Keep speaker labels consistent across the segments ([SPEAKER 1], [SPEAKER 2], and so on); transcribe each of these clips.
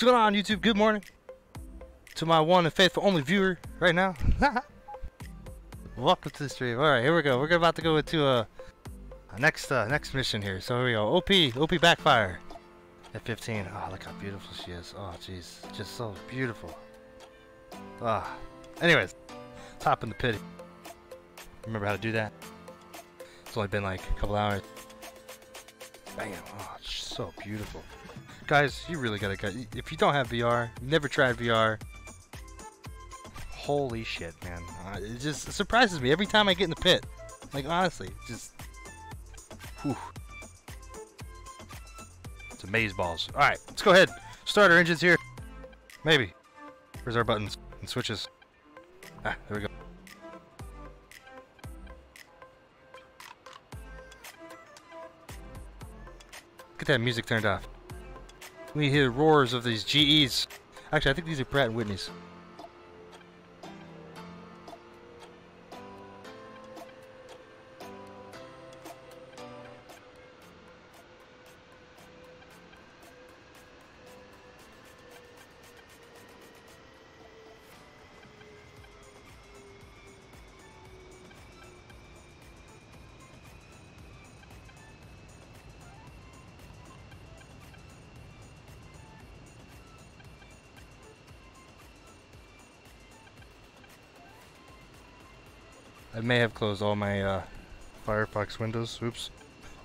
[SPEAKER 1] What's going on YouTube? Good morning. To my one and faithful only viewer right now. Welcome to the stream. Alright, here we go. We're about to go into a, a next uh, next mission here. So here we go. OP, OP backfire. At 15. Oh, look how beautiful she is. Oh, jeez. Just so beautiful. Ah. Anyways, top in the pit. Remember how to do that? It's only been like a couple hours. Bam. Oh, so beautiful. Guys, you really gotta get. If you don't have VR, never tried VR. Holy shit, man! Uh, it just surprises me every time I get in the pit. Like honestly, just. Whew. It's amaze balls. All right, let's go ahead. Start our engines here. Maybe. Where's our buttons and switches? Ah, there we go. Get that music turned off. We hear the roars of these GEs. Actually, I think these are Pratt Whitney's. May have closed all my uh, Firefox windows. Oops.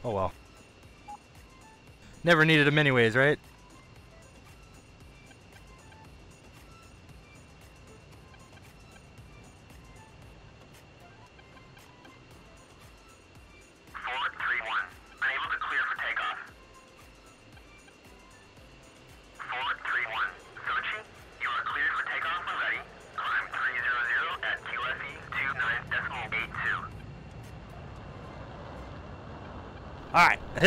[SPEAKER 1] Oh well. Never needed them anyways, right?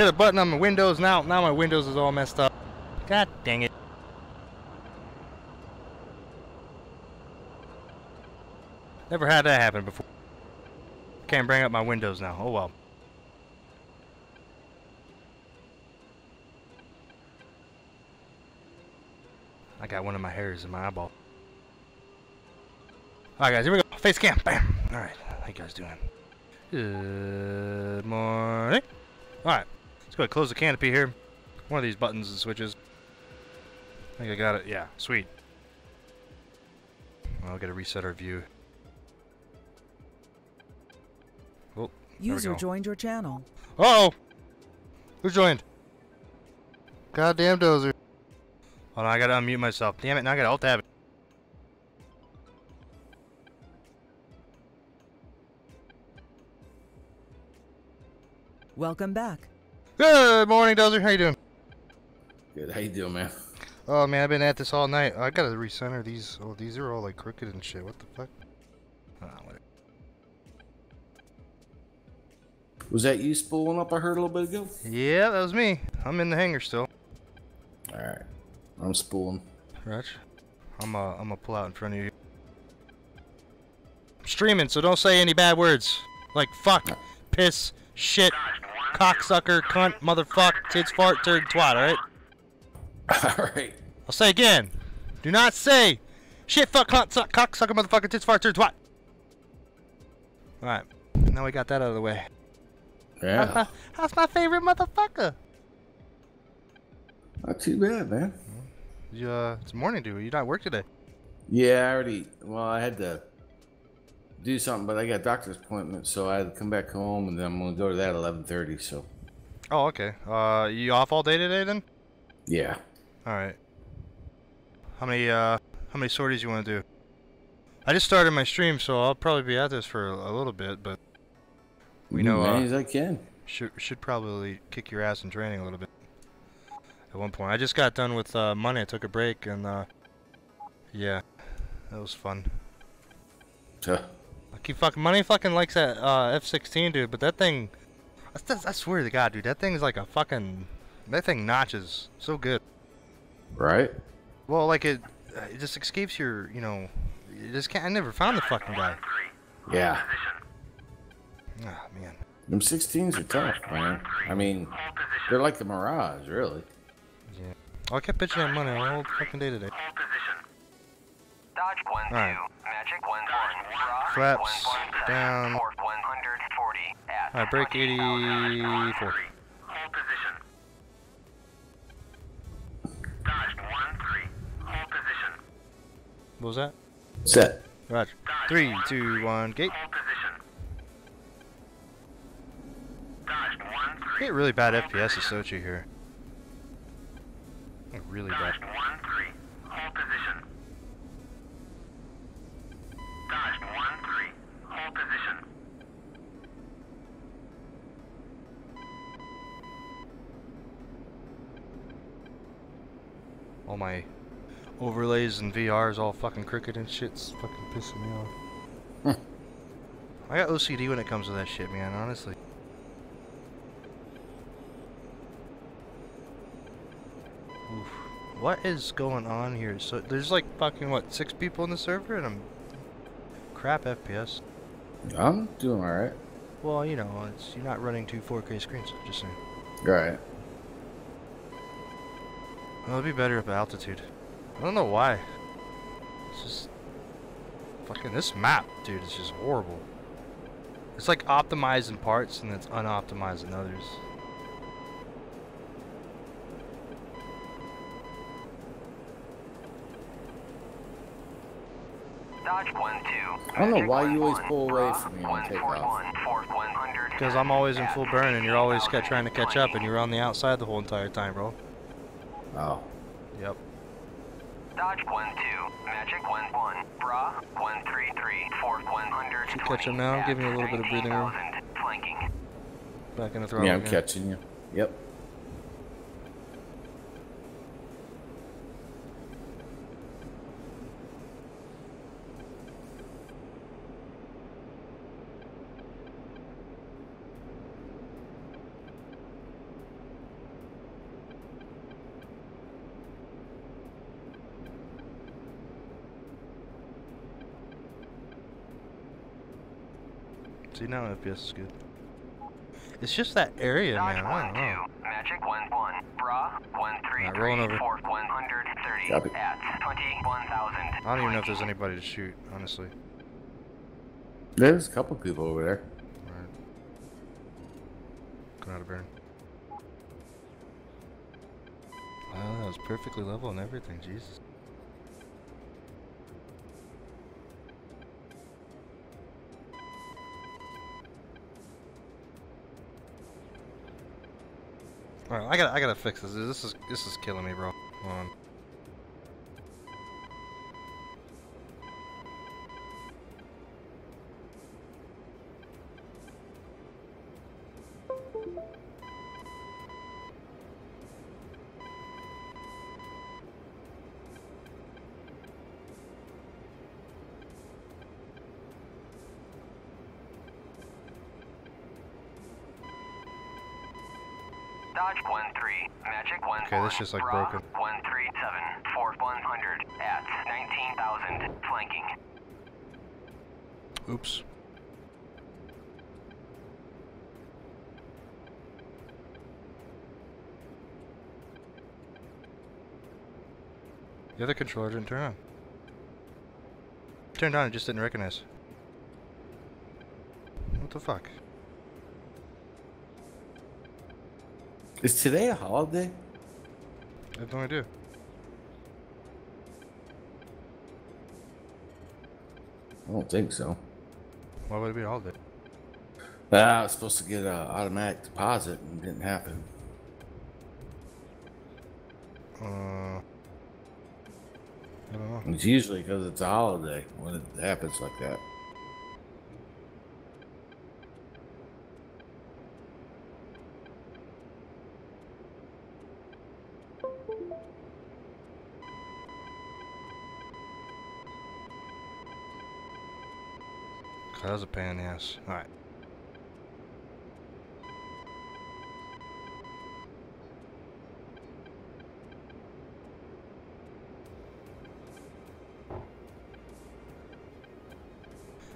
[SPEAKER 1] A button on my Windows now. Now my Windows is all messed up. God dang it. Never had that happen before. Can't bring up my Windows now. Oh well. I got one of my hairs in my eyeball. Alright guys, here we go. Face cam. Bam. Alright, how you guys doing? Good morning. Alright, go ahead close the canopy here. One of these buttons and switches. I think I got it. Yeah, sweet. I'll get to reset our view. Oh, there we
[SPEAKER 2] User
[SPEAKER 1] go.
[SPEAKER 2] joined your channel.
[SPEAKER 1] Uh oh! Who joined? Goddamn dozer. Hold on, I gotta unmute myself. Damn it, now I gotta alt tab it.
[SPEAKER 2] Welcome back.
[SPEAKER 1] Good morning, Dozer. How you doing?
[SPEAKER 3] Good. How you doing, man?
[SPEAKER 1] Oh man, I've been at this all night. I gotta recenter these. Oh, these are all like crooked and shit. What the fuck? Ah.
[SPEAKER 3] Was that you spooling up? I heard a little bit ago.
[SPEAKER 1] Yeah, that was me. I'm in the hangar still.
[SPEAKER 3] All right, I'm spooling.
[SPEAKER 1] Rich, I'm uh, I'm gonna pull out in front of you. I'm streaming, so don't say any bad words like fuck, piss, shit, cocksucker, cunt, motherfuck, tits, fart, turd, twat. All right.
[SPEAKER 3] All right.
[SPEAKER 1] I'll say again. Do not say shit, fuck, cunt, suck, cocksucker, motherfucker, tits, fart, turd, twat. All right. Now we got that out of the way. How's
[SPEAKER 3] Yeah.
[SPEAKER 1] my, how's my favorite motherfucker?
[SPEAKER 3] Not too bad, man.
[SPEAKER 1] You, uh, it's morning, dude. You not work today?
[SPEAKER 3] Yeah, I already. Well, I had to do something, but I got a doctor's appointment, so I had to come back home, and then I'm gonna go to that 11:30. So,
[SPEAKER 1] Oh, okay. Uh, you off all day today then?
[SPEAKER 3] yeah.
[SPEAKER 1] All right. How many uh how many sorties you want to do? I just started my stream, so I'll probably be at this for a, a little bit, but we know
[SPEAKER 3] many
[SPEAKER 1] uh,
[SPEAKER 3] as I can.
[SPEAKER 1] should should probably kick your ass in training a little bit. At one point, I just got done with uh, money. I took a break, and uh, yeah, that was fun.
[SPEAKER 3] So,
[SPEAKER 1] I keep fucking money. Fucking likes that uh, F16, dude. But that thing, I, I swear to God, dude, that thing's like a fucking. That thing notches so good.
[SPEAKER 3] right?
[SPEAKER 1] Well, like it, uh, it just escapes your, you know, you just can't. I never found the fucking guy.
[SPEAKER 3] Yeah.
[SPEAKER 4] Position.
[SPEAKER 1] Ah man.
[SPEAKER 3] Them 16s are tough, man. I mean, they're like the Mirage, really.
[SPEAKER 1] Yeah. Oh, I kept pitching that money all fucking day today.
[SPEAKER 4] Hold.
[SPEAKER 2] Dodge 1 2.
[SPEAKER 1] Alright.
[SPEAKER 2] Magic 1 1. Raw
[SPEAKER 1] Flaps
[SPEAKER 2] 117,
[SPEAKER 1] down.
[SPEAKER 2] Fort 140 at
[SPEAKER 1] Alright, break 84.
[SPEAKER 4] Hold position. Dodge 1-3. Hold position.
[SPEAKER 1] What was that?
[SPEAKER 3] Set.
[SPEAKER 1] Roger.
[SPEAKER 4] Dodge
[SPEAKER 1] Three,
[SPEAKER 4] 1-3.
[SPEAKER 1] two, one, gate.
[SPEAKER 4] Hold position. Dodge 1-3.
[SPEAKER 1] Get really bad
[SPEAKER 4] Hold
[SPEAKER 1] FPS of
[SPEAKER 4] position.
[SPEAKER 1] Sochi here. Like, Really bad.
[SPEAKER 4] Dodge 1-3. Hold position. Dodge 1-3. Hold position.
[SPEAKER 1] All my overlays and VRs all fucking crooked and shit's fucking pissing me off. I got OCD when it comes to that shit, man, honestly. Oof. What is going on here? So there's like fucking what, six people in the server and I'm crap FPS.
[SPEAKER 3] I'm doing alright.
[SPEAKER 1] Well, you know, it's you're not running two 4K screens, just saying.
[SPEAKER 3] Right.
[SPEAKER 1] Well, it'd be better at altitude. I don't know why. It's just fucking this map, dude. Is just horrible. It's like optimized in parts and it's unoptimized in others.
[SPEAKER 2] Dodge 1 2.
[SPEAKER 3] I don't know why you always pull away from me when I take off.
[SPEAKER 2] 100.
[SPEAKER 1] Because I'm always in full burn and you're always trying to catch up and you're on the outside the whole entire time, bro.
[SPEAKER 3] Oh.
[SPEAKER 1] Yep.
[SPEAKER 2] Dodge 1 2. Magic 1 1. Bra 133. Fort 100.
[SPEAKER 1] Should catch him now, give me a little bit of breathing room.
[SPEAKER 2] Flanking.
[SPEAKER 1] Back in the throttle
[SPEAKER 3] Yeah, I'm
[SPEAKER 1] again.
[SPEAKER 3] catching you. Yep.
[SPEAKER 1] See now FPS is good. It's just that area,
[SPEAKER 2] Dodge
[SPEAKER 1] man. I
[SPEAKER 2] 1
[SPEAKER 1] don't know.
[SPEAKER 2] 2. Magic 1 1. Bra 133.
[SPEAKER 1] Alright, rolling over.
[SPEAKER 2] Fort 130
[SPEAKER 3] Copy.
[SPEAKER 2] at 21,000.
[SPEAKER 1] I don't even know if there's anybody to shoot, honestly.
[SPEAKER 3] There's a couple people over there.
[SPEAKER 1] Alright. Going out of burn. Wow, that was perfectly level and everything, Jesus. Alright, I gotta I gotta fix this. This is this is killing me, bro. Hold on.
[SPEAKER 2] Dodge 1 3. Magic 1
[SPEAKER 1] Okay, this just, like,
[SPEAKER 2] Bra
[SPEAKER 1] broken.
[SPEAKER 2] 137. Fort 100 at 19,000. Flanking.
[SPEAKER 1] Oops. The other controller didn't turn on. Turned on, it just didn't recognize. What the fuck?
[SPEAKER 3] Is today a holiday?
[SPEAKER 1] I have no idea.
[SPEAKER 3] I don't think so.
[SPEAKER 1] Why would it be a holiday?
[SPEAKER 3] Ah, I was supposed to get an automatic deposit and it didn't happen.
[SPEAKER 1] Uh, I don't know.
[SPEAKER 3] It's usually because it's a holiday when it happens like that.
[SPEAKER 1] That was a pain in the ass. Alright.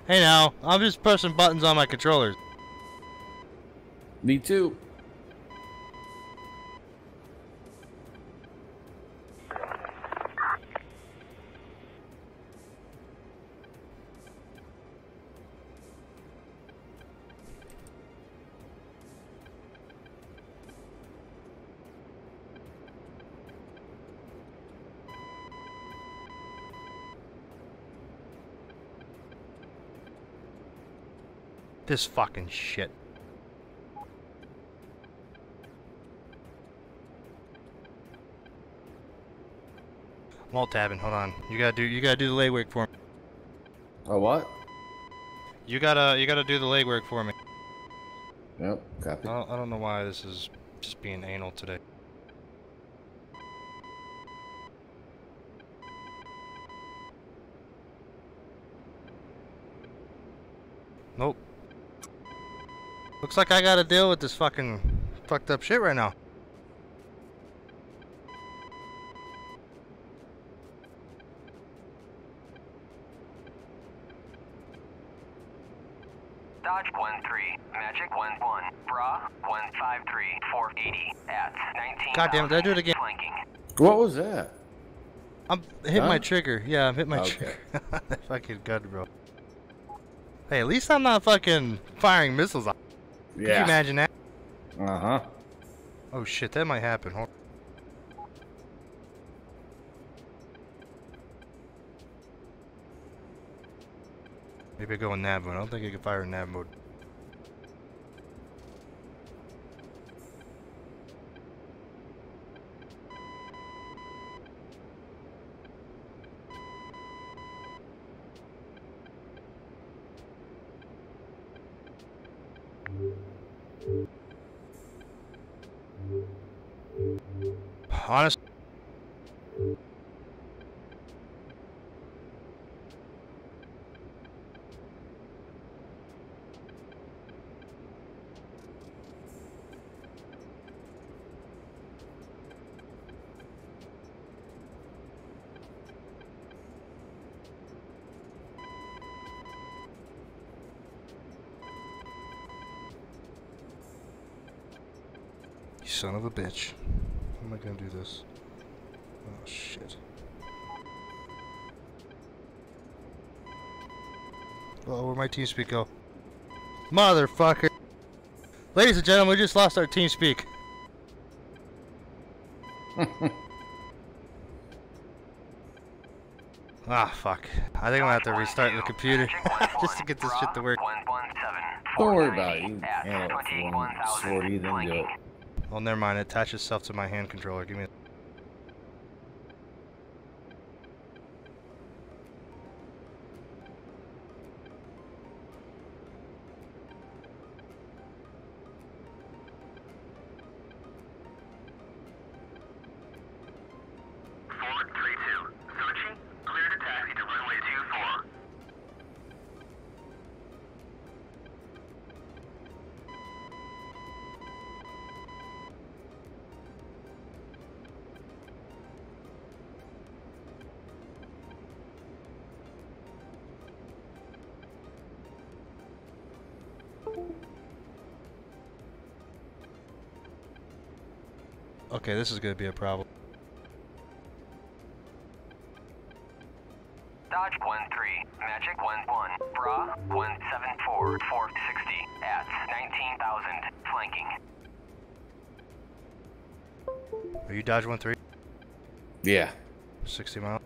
[SPEAKER 1] Hey now, I'm just pressing buttons on my controllers.
[SPEAKER 3] Me too.
[SPEAKER 1] This fucking shit. I'm alt tabbing. Hold on. You gotta do. You gotta do the legwork for me.
[SPEAKER 3] Oh, what?
[SPEAKER 1] You gotta. You gotta do the legwork for me.
[SPEAKER 3] Yep, copy.
[SPEAKER 1] I don't, I don't know why this is just being anal today. Nope. Looks like I gotta deal with this fucking fucked up shit right now.
[SPEAKER 2] Dodge 1-3, Magic 1-1, Bra 153, 480 at 19.
[SPEAKER 1] God damn it, did I do it again?
[SPEAKER 2] Flanking.
[SPEAKER 3] What was that?
[SPEAKER 1] I'm hitting my trigger. Yeah, I'm hitting my
[SPEAKER 3] Okay.
[SPEAKER 1] trigger. fucking gun, bro. Hey, at least I'm not fucking firing missiles. Off. Could you imagine that?
[SPEAKER 3] Uh huh.
[SPEAKER 1] Oh shit, that might happen. Hold Maybe I go in nav mode. I don't think I can fire in nav mode. Of a bitch. How am I gonna do this? Oh shit. Oh, where'd my TeamSpeak go? Motherfucker! Ladies and gentlemen, we just lost our TeamSpeak. ah, fuck. I think I'm gonna have to restart the computer just to get this shit to work.
[SPEAKER 2] 117,
[SPEAKER 3] Don't worry about it.
[SPEAKER 2] 498
[SPEAKER 3] You
[SPEAKER 2] at
[SPEAKER 3] handle it for one
[SPEAKER 2] 21,000
[SPEAKER 3] sortie, then do it.
[SPEAKER 1] Oh, never mind. It attached itself to my hand controller. Give me. Okay, this is gonna be a problem.
[SPEAKER 2] Dodge 1-3, Magic 1-1, Bra 174, 460 at 19,000 flanking.
[SPEAKER 1] Are you Dodge one three?
[SPEAKER 3] Yeah.
[SPEAKER 1] 60 mile.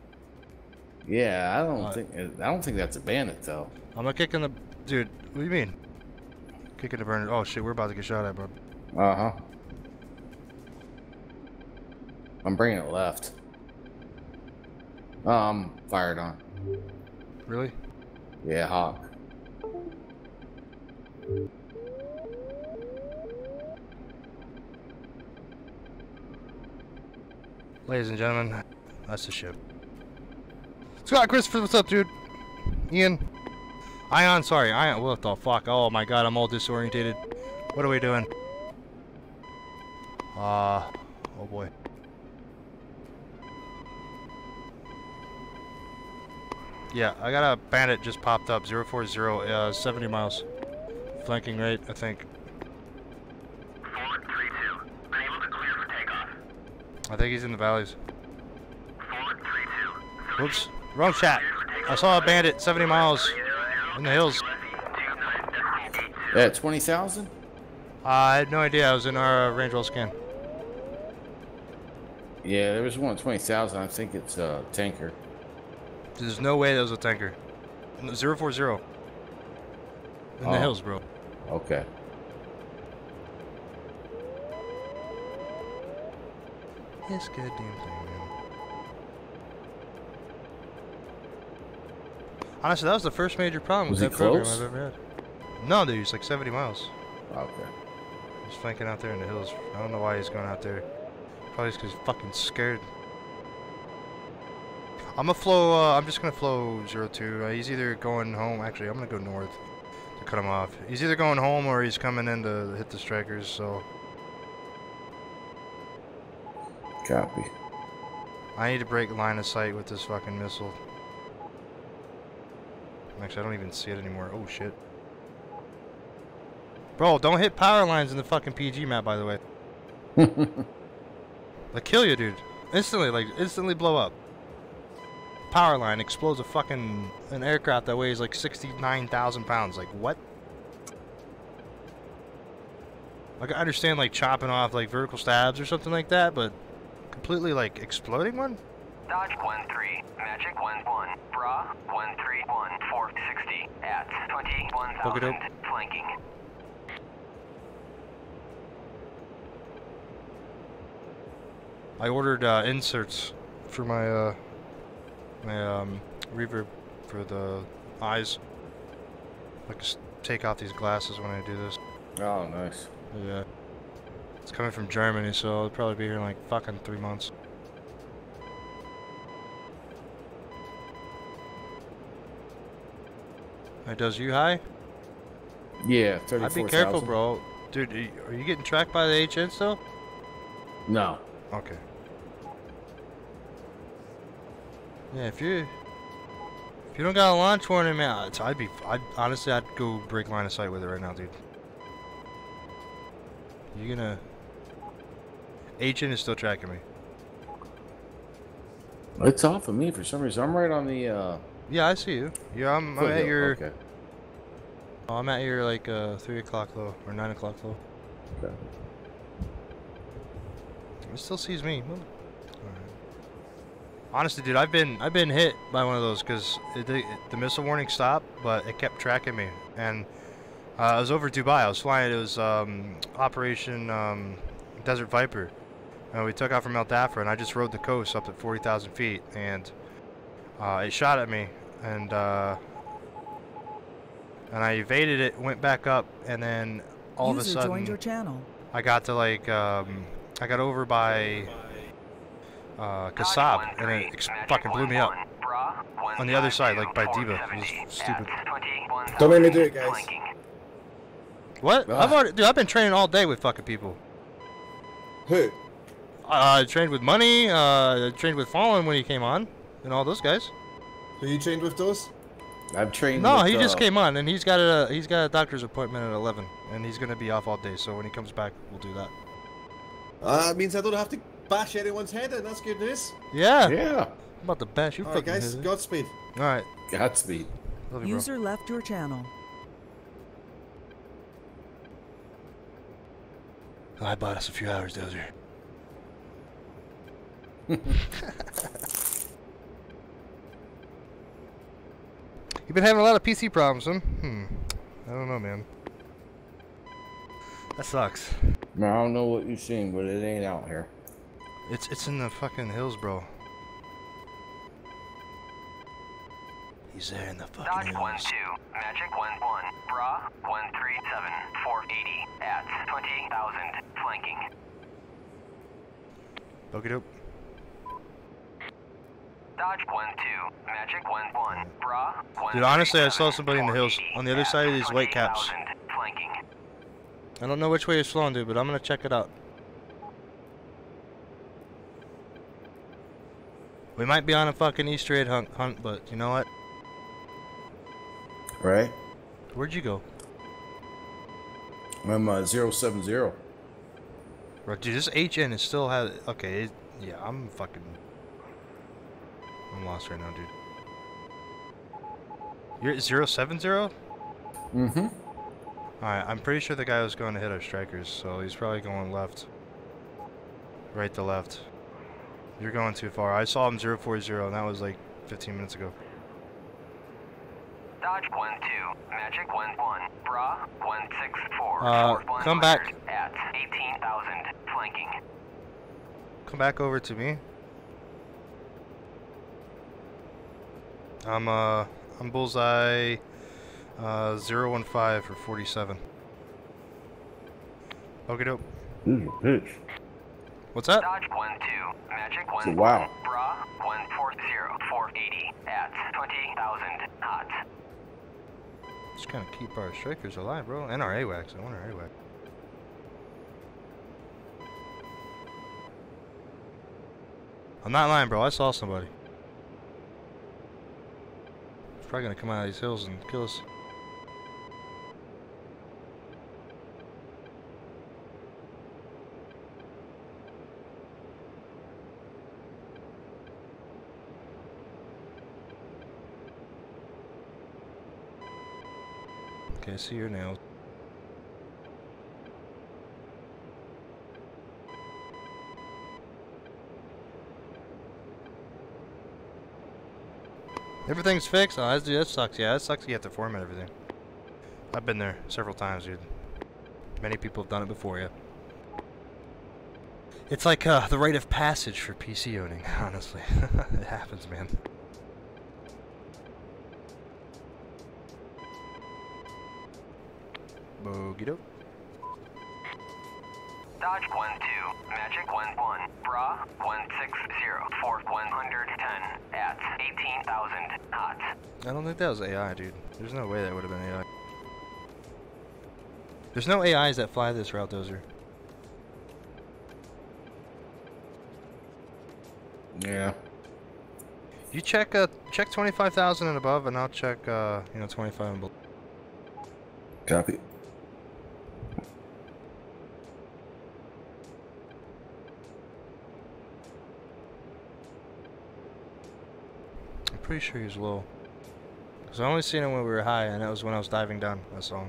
[SPEAKER 3] Yeah, I don't
[SPEAKER 1] Uh,
[SPEAKER 3] think I don't think that's a bandit though.
[SPEAKER 1] I'm not kicking the. Dude, what do you mean? Kicking the burner. Oh shit, we're about to get shot at, bro.
[SPEAKER 3] Uh huh. I'm bringing it left. Oh, I'm fired on.
[SPEAKER 1] Really?
[SPEAKER 3] Yeah, Hawk.
[SPEAKER 1] Ladies and gentlemen, that's the ship. Scott Christopher, what's up, dude? Ian. Ion, sorry. Ion, what the fuck? Oh my god, I'm all disorientated. What are we doing? Uh, Yeah, I got a bandit just popped up. 040, uh, 70 miles. Flanking rate, I think. Four, three, two. Clear for takeoff. I think he's in the valleys.
[SPEAKER 4] Four, three, two.
[SPEAKER 1] Oops. Wrong shot. I saw a bandit 70 miles in the hills.
[SPEAKER 3] At 20,000?
[SPEAKER 1] Uh, I had no idea. I was in our uh, range roll scan.
[SPEAKER 3] Yeah, there was one at 20,000. I think it's a uh, tanker.
[SPEAKER 1] There's no way that was a tanker. No, 040. In the
[SPEAKER 3] Oh.
[SPEAKER 1] hills, bro.
[SPEAKER 3] Okay.
[SPEAKER 1] This goddamn thing, man. Honestly, that was the first major problem
[SPEAKER 3] Was
[SPEAKER 1] with that program
[SPEAKER 3] close?
[SPEAKER 1] I've ever had. No, dude, he's like 70 miles.
[SPEAKER 3] Okay.
[SPEAKER 1] He's flanking out there in the hills. I don't know why he's going out there. Probably because he's fucking scared. I'm gonna flow, uh, I'm just gonna flow 02. Uh, he's either going home, actually, I'm gonna go north to cut him off. He's either going home or he's coming in to hit the strikers, so
[SPEAKER 3] Copy.
[SPEAKER 1] I need to break line of sight with this fucking missile. Actually, I don't even see it anymore. Oh shit. Bro, don't hit power lines in the fucking PG map, by the way. Like, kill you, dude. Instantly, like, instantly blow up. Power line explodes a fucking an aircraft that weighs like 69,000 pounds. Like, what? Like, I understand, like, chopping off, like, vertical stabs or something like that, but completely, like, exploding one?
[SPEAKER 2] Dodge 1-3, Magic 1-1, Bra 131, 460 at
[SPEAKER 1] Look it
[SPEAKER 2] 21,000, flanking.
[SPEAKER 1] I ordered uh, inserts for my uh, my um, reverb for the eyes. I can take off these glasses when I do this.
[SPEAKER 3] Oh, nice.
[SPEAKER 1] Yeah. It's coming from Germany, so it'll probably be here in like fucking three months. It does you high?
[SPEAKER 3] Yeah, 34,000.
[SPEAKER 1] I'd be careful, bro. Dude, are you, are you getting tracked by the HN still?
[SPEAKER 3] No.
[SPEAKER 1] Okay. Yeah, if you if you don't got a launch warning, man, I'd be I'd honestly I'd go break line of sight with it right now, dude. You gonna Agent is still tracking me.
[SPEAKER 3] It's off of me for some reason. I'm right on the uh,
[SPEAKER 1] Yeah, I see you. Yeah, I'm, I'm at your
[SPEAKER 3] Okay.
[SPEAKER 1] oh, I'm at your like uh three o'clock low or nine o'clock low.
[SPEAKER 3] okay.
[SPEAKER 1] It still sees me. Alright. Honestly, dude, I've been I've been hit by one of those because the, the missile warning stopped, but it kept tracking me. And uh, I was over Dubai. I was flying. It was um, Operation um, Desert Viper, and we took out from Al Dhafra, and I just rode the coast up at 40,000 feet, and uh, it shot at me, and uh, and I evaded it, went back up, and then all
[SPEAKER 5] User
[SPEAKER 1] of a sudden.
[SPEAKER 5] joined your channel.
[SPEAKER 1] I got to like um, I got over by uh, Khasab and it ex- fucking blew me up. On the other side, like, by Diva. It was stupid.
[SPEAKER 6] Don't make me do it, guys.
[SPEAKER 1] What? I've already, dude. I've been training all day with fucking people.
[SPEAKER 6] Who?
[SPEAKER 1] Uh, I trained with Money. Uh, I trained with Fallen when he came on, and all those guys.
[SPEAKER 6] Who you trained with those?
[SPEAKER 3] I've trained.
[SPEAKER 1] No,
[SPEAKER 3] with,
[SPEAKER 1] he just
[SPEAKER 3] uh,
[SPEAKER 1] came on, and he's got a he's got a doctor's appointment at 11, and he's gonna be off all day. So when he comes back, we'll do that.
[SPEAKER 6] Uh, that means I don't have to bash anyone's head in. That's good news.
[SPEAKER 1] Yeah.
[SPEAKER 3] Yeah.
[SPEAKER 1] I'm about to bash you,
[SPEAKER 6] All right, guys.
[SPEAKER 1] hit it.
[SPEAKER 6] Godspeed.
[SPEAKER 1] All right.
[SPEAKER 3] Godspeed.
[SPEAKER 1] Love you, bro.
[SPEAKER 5] User left your channel.
[SPEAKER 1] I bought us a few hours, Dozer. You've been having a lot of PC problems, huh? Hmm. I don't know, man. That sucks.
[SPEAKER 3] Man, I don't know what you've seen, but it ain't out here.
[SPEAKER 1] It's it's in the fucking hills, bro. He's there in the fucking
[SPEAKER 2] Dodge
[SPEAKER 1] fucking
[SPEAKER 2] 1
[SPEAKER 1] hills.
[SPEAKER 2] 2, Magic 1 1, Bra 137, 480 at 20,000, flanking.
[SPEAKER 1] Okie doke.
[SPEAKER 2] Dodge 1 2, Magic 1 1, Bra 1
[SPEAKER 1] Dude, honestly, I saw somebody in the hills on the other side of these white caps.
[SPEAKER 2] Flanking.
[SPEAKER 1] I don't know which way it's flowing, dude, but I'm gonna check it out. We might be on a fucking Easter egg hunt, hunt but you know what?
[SPEAKER 3] Right?
[SPEAKER 1] Where'd you go?
[SPEAKER 3] I'm uh, 070.
[SPEAKER 1] Bro, dude, this HN is still has okay. It, Yeah, I'm fucking. I'm lost right now, dude. You're at zero seven zero.
[SPEAKER 3] Mm-hmm.
[SPEAKER 1] Alright, I'm pretty sure the guy was going to hit our strikers, so he's probably going left. Right to left. You're going too far. I saw him 040, and that was like 15 minutes ago.
[SPEAKER 2] Dodge 1-2, Magic 1-1, Bra 164,
[SPEAKER 1] Uh,
[SPEAKER 2] Fort
[SPEAKER 1] come back.
[SPEAKER 2] At 18,000, flanking.
[SPEAKER 1] Come back over to me. I'm, uh, I'm bullseye, uh, 015 for 47. Okay, dope.
[SPEAKER 3] Ooh, bitch.
[SPEAKER 1] What's that?
[SPEAKER 2] Dodge 1-2, Magic 1
[SPEAKER 3] So, wow.
[SPEAKER 2] Bra 140, 480 at 20,000 knots.
[SPEAKER 1] Just kind of keep our strikers alive, bro. And our AWACS. I want our AWAC. I'm not lying, bro. I saw somebody. He's probably gonna come out of these hills and kill us. Okay, I see your now. Everything's fixed? Oh, dude, that sucks. Yeah, that sucks you have to format everything. I've been there several times, dude. Many people have done it before you. It's like uh, the rite of passage for PC owning, honestly. it happens, man. Bogey dope.
[SPEAKER 2] Dodge 1-2, Magic 1-1, Bra 160, Fort 110 at 18,000 knots.
[SPEAKER 1] I don't think that was AI, dude. There's no way that would have been AI. There's no AIs that fly this route, Dozer.
[SPEAKER 3] Yeah.
[SPEAKER 1] You check uh check 25,000 and above, and I'll check uh you know 25 and below.
[SPEAKER 3] Copy.
[SPEAKER 1] Pretty sure he's low. Cause I only seen him when we were high, and that was when I was diving down. I saw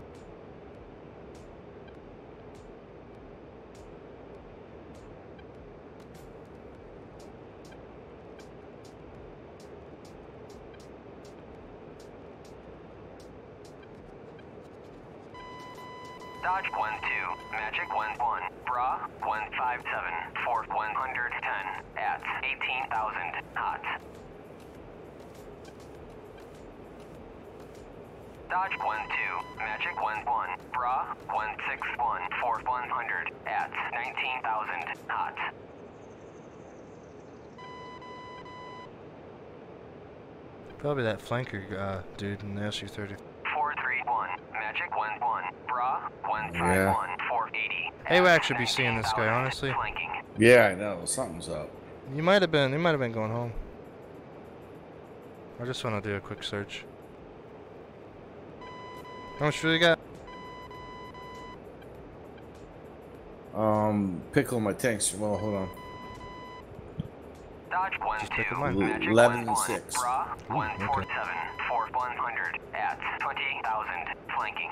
[SPEAKER 1] flanker uh, dude in the SU-30.
[SPEAKER 2] 431, Magic 1-1, Bra 151, 480
[SPEAKER 1] Hey,
[SPEAKER 2] at
[SPEAKER 1] we actually be seeing this guy, honestly.
[SPEAKER 2] Flanking.
[SPEAKER 3] Yeah, I know. Something's up.
[SPEAKER 1] You might have been. You might have been going home. I just want to do a quick search. How much fuel you got?
[SPEAKER 3] Um, pickle my tanks. Well, hold on.
[SPEAKER 2] Dodge 1
[SPEAKER 1] Just pick a line.
[SPEAKER 2] Magic
[SPEAKER 3] 11
[SPEAKER 2] 1
[SPEAKER 3] and
[SPEAKER 2] 1,
[SPEAKER 3] 6.
[SPEAKER 2] Bra
[SPEAKER 1] Ooh,
[SPEAKER 2] 147, Fort 100 at 20,000 flanking.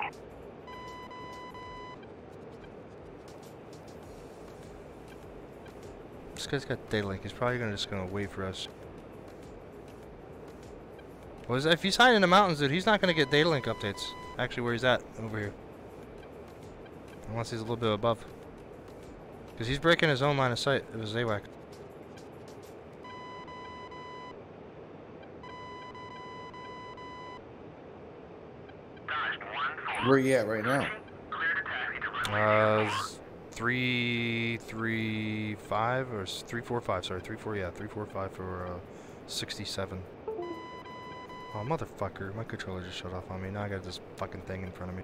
[SPEAKER 1] This guy's got data link. He's probably gonna just gonna wait for us. Was if he's hiding in the mountains, dude, he's not gonna get data link updates. Actually, where he's at over here. Unless he's a little bit above. Because he's breaking his own line of sight of his AWAC.
[SPEAKER 4] 1-4.
[SPEAKER 3] Where you at right now?
[SPEAKER 1] Uh, three, three, five, or three, four, five. Sorry, three, four. Yeah, three, four, five for uh, sixty-seven. Oh, motherfucker! My controller just shut off on me. Now I got this fucking thing in front of me.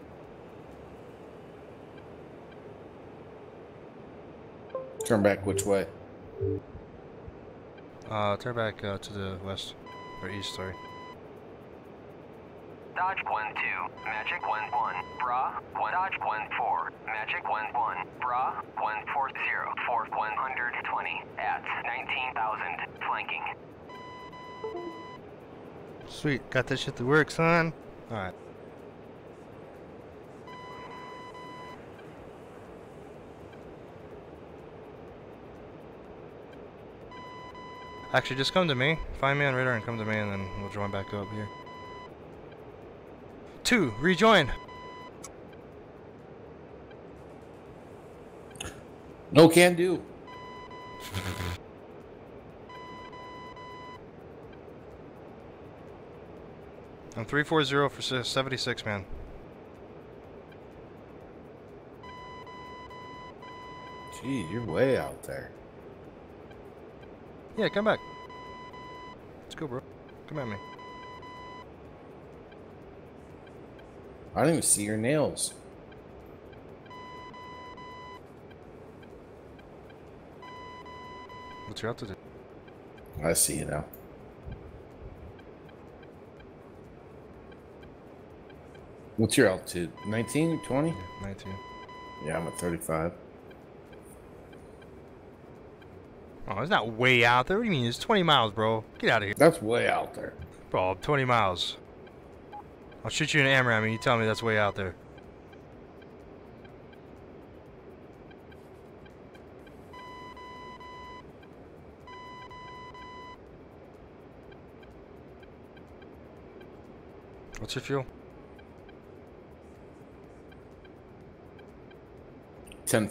[SPEAKER 1] Turn back
[SPEAKER 3] which way?
[SPEAKER 1] Uh, turn back uh, to the west. Or east, sorry.
[SPEAKER 2] Dodge 1 2, Magic 1 1, Bra 1, Dodge 1 4, Magic 1 1, Bra 1 4 0, 4 120 at 19,000, flanking.
[SPEAKER 1] Sweet, got that shit to work, son. Alright. Actually, just come to me. Find me on radar and come to me, and then we'll join back up here. Two, rejoin.
[SPEAKER 3] No can do.
[SPEAKER 1] I'm 340 for 76, man.
[SPEAKER 3] Gee, you're way out there.
[SPEAKER 1] Yeah, come back. Let's go, bro. Come at me.
[SPEAKER 3] I don't even see your nails.
[SPEAKER 1] What's your altitude?
[SPEAKER 3] I see you now. What's your altitude? 19, 20?
[SPEAKER 1] Yeah, 19.
[SPEAKER 3] Yeah, I'm at 35.
[SPEAKER 1] Oh, it's not way out there. What do you mean? It's 20 miles, bro. Get out of here.
[SPEAKER 3] That's way out there.
[SPEAKER 1] Bro, 20 miles. I'll shoot you an AMRAAM and you tell me that's way out there. What's your fuel?
[SPEAKER 3] 10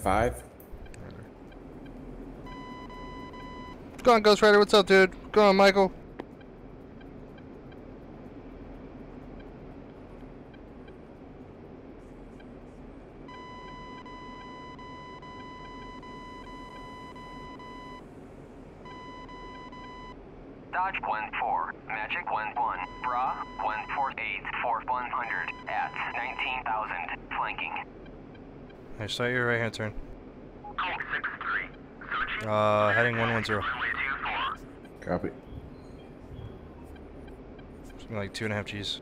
[SPEAKER 3] 5.
[SPEAKER 1] Go on, Ghost Rider. What's up, dude? Go on, Michael.
[SPEAKER 2] Dodge 1 4, Magic 1 1, Bra 1 4 8, 4 100 at 19,000, flanking.
[SPEAKER 1] I start your right hand turn.
[SPEAKER 4] Call 6-3.
[SPEAKER 1] Uh, heading 110.
[SPEAKER 4] Runway 24.
[SPEAKER 3] Copy.
[SPEAKER 1] Something like two and a half G's.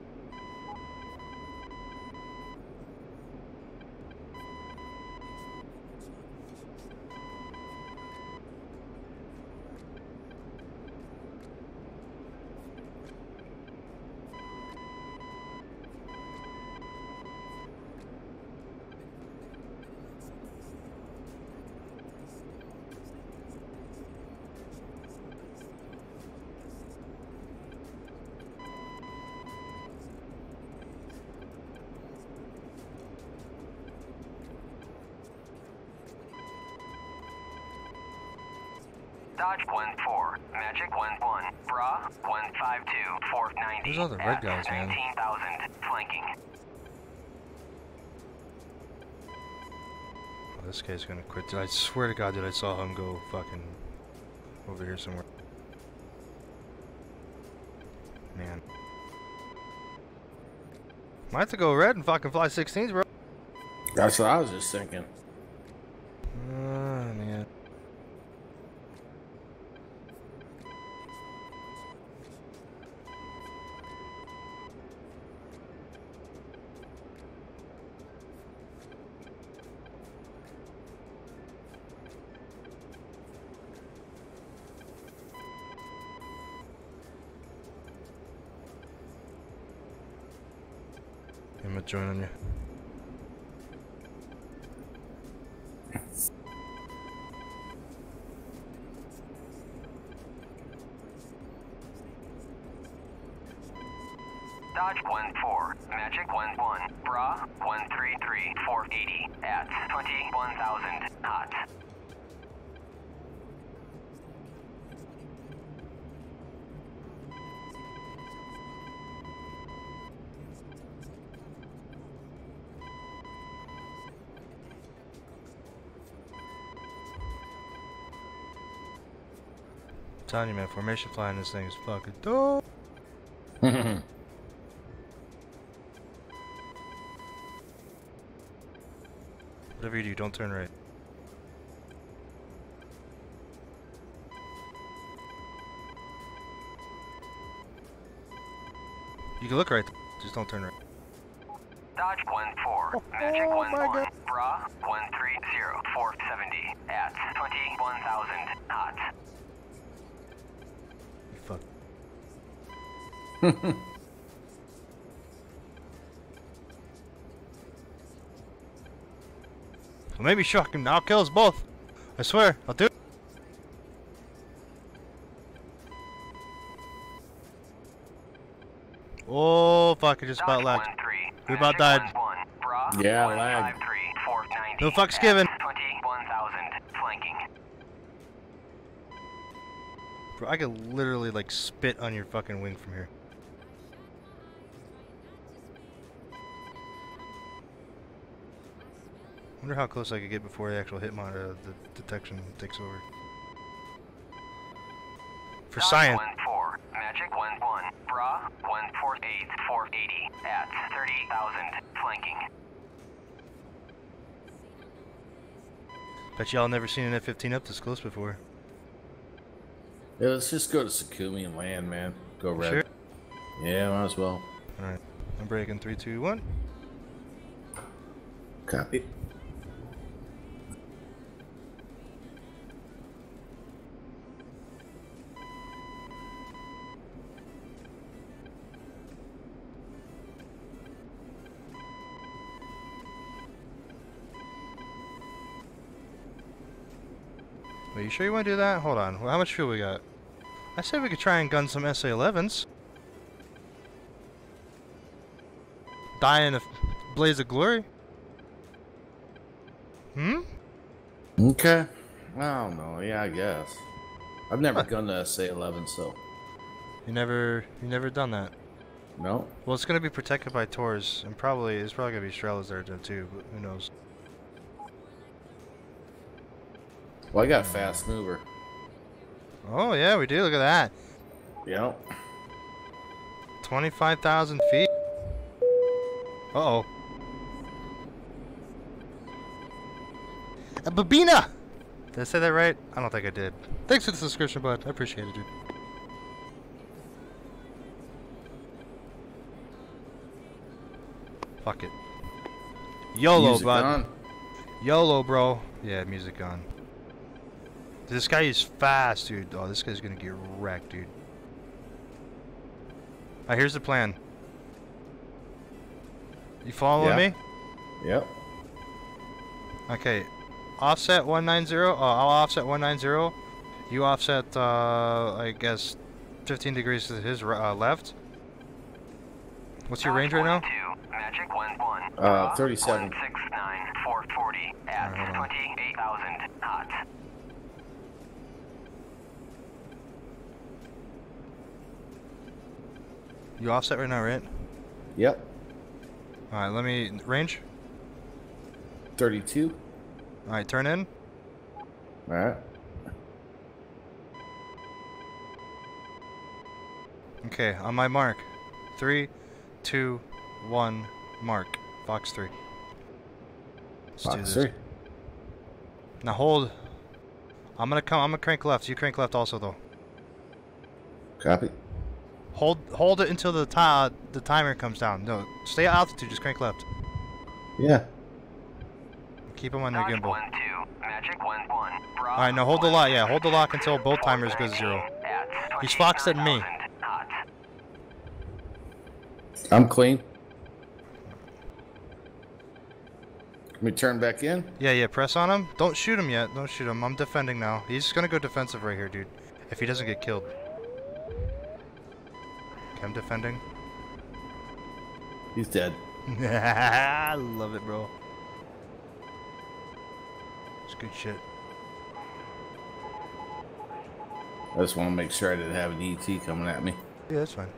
[SPEAKER 1] Man?
[SPEAKER 2] 19,000, flanking.
[SPEAKER 1] Oh, this guy's gonna quit. Dude, I swear to God, dude, I saw him go fucking over here somewhere. Man. Might have to go red and fucking fly 16s, bro.
[SPEAKER 3] That's what I was just thinking.
[SPEAKER 1] Join on you.
[SPEAKER 2] Dodge 1 4, Magic 1 1, Bra 133, 480 at 21,000, hot.
[SPEAKER 1] Telling you, man, formation flying this thing is fucking dope. Whatever you do, don't turn right. You can look right, just don't turn right.
[SPEAKER 2] Dodge 1-4, Magic 1-1, Bra 130, 470 at 21,000
[SPEAKER 1] maybe shock him. I'll kill us both. I swear, I'll do it. Oh fuck! I just about lagged. We about died.
[SPEAKER 2] 1-1,
[SPEAKER 3] Yeah, lag.
[SPEAKER 1] No fucks given.
[SPEAKER 2] 21,000 flanking.
[SPEAKER 1] Bro, I could literally like spit on your fucking wing from here. Wonder how close I could get before the actual hit monitor, the detection takes over. For
[SPEAKER 2] Dodge
[SPEAKER 1] science.
[SPEAKER 2] 1-4, Magic 1-1, Bra 148, 480 at 30,000 flanking.
[SPEAKER 1] Bet y'all never seen an F-15 up this close before.
[SPEAKER 3] yeah, let's just go to Sukhumi and land, man. Go red.
[SPEAKER 1] Sure.
[SPEAKER 3] Yeah, might as well.
[SPEAKER 1] Alright. I'm breaking three, two, one.
[SPEAKER 3] Copy.
[SPEAKER 1] You sure you want to do that? Hold on. Well, how much fuel we got? I said we could try and gun some SA-11s. Die in a blaze of glory. Hmm?
[SPEAKER 3] Okay. I don't know. Yeah, I guess. I've never gunned a SA-11, so
[SPEAKER 1] You never, you never done that.
[SPEAKER 3] no.
[SPEAKER 1] Well, it's gonna be protected by Tors, and probably there's probably gonna be Strelas there too. But who knows?
[SPEAKER 3] Well, I got a fast mover.
[SPEAKER 1] Oh yeah, we do. Look at that.
[SPEAKER 3] Yep.
[SPEAKER 1] Twenty-five thousand feet. Uh oh. A Babina! Did I say that right? I don't think I did. Thanks for the subscription, bud. I appreciate it, dude. Fuck it. YOLO,
[SPEAKER 3] Music
[SPEAKER 1] bud.
[SPEAKER 3] on.
[SPEAKER 1] YOLO, bro. Yeah, music on. This guy is fast, dude. Oh, this guy's gonna get wrecked, dude. Alright, here's the plan. You following
[SPEAKER 3] Yeah.
[SPEAKER 1] me?
[SPEAKER 3] Yep.
[SPEAKER 1] Okay. Offset 190. Uh, I'll offset 190. You offset, uh, I guess, 15 degrees to his uh, left. What's your range right now?
[SPEAKER 2] 22, Magic 1-1,
[SPEAKER 3] Uh,
[SPEAKER 2] Bra
[SPEAKER 3] 37.
[SPEAKER 2] 169, 440 at
[SPEAKER 1] Alright, hold on.
[SPEAKER 2] 28,000 knots.
[SPEAKER 1] You offset right now, right?
[SPEAKER 3] Yep.
[SPEAKER 1] Alright, let me. Range?
[SPEAKER 3] 32.
[SPEAKER 1] Alright, turn in.
[SPEAKER 3] All right.
[SPEAKER 1] Okay, on my mark. Three, two, one, mark. Fox 3. Let's do
[SPEAKER 3] Fox
[SPEAKER 1] this.
[SPEAKER 3] three.
[SPEAKER 1] Now hold. I'm gonna come. I'm gonna crank left. You crank left also though.
[SPEAKER 3] Copy.
[SPEAKER 1] Hold hold it until the ti- the timer comes down. No, stay at altitude. Just crank left.
[SPEAKER 3] Yeah.
[SPEAKER 1] Keep them on their gimbal.
[SPEAKER 2] 1-2, Magic 1-1, Bra
[SPEAKER 1] Alright, now hold the lock. Yeah, hold the lock until both timers go
[SPEAKER 2] 419
[SPEAKER 1] zero.
[SPEAKER 2] at
[SPEAKER 1] He's foxed at me.
[SPEAKER 3] I'm clean. Can we turn back in?
[SPEAKER 1] Yeah, yeah. Press on him. Don't shoot him yet. Don't shoot him. I'm defending now. He's gonna go defensive right here, dude. If he doesn't get killed. Okay, I'm defending.
[SPEAKER 3] He's dead.
[SPEAKER 1] I love it, bro. It's good shit.
[SPEAKER 3] I just want to make sure I didn't have an ET coming at me.
[SPEAKER 1] Yeah, that's fine.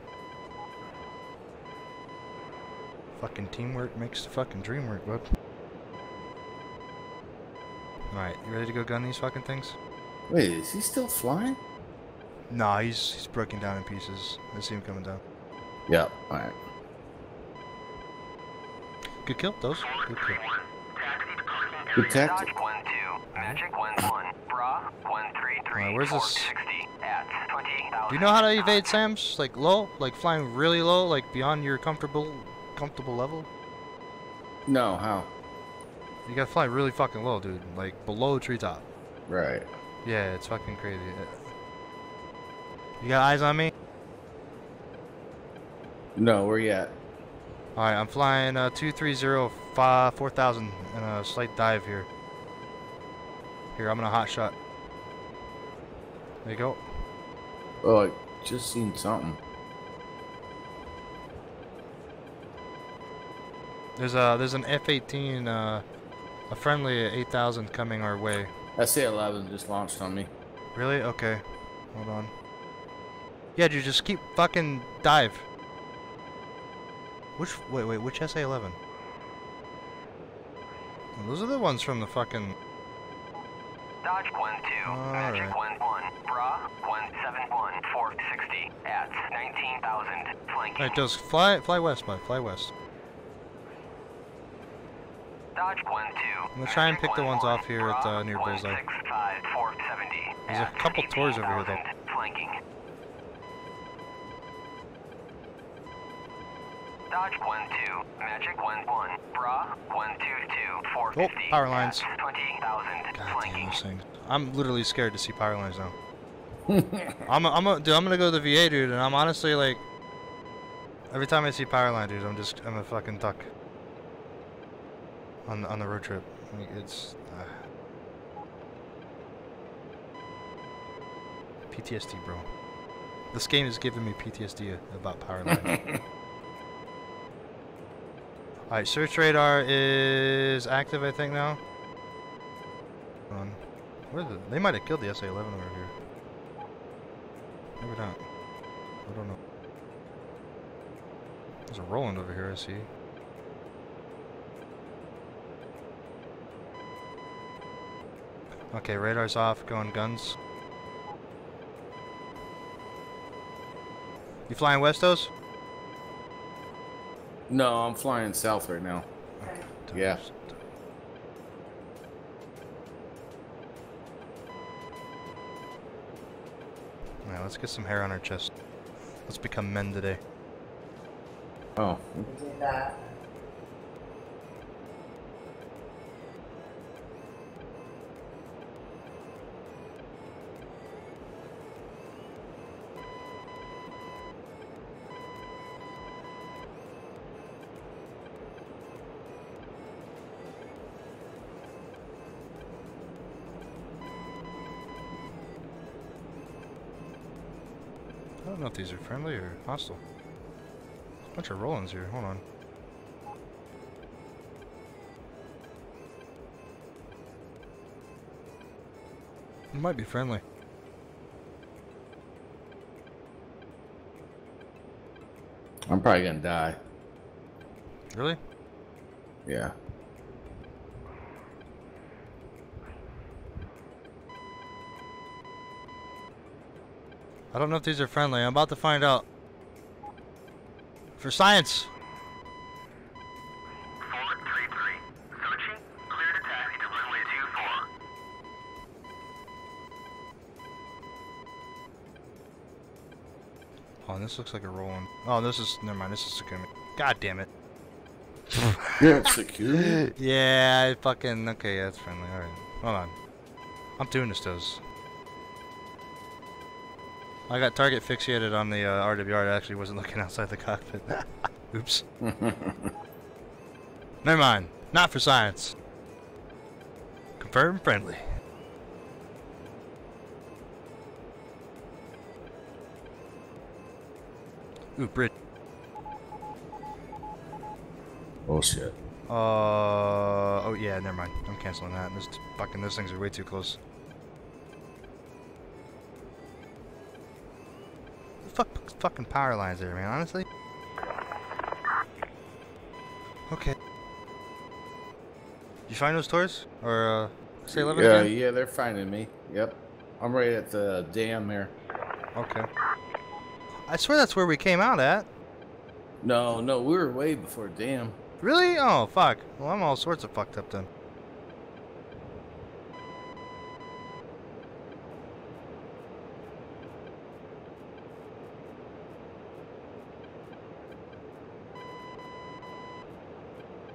[SPEAKER 1] Fucking teamwork makes the fucking dream work, bud. Alright, you ready to go gun these fucking things?
[SPEAKER 3] Wait, is he still flying?
[SPEAKER 1] Nah, he's he's breaking down in pieces. I see him coming down.
[SPEAKER 3] Yep. All right.
[SPEAKER 1] Good kill, those. Good kill.
[SPEAKER 4] 431. Taxi to parking area.
[SPEAKER 3] Good tactic.
[SPEAKER 2] 1 2, Magic 1 1, Bra 133,
[SPEAKER 1] Alright, where's this-
[SPEAKER 2] 460 at 20,000.
[SPEAKER 1] Do you know how to evade SAMs? Like low, like flying really low, like beyond your comfortable comfortable level.
[SPEAKER 3] No, how?
[SPEAKER 1] You gotta fly really fucking low, dude. Like below treetop.
[SPEAKER 3] Right.
[SPEAKER 1] Yeah, it's fucking crazy. You got eyes on me?
[SPEAKER 3] No, where you at?
[SPEAKER 1] Alright, I'm flying uh, 230 fi- 4000 and a slight dive here. Here, I'm gonna hot shot. There you go.
[SPEAKER 3] Oh, I just seen something.
[SPEAKER 1] There's a there's an F-18, uh, a friendly 8000 coming our way.
[SPEAKER 3] That C-11 just launched on me.
[SPEAKER 1] Really? Okay. Hold on. Yeah, dude, just keep fucking dive. Which wait wait which SA-11? Oh, those are the ones from the fucking.
[SPEAKER 2] Dodge 1 2, Magic
[SPEAKER 1] Alright.
[SPEAKER 2] 1 1, Bra 171, 460 at 19,000, flanking.
[SPEAKER 1] Alright, those fly fly west, bud. Fly west.
[SPEAKER 2] Dodge 1 2.
[SPEAKER 1] I'm gonna try and pick the ones off here at, uh, near Bullseye. There's a couple Tors over here, though.
[SPEAKER 2] Flanking. Dodge 1 2, Magic 1 1, Bra 122, 450
[SPEAKER 1] Oh, power lines.
[SPEAKER 2] 20,000,
[SPEAKER 1] God damn
[SPEAKER 2] flanking.
[SPEAKER 1] those things. I'm literally scared to see power lines now. I'm a, I'm a, dude, I'm gonna go to the VA, dude, and I'm honestly like, every time I see power line, dude, I'm just I'm a fucking duck. On on the road trip, like, it's uh, PTSD, bro. This game is giving me PTSD about power line. Alright, search radar is active, I think now. Hold on. They might have killed the SA-11 over here. Maybe not. I don't know. There's a Roland over here, I see. Okay, radar's off, going guns. You flying westos?
[SPEAKER 3] No, I'm flying south right now. Yeah.
[SPEAKER 1] Yeah, let's get some hair on our chest. Let's become men today.
[SPEAKER 3] Oh,
[SPEAKER 1] don't know if these are friendly or hostile. A Bunch of Rolands here. Hold on. It might be friendly.
[SPEAKER 3] I'm probably gonna die.
[SPEAKER 1] Really?
[SPEAKER 3] Yeah.
[SPEAKER 1] I don't know if these are friendly. I'm about to find out. For science.
[SPEAKER 4] 433. Sochi, clear to taxi to runway 24.
[SPEAKER 1] Oh, this looks like a rolling. Oh, this is. Never mind. This is security. God damn it.
[SPEAKER 3] Yeah, secure.
[SPEAKER 1] Yeah, I fucking. Okay, yeah, it's friendly. Alright. Hold on. I'm doing this, those. I got target fixated on the uh, RWR. I actually wasn't looking outside the cockpit. Oops. Never mind. Not for science. Confirm friendly. Ooh, bridge.
[SPEAKER 3] oh shit.
[SPEAKER 1] Uh oh yeah, never mind. I'm canceling that. This fucking those things are way too close. Fuck fucking power lines there, man. Honestly. Okay. You find those Tors or uh, say 11
[SPEAKER 3] Yeah,
[SPEAKER 1] again?
[SPEAKER 3] yeah, they're finding me. Yep. I'm right at the dam here.
[SPEAKER 1] Okay. I swear that's where we came out at.
[SPEAKER 3] No, no, we were way before dam.
[SPEAKER 1] Really? Oh, fuck. Well, I'm all sorts of fucked up then.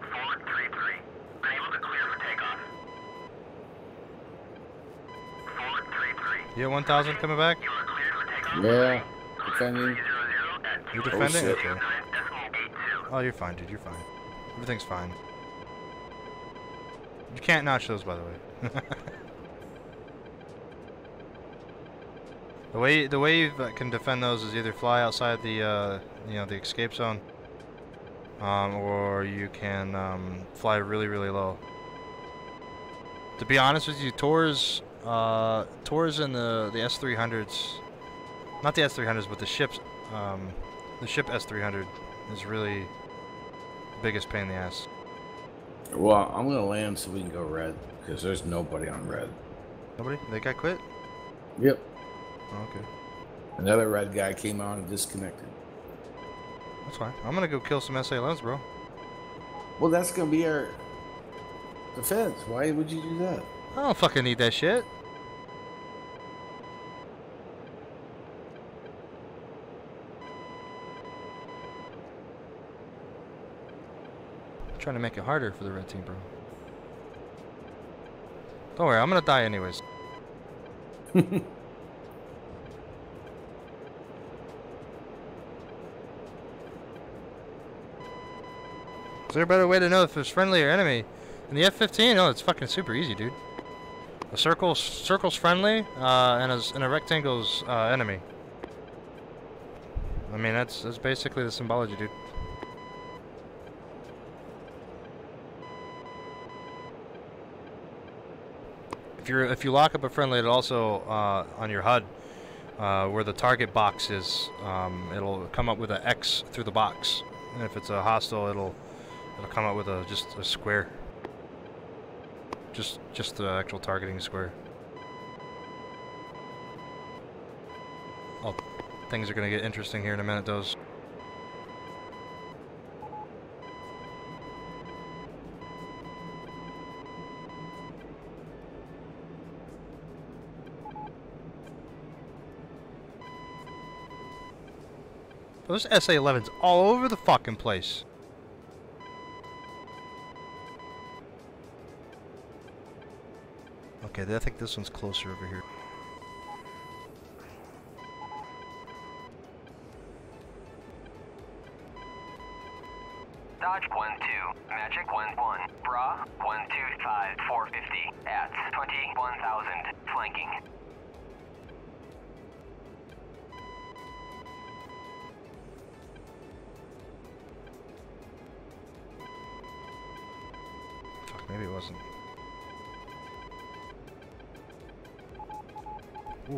[SPEAKER 4] Four three three. Unable to clear for takeoff. Four three three.
[SPEAKER 1] You at 1,000 coming back?
[SPEAKER 4] You are cleared for takeoff.
[SPEAKER 3] Yeah. Defending.
[SPEAKER 1] You
[SPEAKER 4] QSE
[SPEAKER 1] defending?
[SPEAKER 3] shit.
[SPEAKER 1] Okay.
[SPEAKER 4] 29 decimal eight two.
[SPEAKER 1] Oh, you're fine, dude. You're fine. Everything's fine. You can't notch those, by the way. the way the way you can defend those is either fly outside the uh, you know the escape zone, um, or you can um, fly really really low. To be honest with you, Tors uh, Tors in the the S300s, not the S300s, but the ships, um, the ship S300 is really the biggest pain in the ass.
[SPEAKER 3] Well, I'm gonna land so we can go red because there's nobody on red.
[SPEAKER 1] Nobody? They got quit?
[SPEAKER 3] Yep.
[SPEAKER 1] Oh, okay.
[SPEAKER 3] Another red guy came on and disconnected.
[SPEAKER 1] That's fine. I'm gonna go kill some SA-11s, bro.
[SPEAKER 3] Well, that's gonna be our defense. Why would you do that?
[SPEAKER 1] I don't fucking need that shit. Trying to make it harder for the red team, bro. Don't worry, I'm gonna die anyways. Is there a better way to know if it's friendly or enemy? In the F-15, oh, it's fucking super easy, dude. A circle, circle's friendly, uh, and a, and a rectangle's uh, enemy. I mean, that's that's basically the symbology, dude. If you're if you lock up a friendly, it also uh, on your HUD, uh, where the target box is, um, it'll come up with an X through the box, and if it's a hostile, it'll it'll come up with a just a square. Just just the actual targeting square. Oh, things are gonna get interesting here in a minute, those. Those SA-11s all over the fucking place. Okay, I think this one's closer over here.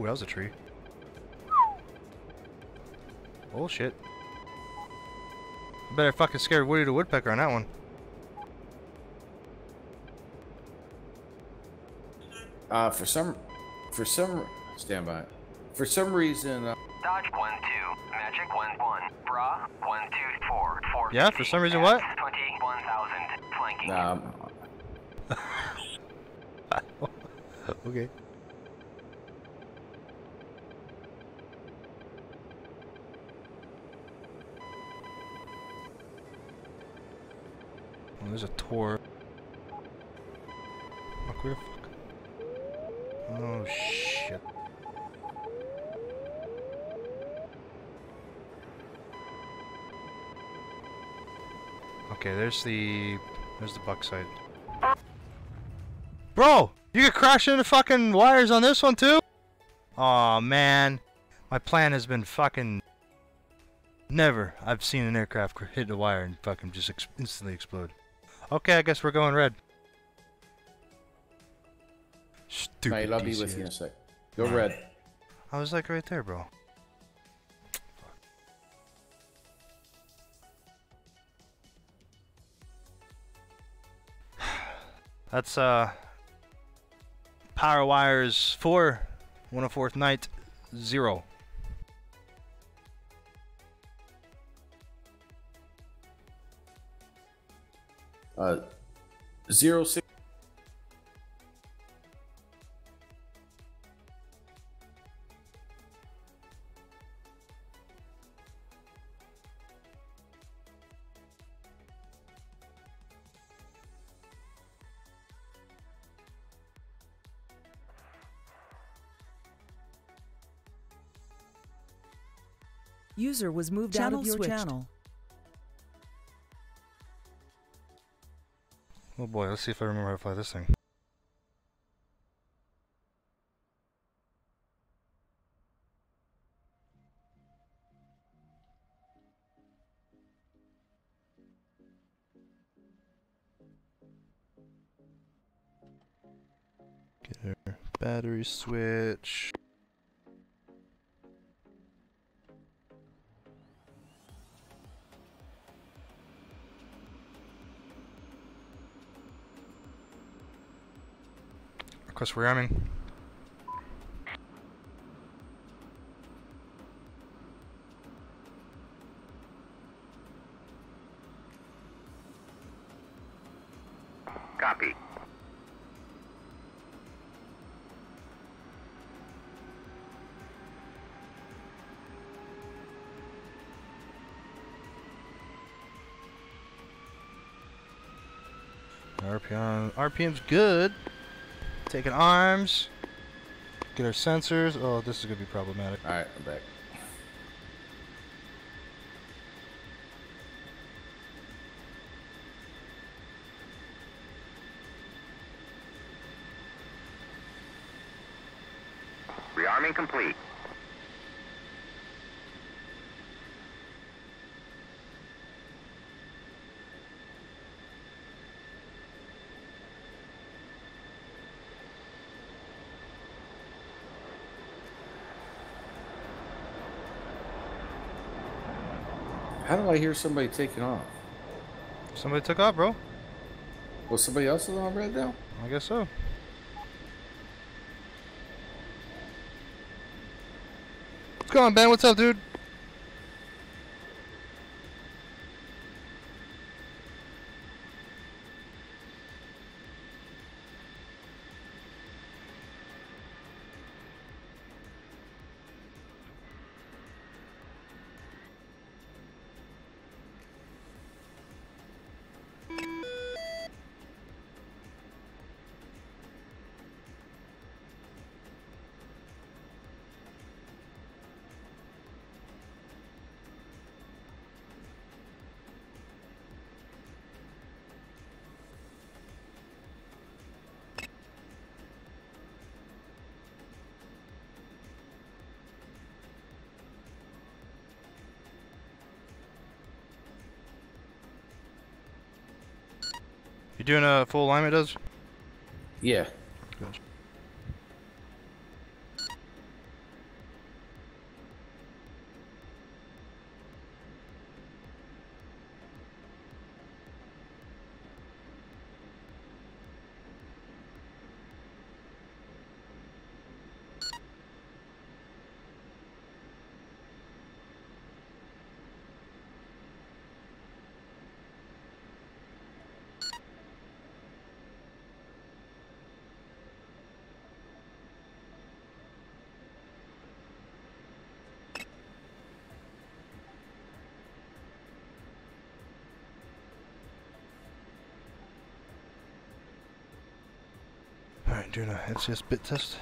[SPEAKER 1] That was a tree. Oh shit. Better fucking scare Woody the Woodpecker on that one.
[SPEAKER 3] Uh, for some, for some, stand by. For some reason, uh,
[SPEAKER 2] Dodge 1-2, Magic 1-1, Bra 124, 450.
[SPEAKER 1] Yeah, for some reason what?
[SPEAKER 2] 21,000, flanking.
[SPEAKER 3] um,
[SPEAKER 1] okay. Oh. Fuck, where fuck? Oh shit. Okay, there's the there's the Buk side. Bro, you could crash into fucking wires on this one too? Aw man, my plan has been fucking. Never. I've seen an aircraft hit a wire and fucking just ex instantly explode. Okay, I guess we're going red. Stupid.
[SPEAKER 3] mate, I'll be with you in a sec. Go red.
[SPEAKER 1] I was like right there, bro. That's uh Power Wires 4, 104th Knight 0.
[SPEAKER 3] Uh, zero six.
[SPEAKER 5] User was moved out of your
[SPEAKER 7] switched.
[SPEAKER 5] channel.
[SPEAKER 1] Oh boy, let's see if I remember how to fly this thing. Get our battery switch. Request rearming.
[SPEAKER 4] Copy.
[SPEAKER 1] RPM, RPM's good. Taking arms. Get our sensors. Oh, this is gonna be problematic.
[SPEAKER 3] All right, I'm back. Do I hear somebody taking off?
[SPEAKER 1] Somebody took off, bro.
[SPEAKER 3] Was somebody else on red now?
[SPEAKER 1] I guess so. What's going on, Ben? What's up, dude? Doing a full alignment, does?
[SPEAKER 3] Yeah.
[SPEAKER 1] Good. Alright, doing a LCS bit test.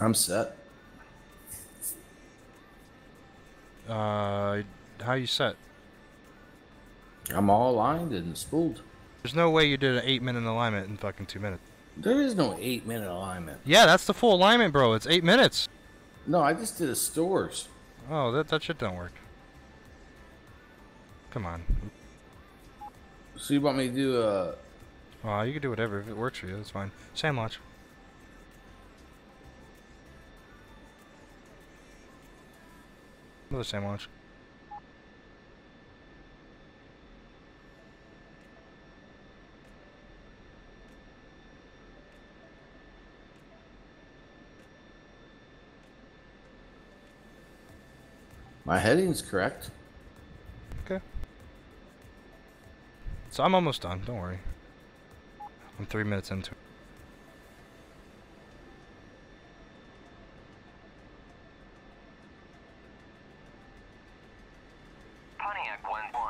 [SPEAKER 3] I'm set.
[SPEAKER 1] Uh, how you set?
[SPEAKER 3] I'm all aligned and spooled.
[SPEAKER 1] There's no way you did an 8 minute alignment in fucking 2 minutes.
[SPEAKER 3] There is no eight minute alignment.
[SPEAKER 1] Yeah, that's the full alignment, bro. It's 8 minutes.
[SPEAKER 3] No, I just did a stores.
[SPEAKER 1] Oh, that, that shit don't work. Come on.
[SPEAKER 3] So you want me to do uh, a?
[SPEAKER 1] Oh, you can do whatever. If it works for you, that's fine. Same launch. Another same launch.
[SPEAKER 3] My heading's correct.
[SPEAKER 1] Okay. So I'm almost done. Don't worry. I'm three minutes into it.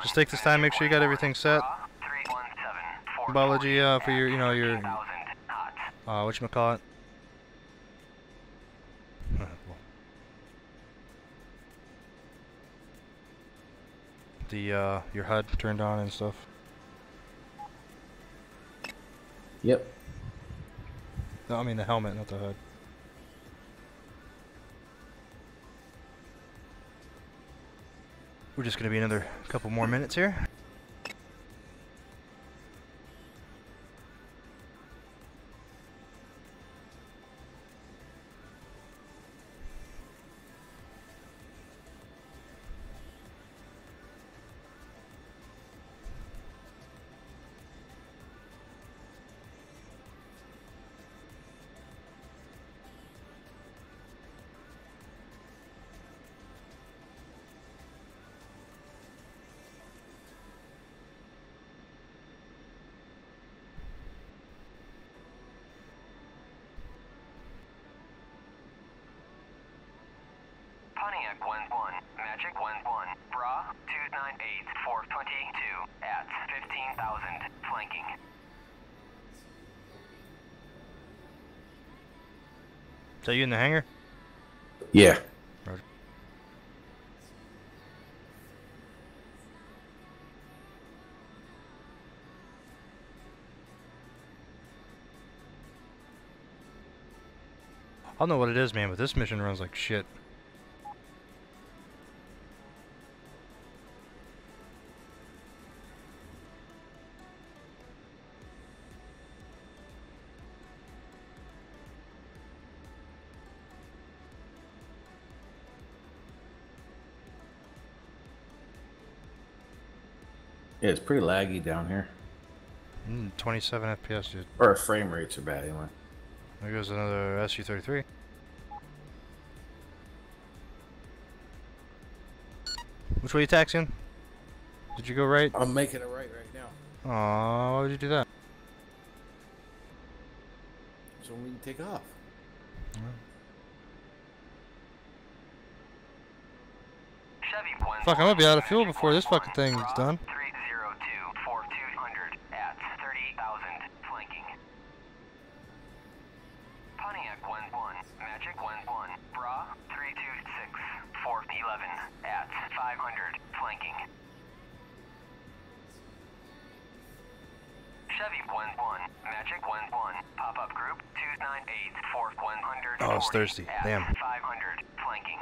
[SPEAKER 1] Just take this time, make sure you got everything set.
[SPEAKER 2] Bra 317.
[SPEAKER 1] Biology, uh, for your, you know, your,
[SPEAKER 2] 15,000 hot.
[SPEAKER 1] uh, whatchamacallit. The, uh, your HUD turned on and stuff.
[SPEAKER 3] Yep.
[SPEAKER 1] No, I mean the helmet, not the HUD. We're just gonna be another couple more minutes here. Is that you in the hangar?
[SPEAKER 3] Yeah.
[SPEAKER 1] Roger. I don't know what it is, man, but this mission runs like shit.
[SPEAKER 3] It's pretty laggy down here.
[SPEAKER 1] Mm, 27 FPS, dude.
[SPEAKER 3] Or frame rates are bad anyway.
[SPEAKER 1] There goes another SU-33. Which way you taxiing? Did you go right?
[SPEAKER 3] I'm making it right right now.
[SPEAKER 1] Aw, why would you do that?
[SPEAKER 3] So we can take off.
[SPEAKER 2] Chevy 1
[SPEAKER 1] Fuck, I'm gonna be out of fuel before this fucking thing is done.
[SPEAKER 2] 4100
[SPEAKER 1] thirsty. Damn.
[SPEAKER 2] 500 flanking.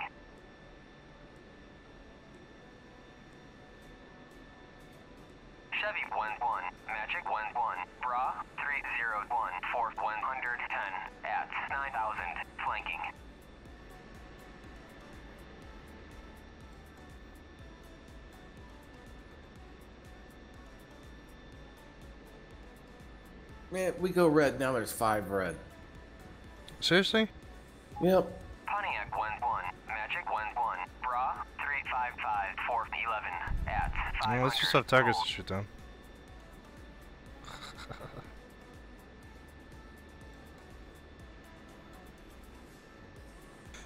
[SPEAKER 2] Chevy 1-1, Magic 1-1, Bra 301, 4110 at 9000 flanking.
[SPEAKER 3] Man, we go red. Now there's five red.
[SPEAKER 1] Seriously?
[SPEAKER 3] Yep.
[SPEAKER 2] Pontiac 1-1, Magic 1-1, Bra 355 411 at 500
[SPEAKER 1] Well, let's just have targets to shoot down.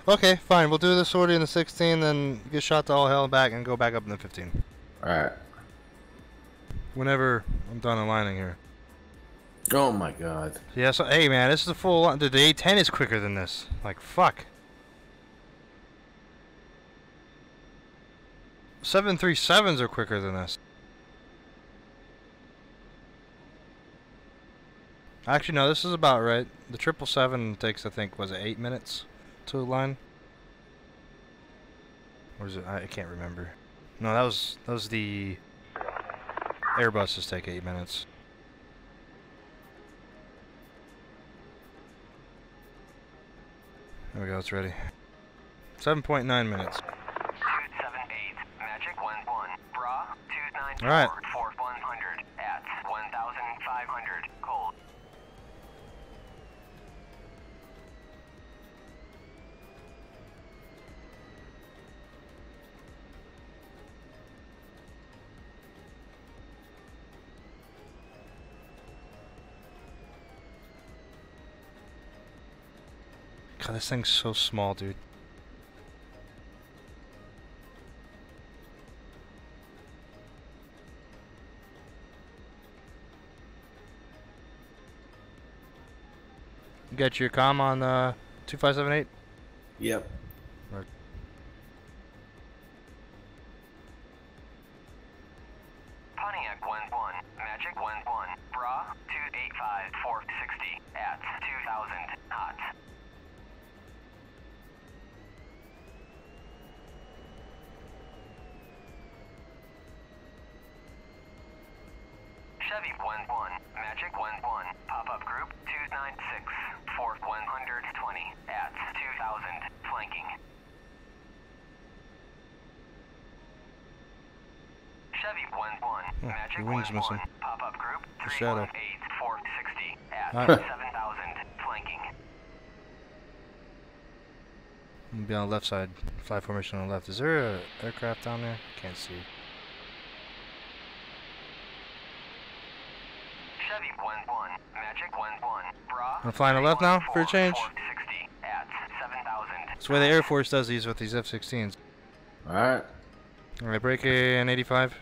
[SPEAKER 1] okay, fine. We'll do the sortie in the 16, then get shot to all hell back and go back up in the 15.
[SPEAKER 3] All right.
[SPEAKER 1] Whenever I'm done aligning here.
[SPEAKER 3] Oh my god.
[SPEAKER 1] Yeah, so, hey man, this is a full line. The A10 is quicker than this. Like, fuck. 737s are quicker than this. Actually, no, this is about right. The 777 takes, I think, was it 8 minutes to align? Or is it? I I can't remember. No, that was, that was the Airbuses take 8 minutes. There we go, it's ready. 7.9 minutes.
[SPEAKER 2] 278, Magic 1-1, Bra 294
[SPEAKER 1] Alright. God, this thing's so small, dude. You got your comm on uh, 2578?
[SPEAKER 3] Yep.
[SPEAKER 1] Missing.
[SPEAKER 2] pop-up group
[SPEAKER 1] The shadow.
[SPEAKER 2] 318 460 at
[SPEAKER 1] Alright.
[SPEAKER 2] 7000 flanking.
[SPEAKER 1] I'm gonna be on the left side. Fly formation on the left. Is there a aircraft down there? Can't see.
[SPEAKER 2] Chevy 1-1, Magic 1-1, Bra
[SPEAKER 1] I'm flying to left now for a change?
[SPEAKER 2] 460 at 7000
[SPEAKER 1] That's the way the Air Force does these with these F-16s.
[SPEAKER 3] All right.
[SPEAKER 1] Alright, break an 85.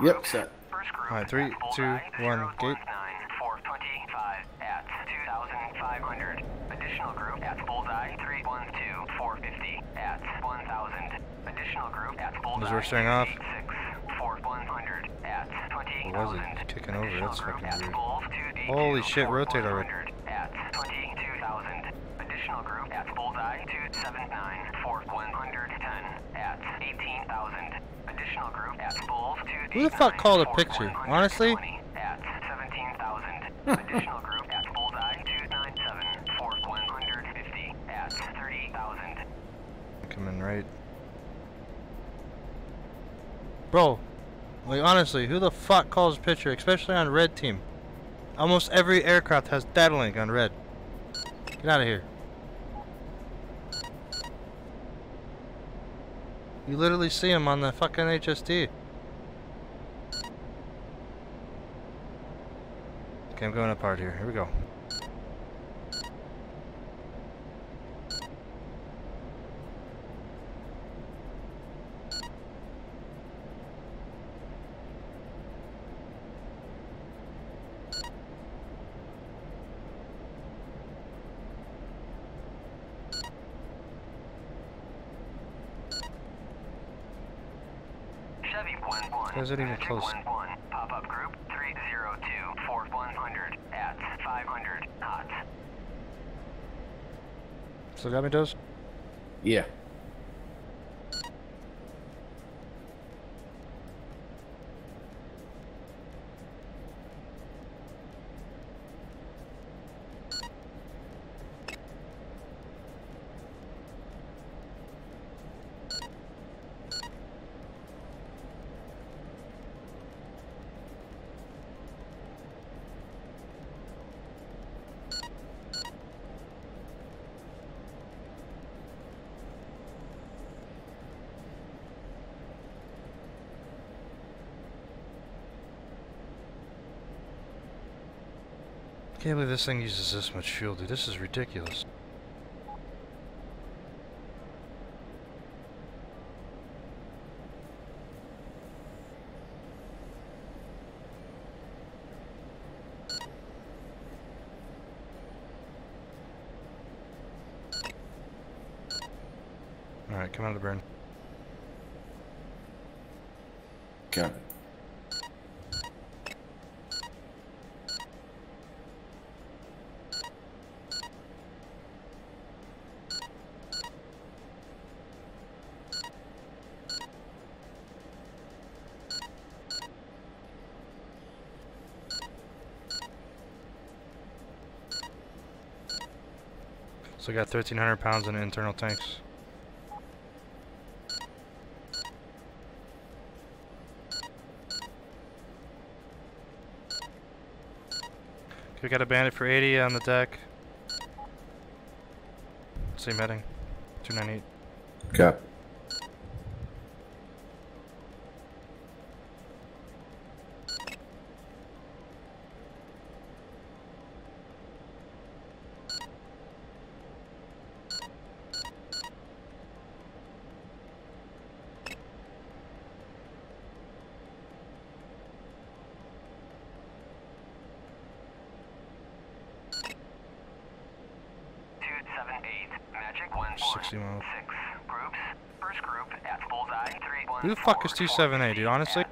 [SPEAKER 3] Yep,
[SPEAKER 2] Group.
[SPEAKER 3] set.
[SPEAKER 2] First group.
[SPEAKER 1] Alright, three,
[SPEAKER 2] at
[SPEAKER 1] two,
[SPEAKER 2] bullseye,
[SPEAKER 1] one,
[SPEAKER 2] zero,
[SPEAKER 1] gate.
[SPEAKER 2] nine, four twenty-five at two thousand five hundred. Additional group at bullseye three one two four fifty at one thousand. Additional group at bullseye
[SPEAKER 1] we're starting off.
[SPEAKER 2] eight six four one hundred at twenty
[SPEAKER 1] What was it? Kicking over, that's fucking weird.
[SPEAKER 2] Bulls, two, eight,
[SPEAKER 1] Holy shit, rotate already.
[SPEAKER 2] 100 At twenty-two thousand. Additional group at bullseye two seven nine four one hundred ten at eighteen thousand. Additional group at bulls two
[SPEAKER 1] Who the fuck called a picture? Honestly?
[SPEAKER 2] Seventeen thousand. Additional group at bullseye two nine seven four one hundred fifty at thirty thousand.
[SPEAKER 1] Coming right. Bro, like honestly, who the fuck calls a picture, especially on red team? Almost every aircraft has data link on red. Get out of here. You literally see them on the fucking HSD. Okay, I'm going apart here. Here we go.
[SPEAKER 2] Chevy one one.
[SPEAKER 1] Those aren't even close.
[SPEAKER 2] one one. Pop up group three zero two four one hundred at five hundred hot.
[SPEAKER 1] Still got me, Doze?
[SPEAKER 3] Yeah.
[SPEAKER 1] This thing uses this much fuel, dude. This is ridiculous. Alright, come out of the burn.
[SPEAKER 3] Okay.
[SPEAKER 1] So we got 1,300 pounds in internal tanks. Okay, we got a bandit for 80 on the deck. Same heading. 298.
[SPEAKER 3] Okay.
[SPEAKER 1] Fuck is
[SPEAKER 2] four,
[SPEAKER 1] 278, dude? Honestly?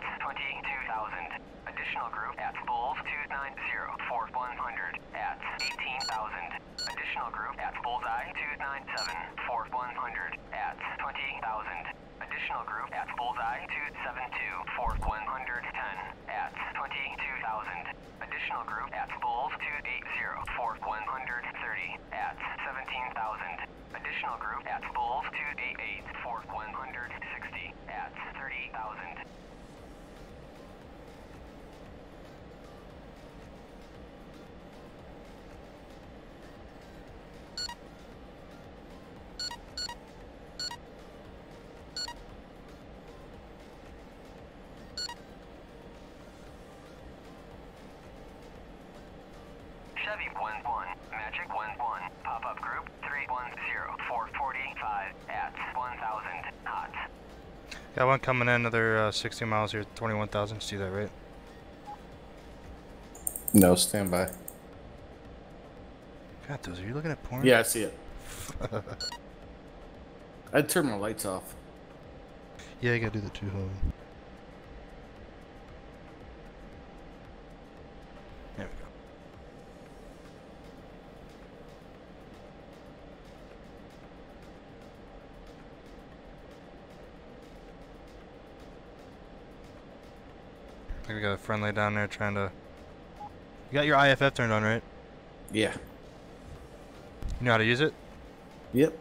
[SPEAKER 1] Coming in, another uh, 60 miles here, 21,000. See that, right?
[SPEAKER 3] No, stand by.
[SPEAKER 1] God, those, are you looking at porn?
[SPEAKER 3] Yeah, I see it. I'd turn my lights off.
[SPEAKER 1] Yeah, you gotta do the two home. Friendly down there trying to. You got your IFF turned on, right?
[SPEAKER 3] Yeah.
[SPEAKER 1] You know how to use it?
[SPEAKER 3] Yep.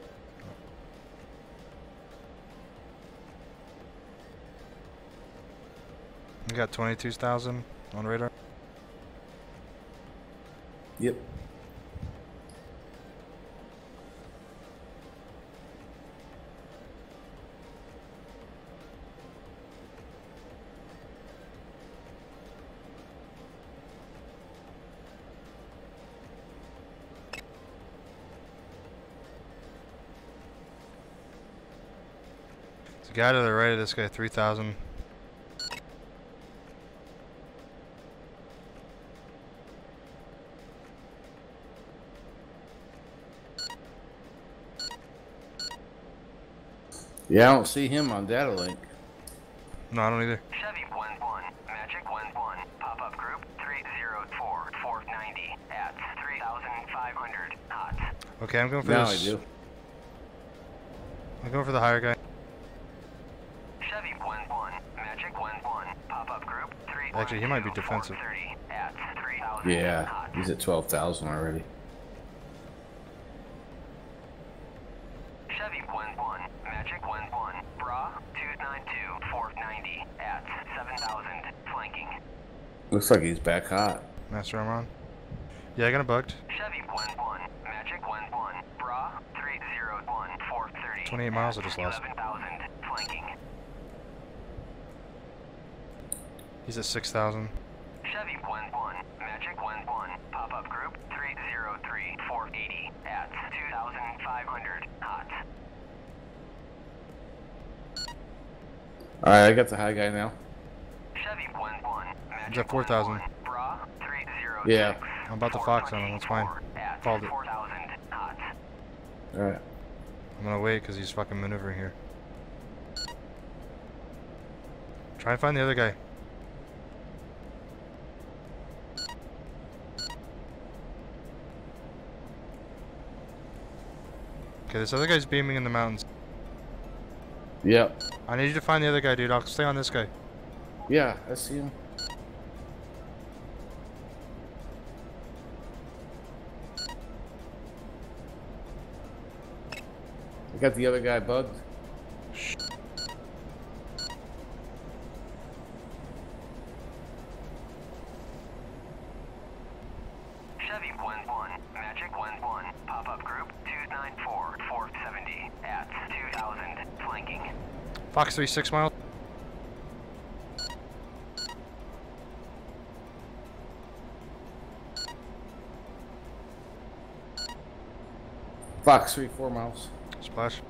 [SPEAKER 1] You got 22,000 on radar?
[SPEAKER 3] Yep.
[SPEAKER 1] Guy to the right of this guy, 3,000.
[SPEAKER 3] Yeah, I don't see him on data link.
[SPEAKER 1] No, I don't either.
[SPEAKER 2] Chevy 1-1, Magic 1-1, pop-up group 304-490 at 3500 hot.
[SPEAKER 1] Okay, I'm going for
[SPEAKER 3] Now I do.
[SPEAKER 1] I'm going for the higher guy.
[SPEAKER 2] Chevy 1-1, Magic 1-1, pop-up group 3
[SPEAKER 1] Actually, he might be defensive.
[SPEAKER 2] 3000
[SPEAKER 3] Yeah, he's at 12,000 already.
[SPEAKER 2] Chevy 1-1, Magic 1-1, Bra 292-490 at 7000 flanking.
[SPEAKER 3] Looks like he's back hot.
[SPEAKER 1] Master arm on. Yeah, I got him bugged.
[SPEAKER 2] Chevy 1-1, Magic 1-1, Bra 301-430
[SPEAKER 1] 28 miles I just lost.
[SPEAKER 2] 11,000 flanking.
[SPEAKER 1] He's at 6,000.
[SPEAKER 2] Chevy 1-1, Magic 1-1, pop-up group 303-480 at 2,500 hot.
[SPEAKER 3] Alright, I got the high guy now.
[SPEAKER 2] Chevy 1-1, Magic
[SPEAKER 1] at 4,000.
[SPEAKER 2] 1-1, Bra 306.
[SPEAKER 3] Yeah.
[SPEAKER 1] I'm about to fox on him, that's fine. Called it.
[SPEAKER 3] Alright.
[SPEAKER 1] I'm gonna wait because he's fucking maneuvering here. Try and find the other guy. Okay, this other guy's beaming in the mountains.
[SPEAKER 3] Yep.
[SPEAKER 1] I need you to find the other guy, dude. I'll stay on this guy.
[SPEAKER 3] Yeah, I see him. I got the other guy bugged.
[SPEAKER 1] Fox 3, 6 mile.
[SPEAKER 3] Fox, three, four miles.
[SPEAKER 1] Splash.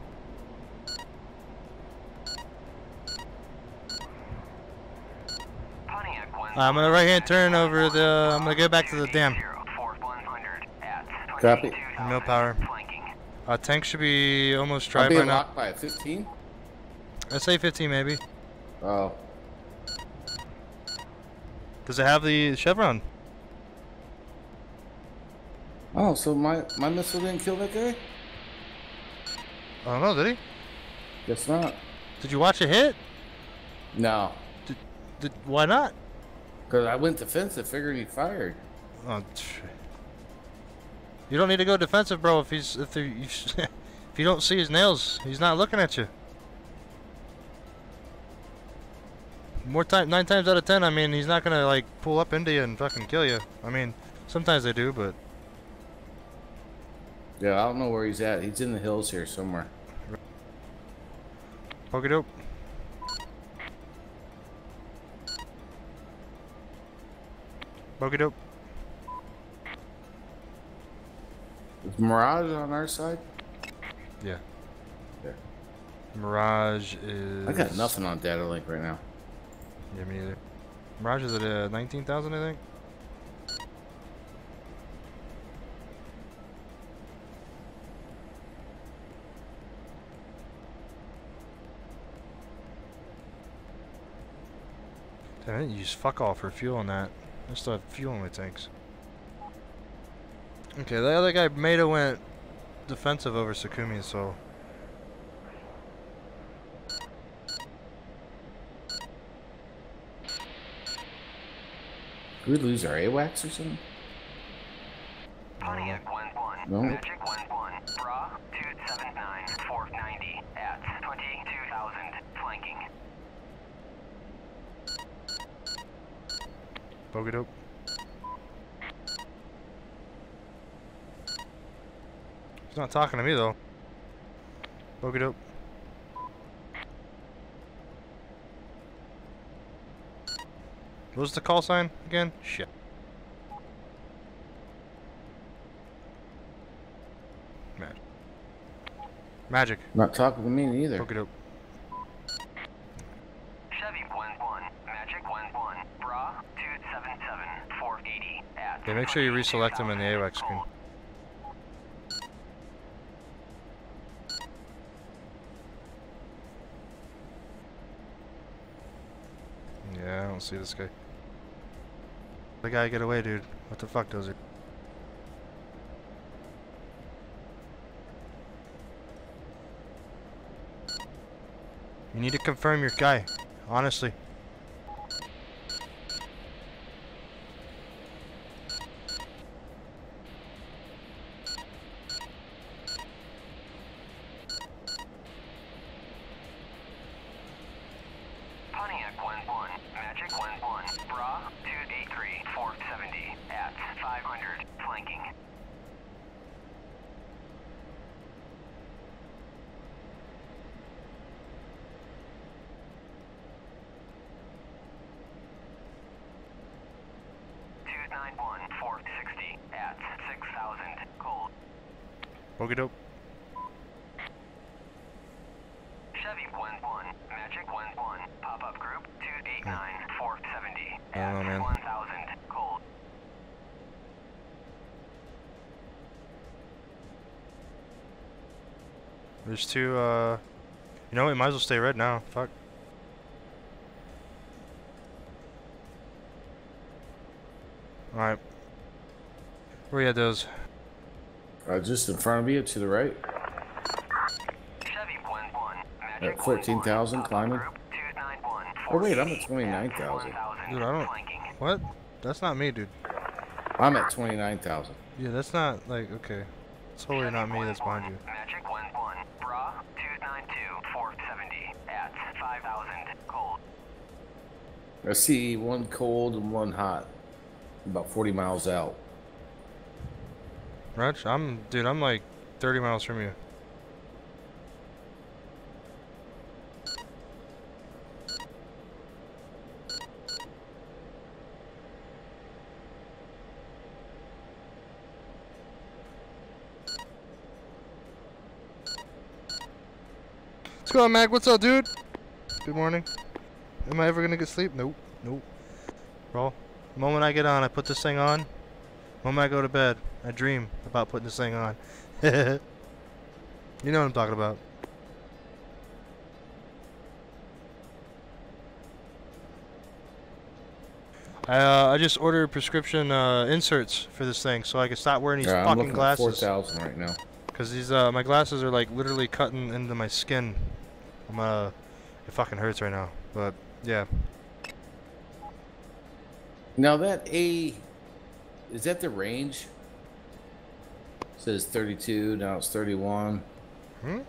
[SPEAKER 2] Pontiac 1
[SPEAKER 1] I'm gonna right hand turn over the. I'm gonna go back to the dam.
[SPEAKER 2] at
[SPEAKER 3] Copy.
[SPEAKER 1] No power.
[SPEAKER 2] Flanking.
[SPEAKER 1] Uh, tank should be almost dry
[SPEAKER 3] I'm
[SPEAKER 1] by now.
[SPEAKER 3] locked by a 15.
[SPEAKER 1] I'd say 15 maybe.
[SPEAKER 3] Oh,
[SPEAKER 1] Does it have the chevron?
[SPEAKER 3] oh, so my my missile didn't kill that guy?
[SPEAKER 1] I don't know, did he?
[SPEAKER 3] Guess not.
[SPEAKER 1] Did you watch it hit?
[SPEAKER 3] No,
[SPEAKER 1] Did, did, why not?
[SPEAKER 3] because I went defensive, figuring he fired.
[SPEAKER 1] Oh, you don't need to go defensive, bro. If he's if you if you don't see his nails, he's not looking at you. More time, nine times out of ten, I mean, he's not gonna like pull up into you and fucking kill you. I mean, sometimes they do, but
[SPEAKER 3] Yeah, I don't know where he's at. He's in the hills here somewhere.
[SPEAKER 1] bogey dope. Bogey dope.
[SPEAKER 3] Is Mirage on our side?
[SPEAKER 1] Yeah.
[SPEAKER 3] Yeah.
[SPEAKER 1] Mirage is.
[SPEAKER 3] I got nothing on data link right now.
[SPEAKER 1] Yeah, me neither. Mirage is at uh, 19,000, I think. Damn, I didn't use fuck all for fuel on that. I still have fuel in my tanks. Okay, the other guy, Meta, went defensive over Sukhumi, so
[SPEAKER 3] Did we lose our AWACS or something?
[SPEAKER 2] Pontiac 1-1.
[SPEAKER 3] No.
[SPEAKER 2] Magic 1-1. Bra 279. 490. At 22,000. Flanking.
[SPEAKER 1] Bogey dope. He's not talking to me though. Bogey What was the call sign again? Shit. Magic. Magic.
[SPEAKER 3] Not talking to me neither.
[SPEAKER 1] Bogey dope.
[SPEAKER 2] Chevy 1-1. Magic 1-1. Bra 277. 480. At
[SPEAKER 1] Yeah, make sure you reselect him in the AWACS screen. Yeah, I don't see this guy. The guy get away, dude. What the fuck does it? You need to confirm your guy, honestly. There's two, uh... You know, we might as well stay red now. Fuck. Alright. Where you at those?
[SPEAKER 3] Uh, just in front of you, to the right.
[SPEAKER 2] Chevy 1-1,
[SPEAKER 3] At 14,000 climbing.
[SPEAKER 2] group 291,
[SPEAKER 3] Oh, wait, I'm at 29,000.
[SPEAKER 1] Dude, I don't- What? That's not me, dude.
[SPEAKER 3] I'm at 29,000.
[SPEAKER 1] Yeah, that's not, like, okay. It's totally not me that's behind you.
[SPEAKER 3] I see one cold and one hot. About 40 miles out.
[SPEAKER 1] Raj, I'm, dude, I'm like 30 miles from you. What's going on, Mac? What's up, dude? Good morning. Am I ever gonna get sleep? Nope. Nope. Bro, the moment I get on, I put this thing on. The moment I go to bed, I dream about putting this thing on. You know what I'm talking about. I, uh, I just ordered prescription uh, inserts for this thing so I can stop wearing these
[SPEAKER 3] Yeah, I'm
[SPEAKER 1] fucking
[SPEAKER 3] looking at four
[SPEAKER 1] glasses.
[SPEAKER 3] right now.
[SPEAKER 1] Cause these uh, my glasses are like literally cutting into my skin. I'm uh, it fucking hurts right now. But yeah,
[SPEAKER 3] Now that A, is that the range? says 32. Now it's 31 Hmm?
[SPEAKER 1] where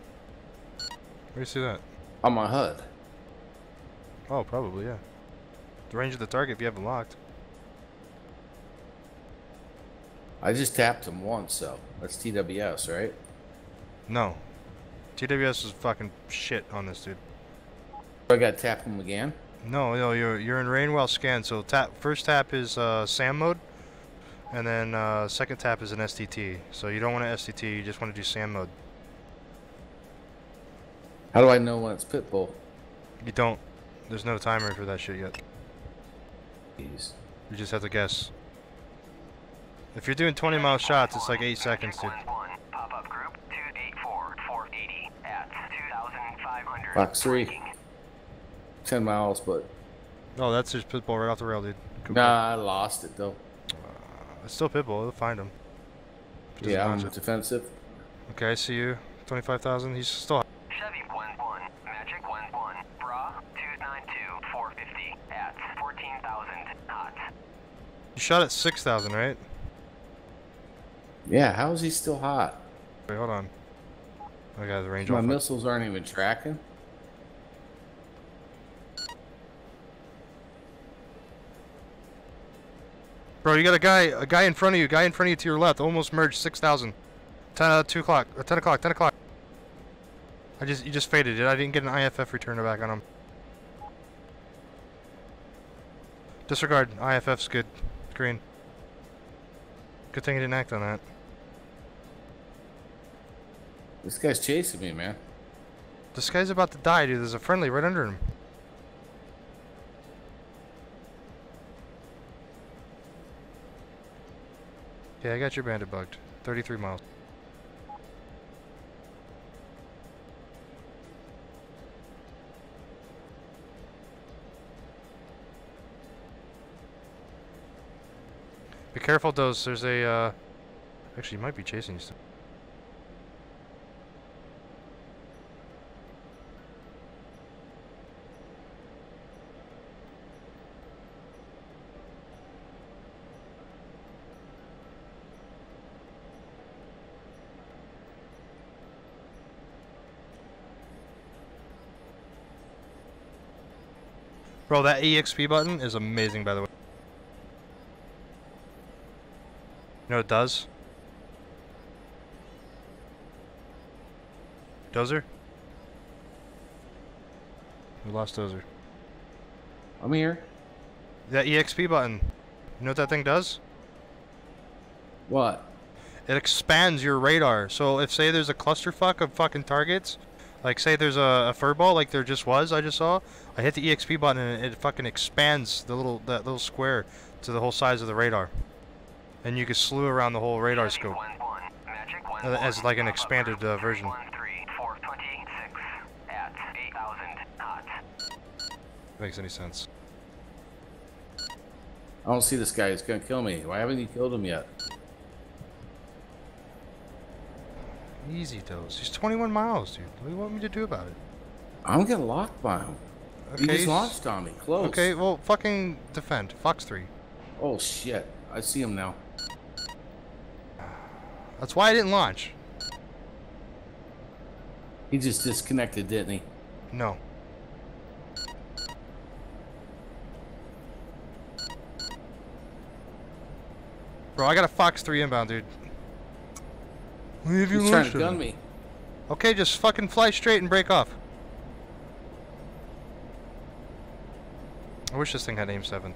[SPEAKER 1] do you see that?
[SPEAKER 3] on my HUD.
[SPEAKER 1] Oh, probably yeah. The range of the target if you have it locked.
[SPEAKER 3] I just tapped him once, so that's TWS, right?
[SPEAKER 1] No, TWS is fucking shit on this dude.
[SPEAKER 3] I got to tap him again.
[SPEAKER 1] No, no, you're you're in Rainwell scan. So tap first tap is uh, SAM mode, and then uh, second tap is an STT. So you don't want an STT. You just want to do SAM mode.
[SPEAKER 3] How do I know when it's pitbull?
[SPEAKER 1] You don't. There's no timer for that shit yet.
[SPEAKER 3] Jeez.
[SPEAKER 1] You just have to guess. If you're doing 20 mile shots, it's like 8 seconds, dude.
[SPEAKER 3] Fox
[SPEAKER 2] 3.
[SPEAKER 3] 10 miles, but
[SPEAKER 1] Oh, that's just pitbull right off the rail, dude. Good
[SPEAKER 3] nah, I lost it though.
[SPEAKER 1] call. It's still pitbull. They'll find him. Doesn't
[SPEAKER 3] Yeah, I'm
[SPEAKER 1] it.
[SPEAKER 3] defensive.
[SPEAKER 1] Okay, I see you. 25,000. He's still.
[SPEAKER 2] Chevy 1-1, Magic 1-1, Bra 292-450 at 14,000 hot.
[SPEAKER 1] You shot at 6,000, right?
[SPEAKER 3] Yeah, how is he still hot?
[SPEAKER 1] Wait, hold on. I got the range
[SPEAKER 3] My
[SPEAKER 1] off.
[SPEAKER 3] missiles aren't even tracking.
[SPEAKER 1] Bro, you got a guy, a guy in front of you, guy in front of you to your left, almost merged, 6,000. 10, uh, 2 o'clock, uh, 10 o'clock, 10 o'clock. I just, you just faded it. I didn't get an IFF return back on him. Disregard, IFF's good. Green. Good thing he didn't act on that.
[SPEAKER 3] This guy's chasing me, man.
[SPEAKER 1] This guy's about to die, dude. There's a friendly right under him. Yeah, I got your bandit bugged. 33 miles. Be careful, those. There's a, uh... Actually, he might be chasing you Bro, that EXP button is amazing, by the way. You know what it does? Dozer? We lost Dozer.
[SPEAKER 3] I'm here.
[SPEAKER 1] That EXP button. You know what that thing does?
[SPEAKER 3] What?
[SPEAKER 1] It expands your radar. So if say there's a clusterfuck of fucking targets, like say there's a, a furball like there just was, I just saw. I hit the EXP button and it fucking expands the little that little square to the whole size of the radar, and you can slew around the whole radar scope
[SPEAKER 2] 1-1, Magic
[SPEAKER 1] uh,
[SPEAKER 2] 1-1,
[SPEAKER 1] as like an expanded uh, version.
[SPEAKER 2] 313-426 at 8,000 hot.
[SPEAKER 1] Makes any sense?
[SPEAKER 3] I don't see this guy. He's gonna kill me. Why haven't you killed him yet?
[SPEAKER 1] Easy dose. He's 21 miles, dude. What do you want me to do about it?
[SPEAKER 3] I'm getting locked by him. He
[SPEAKER 1] Okay.
[SPEAKER 3] just launched on me. Close.
[SPEAKER 1] Okay, well, fucking defend. Fox 3.
[SPEAKER 3] Oh shit! I see him now.
[SPEAKER 1] That's why I didn't launch.
[SPEAKER 3] He just disconnected, didn't he?
[SPEAKER 1] No. Bro, I got a Fox 3 inbound, dude. Leave you
[SPEAKER 3] He's trying to gun me.
[SPEAKER 1] Okay, just fucking fly straight and break off. I wish this thing had aim 7.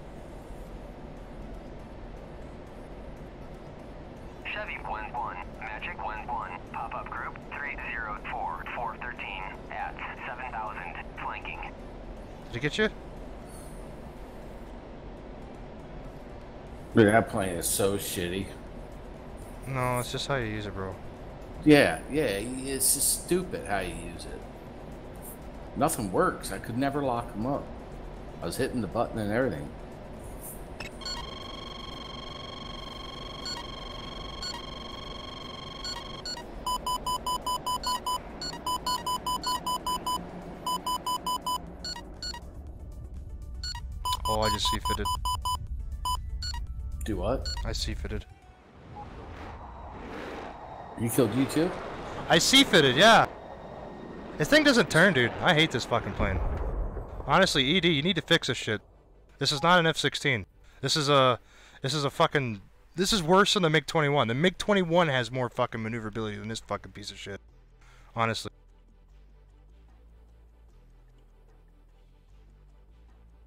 [SPEAKER 2] Chevy 1-1, Magic 1-1, pop-up group 304-413 at 7,000 flanking.
[SPEAKER 1] Did he get you?
[SPEAKER 3] Dude, that plane is so shitty.
[SPEAKER 1] No, it's just how you use it, bro.
[SPEAKER 3] Yeah, yeah, it's just stupid how you use it. Nothing works. I could never lock them up. I was hitting the button and everything.
[SPEAKER 1] Oh, I just see fitted.
[SPEAKER 3] Do what?
[SPEAKER 1] I see fitted.
[SPEAKER 3] You killed you too?
[SPEAKER 1] I see fitted, yeah. This thing doesn't turn, dude. I hate this fucking plane. Honestly, ED, you need to fix this shit. This is not an F-16. This is a, this is a fucking, this is worse than the MiG-21. The MiG-21 has more fucking maneuverability than this fucking piece of shit. Honestly.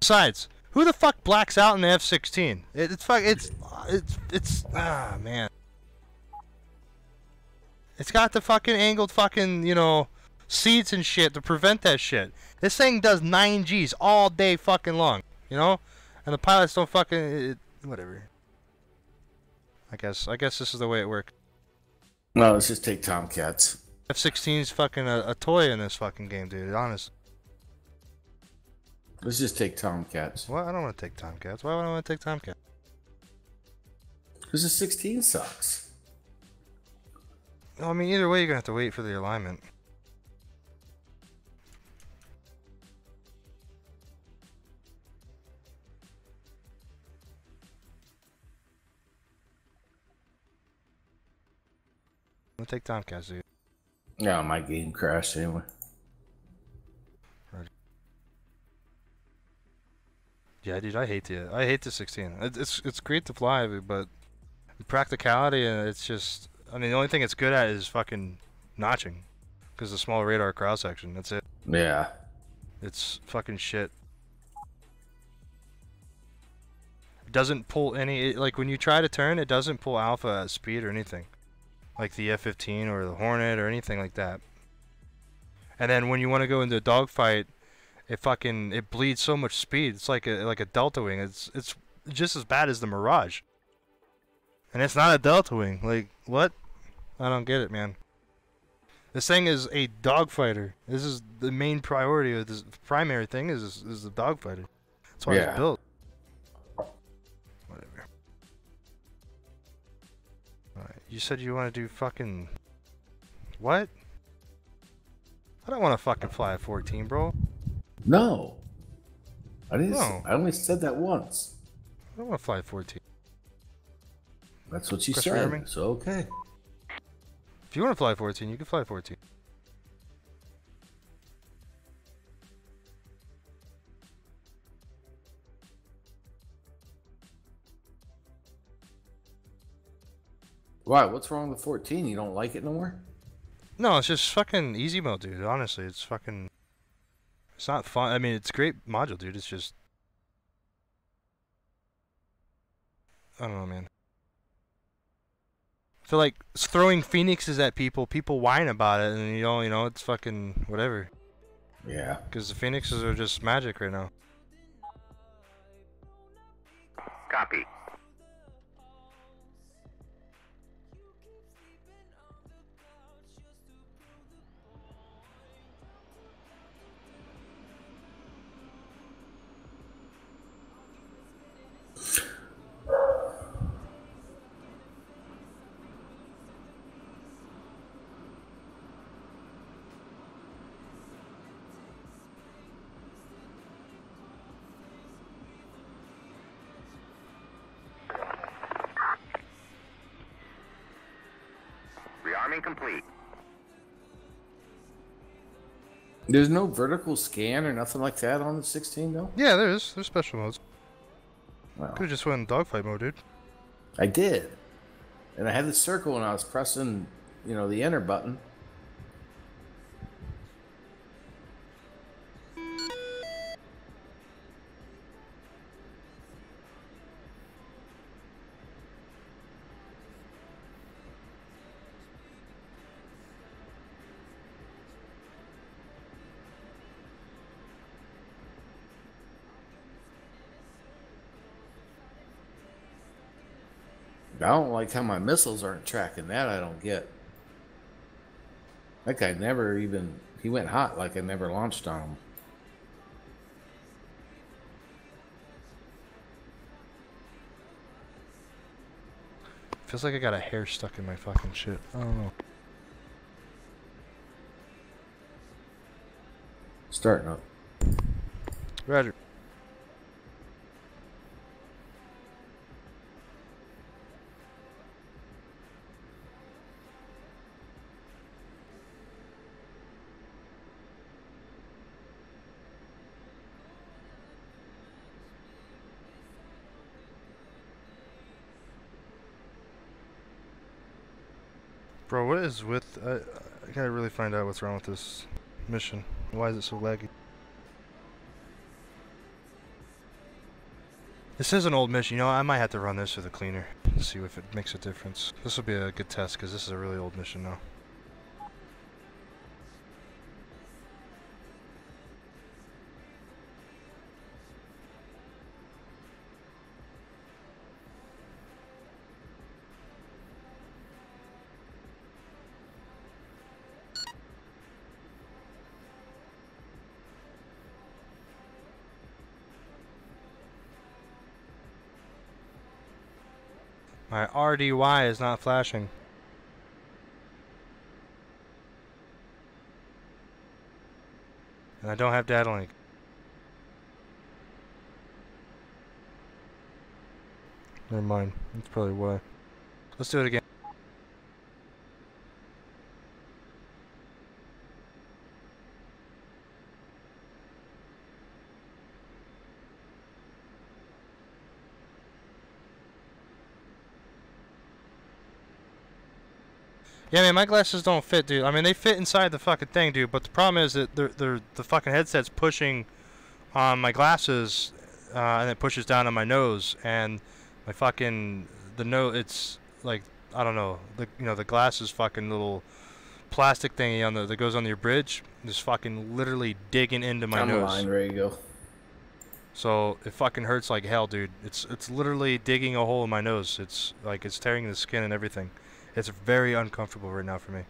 [SPEAKER 1] Besides, who the fuck blacks out in the F-16? It, it's fuck, it's, it's, it's, ah, man. It's got the fucking angled fucking, you know, seats and shit to prevent that shit. This thing does 9 Gs all day fucking long, you know? And the pilots don't fucking, it, whatever. I guess, I guess this is the way it works.
[SPEAKER 3] No, let's just take Tomcats.
[SPEAKER 1] F-16 is fucking a, a toy in this fucking game, dude, honest.
[SPEAKER 3] Let's just take Tomcats.
[SPEAKER 1] Well, I don't want to take Tomcats. Why would I want to take Tomcats?
[SPEAKER 3] Because the 16 sucks.
[SPEAKER 1] Well, I mean, either way, you're gonna have to wait for the alignment. I'm gonna take Tomcats, dude.
[SPEAKER 3] No, my game crashed anyway.
[SPEAKER 1] Yeah, dude, I hate the I hate the 16. It's it's great to fly, but practicality and it's just. I mean, the only thing it's good at is fucking notching, because the small radar cross section. That's it.
[SPEAKER 3] Yeah.
[SPEAKER 1] It's fucking shit. It doesn't pull any it, like when you try to turn, it doesn't pull alpha at speed or anything, like the F-15 or the Hornet or anything like that. And then when you want to go into a dogfight, it fucking it bleeds so much speed. It's like a like a delta wing. It's it's just as bad as the Mirage. And it's not a delta wing. Like what? I don't get it, man. This thing is a dogfighter. This is the main priority of this primary thing is is the dogfighter. That's why
[SPEAKER 3] Yeah.
[SPEAKER 1] it's built. Whatever. Alright, you said you want to do fucking what? I don't want to fucking fly a 14, bro.
[SPEAKER 3] No. I didn't.
[SPEAKER 1] No.
[SPEAKER 3] I only said that once.
[SPEAKER 1] I don't want to fly a 14.
[SPEAKER 3] That's what you
[SPEAKER 1] Chris
[SPEAKER 3] said. So okay.
[SPEAKER 1] If you want to fly 14, you can fly 14.
[SPEAKER 3] Why? What's wrong with 14? You don't like it no more?
[SPEAKER 1] No, it's just fucking easy mode, dude. Honestly, it's fucking. It's not fun. I mean, it's great module, dude. It's just. I don't know, man. I feel like s- throwing phoenixes at people, people whine about it, and you know, you know, it's fucking whatever.
[SPEAKER 3] Yeah.
[SPEAKER 1] Because the phoenixes are just magic right now.
[SPEAKER 4] Copy.
[SPEAKER 3] There's no vertical scan or nothing like that on the 16 though.
[SPEAKER 1] Yeah, there is. There's special modes.
[SPEAKER 3] Well,
[SPEAKER 1] Could have just went in dogfight mode, dude.
[SPEAKER 3] I did, and I had the circle and I was pressing, you know, the enter button. Like how my missiles aren't tracking that. I don't get. That guy never even he went hot like I never launched on him.
[SPEAKER 1] Feels like I got a hair stuck in my fucking shit. I don't know.
[SPEAKER 3] Starting up.
[SPEAKER 1] Is with... I, gotta really find out what's wrong with this mission. Why is it so laggy? This is an old mission, you know, I might have to run this with a cleaner see if it makes a difference. This will be a good test, because this is a really old mission now. RDY is not flashing. And I don't have data link. Never mind. That's probably why. Let's do it again. Yeah, man, my glasses don't fit, dude. I mean, they fit inside the fucking thing, dude. But the problem is that they're, they're the fucking headset's pushing on my glasses, uh, and it pushes down on my nose, and my fucking the nose. It's like I don't know, the you know the glasses fucking little plastic thingy on the that goes on your bridge, just fucking literally digging into my
[SPEAKER 3] I'm
[SPEAKER 1] nose.
[SPEAKER 3] aligned, ready to go.
[SPEAKER 1] So it fucking hurts like hell, dude. It's it's literally digging a hole in my nose. It's like it's tearing the skin and everything. It's very uncomfortable right now for me.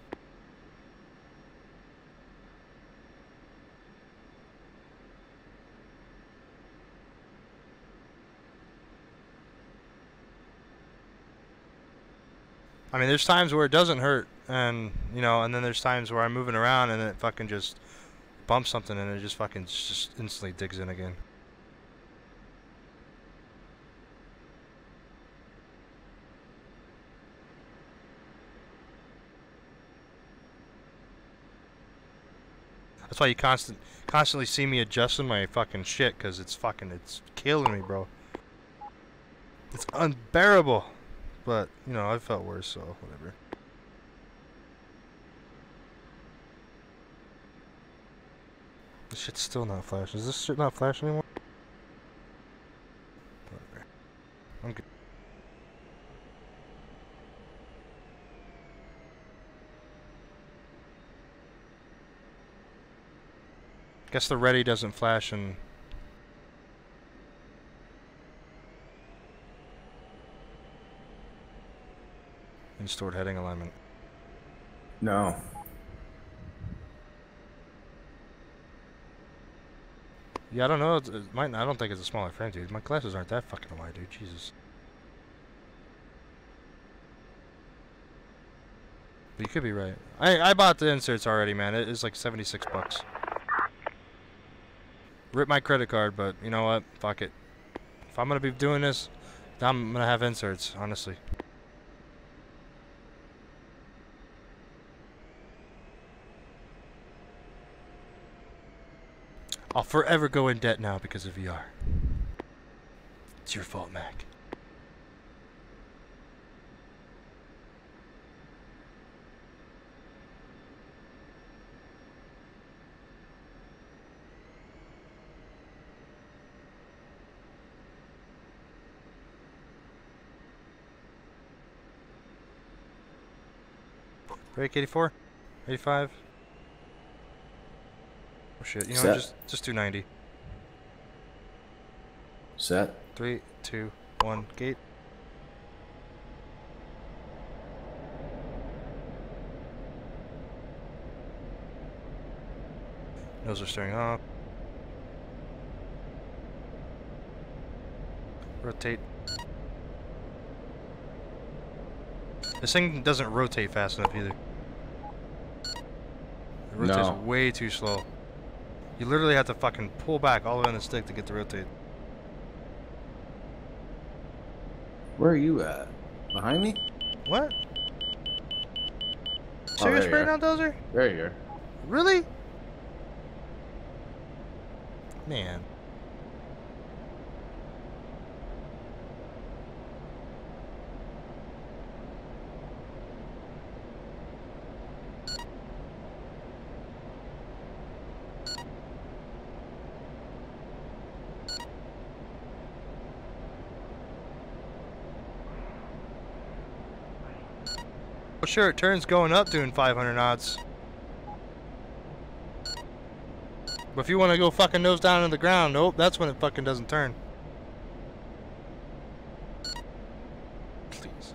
[SPEAKER 1] I mean, there's times where it doesn't hurt, and you know, and then there's times where I'm moving around and it fucking just bumps something and it just fucking just instantly digs in again. That's why you constant, constantly see me adjusting my fucking shit, cause it's fucking, it's killing me, bro. It's unbearable. But, you know, I've felt worse, so whatever. This shit's still not flashing. Is this shit not flashing anymore? Whatever. I'm good. Guess the ready doesn't flash and in stored heading alignment.
[SPEAKER 3] No.
[SPEAKER 1] Yeah, I don't know. It might. I don't think it's a smaller frame, dude. My glasses aren't that fucking wide, dude. Jesus. But you could be right. I I bought the inserts already, man. It is like 76 bucks. Rip my credit card, but you know what? Fuck it. If I'm gonna be doing this, I'm gonna have inserts, honestly. I'll forever go in debt now because of VR. It's your fault, Mac. Break 84? 85? Oh shit, you know,
[SPEAKER 3] Set.
[SPEAKER 1] what, just just do 90.
[SPEAKER 3] Set.
[SPEAKER 1] Three, two, one, gate. Nose are steering off. Rotate. This thing doesn't rotate fast enough either. Rotates
[SPEAKER 3] No.
[SPEAKER 1] way too slow. You literally have to fucking pull back all the way on the stick to get to rotate.
[SPEAKER 3] Where are you at? Behind me?
[SPEAKER 1] What?
[SPEAKER 3] Oh,
[SPEAKER 1] Serious right now,
[SPEAKER 3] are.
[SPEAKER 1] Dozer?
[SPEAKER 3] There you are.
[SPEAKER 1] Really? Man. Sure, it turns going up doing 500 knots. But if you want to go fucking nose down to the ground, nope, that's when it fucking doesn't turn. Please.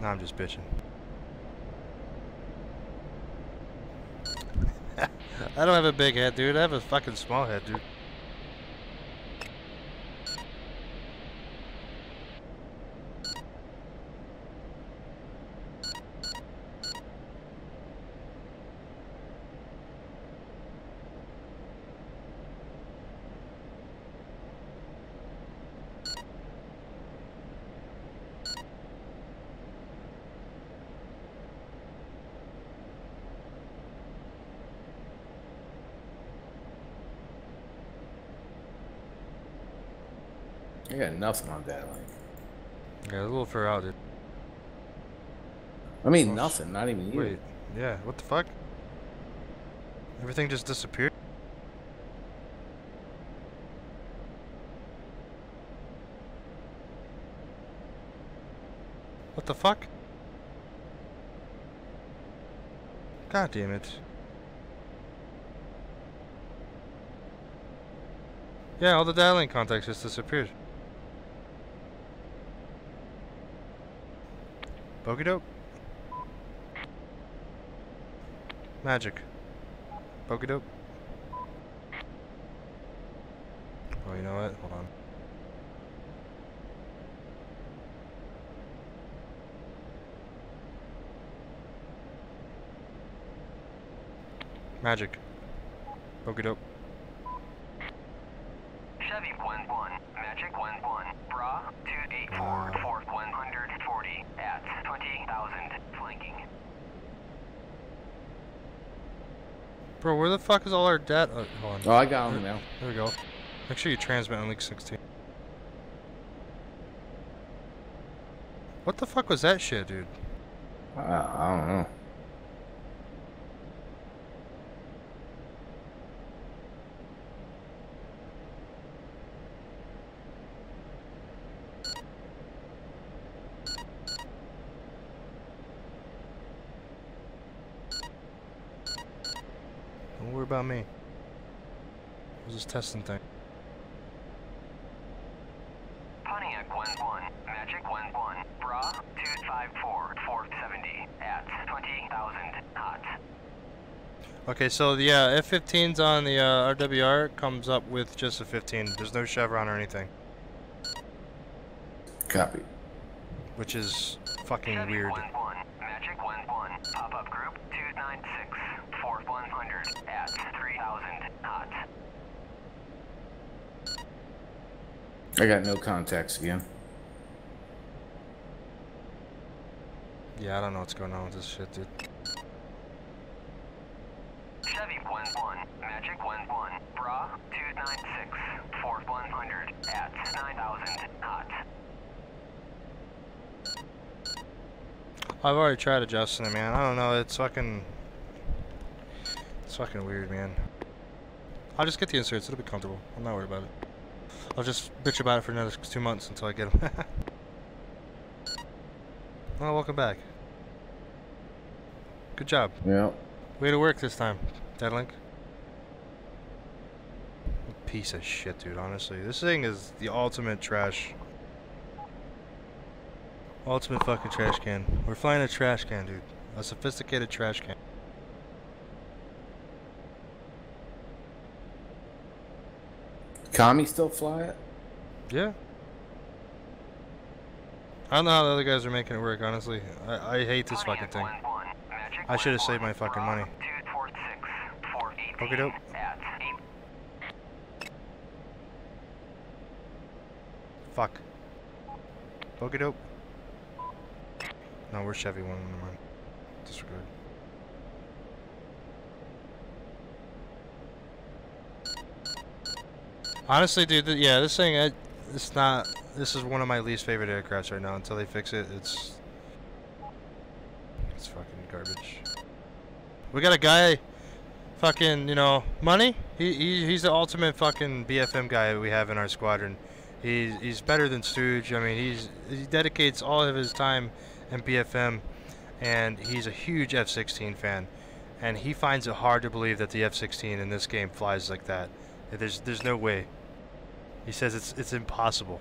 [SPEAKER 1] No, I'm just bitching. I don't have a big head, dude. I have a fucking small head, dude.
[SPEAKER 3] Got nothing on that link.
[SPEAKER 1] Yeah, a little fur out, dude.
[SPEAKER 3] I mean,
[SPEAKER 1] Oh,
[SPEAKER 3] nothing. Not even you.
[SPEAKER 1] Wait, yeah, what the fuck? Everything just disappeared? What the fuck? God damn it. Yeah, all the dialing contacts just disappeared. Bogey dope? Magic. Bogey dope. Oh, you know what? Hold on. Magic. Bogey dope.
[SPEAKER 2] Chevy 1-1, Magic 1-1, Bra 284, Fort 140 at 20,000, flanking.
[SPEAKER 1] Bro, where the fuck is all our debt? Oh, hold on.
[SPEAKER 3] Oh, I got them now.
[SPEAKER 1] There we go. Make sure you transmit on link 16. What the fuck was that shit, dude?
[SPEAKER 3] Uh, I don't know.
[SPEAKER 1] Don't worry about me. I was just testing thing.
[SPEAKER 2] Pontiac 1-1, Magic 1-1, Bra 254, 470 at 20,000, hot.
[SPEAKER 1] Okay, so the uh, F-15s on the uh, RWR comes up with just a 15. There's no chevron or anything,
[SPEAKER 3] Copy.
[SPEAKER 1] which is fucking
[SPEAKER 2] Chevy
[SPEAKER 1] weird.
[SPEAKER 2] 1-1, Magic 1-1, pop-up group 296, Fort 100 at 3,000, hot.
[SPEAKER 3] I got no contacts again.
[SPEAKER 1] Yeah, I don't know what's going on with this shit, dude.
[SPEAKER 2] Chevy 1-1, Magic 1-1, Bra 296, Fort 100 at 9,000, hot.
[SPEAKER 1] I've already tried adjusting it, man. I don't know. It's fucking. It's fucking weird, man. I'll just get the inserts. It'll be comfortable. I'm not worried about it. I'll just bitch about it for another two months until I get them. oh, welcome back. Good job.
[SPEAKER 3] Yeah.
[SPEAKER 1] Way to work this time, Deadlink. Piece of shit, dude. Honestly, this thing is the ultimate trash. Ultimate fucking trash can. We're flying a trash can, dude. A sophisticated trash can.
[SPEAKER 3] Kami still fly it?
[SPEAKER 1] Yeah. I don't know how the other guys are making it work, honestly. I, I hate this fucking thing. I should have saved my fucking money. Okey doke. Fuck. Okey doke. No, we're Chevy one. Never mind. Disregard. Honestly, dude, th yeah, this thing, I, it's not. This is one of my least favorite aircrafts right now. Until they fix it, it's it's fucking garbage. We got a guy, fucking, you know, money. He, he he's the ultimate fucking BFM guy we have in our squadron. He's he's better than Stooge. I mean, he's he dedicates all of his time in BFM, and he's a huge F-16 fan. And he finds it hard to believe that the F-16 in this game flies like that. There's there's no way. He says it's it's impossible.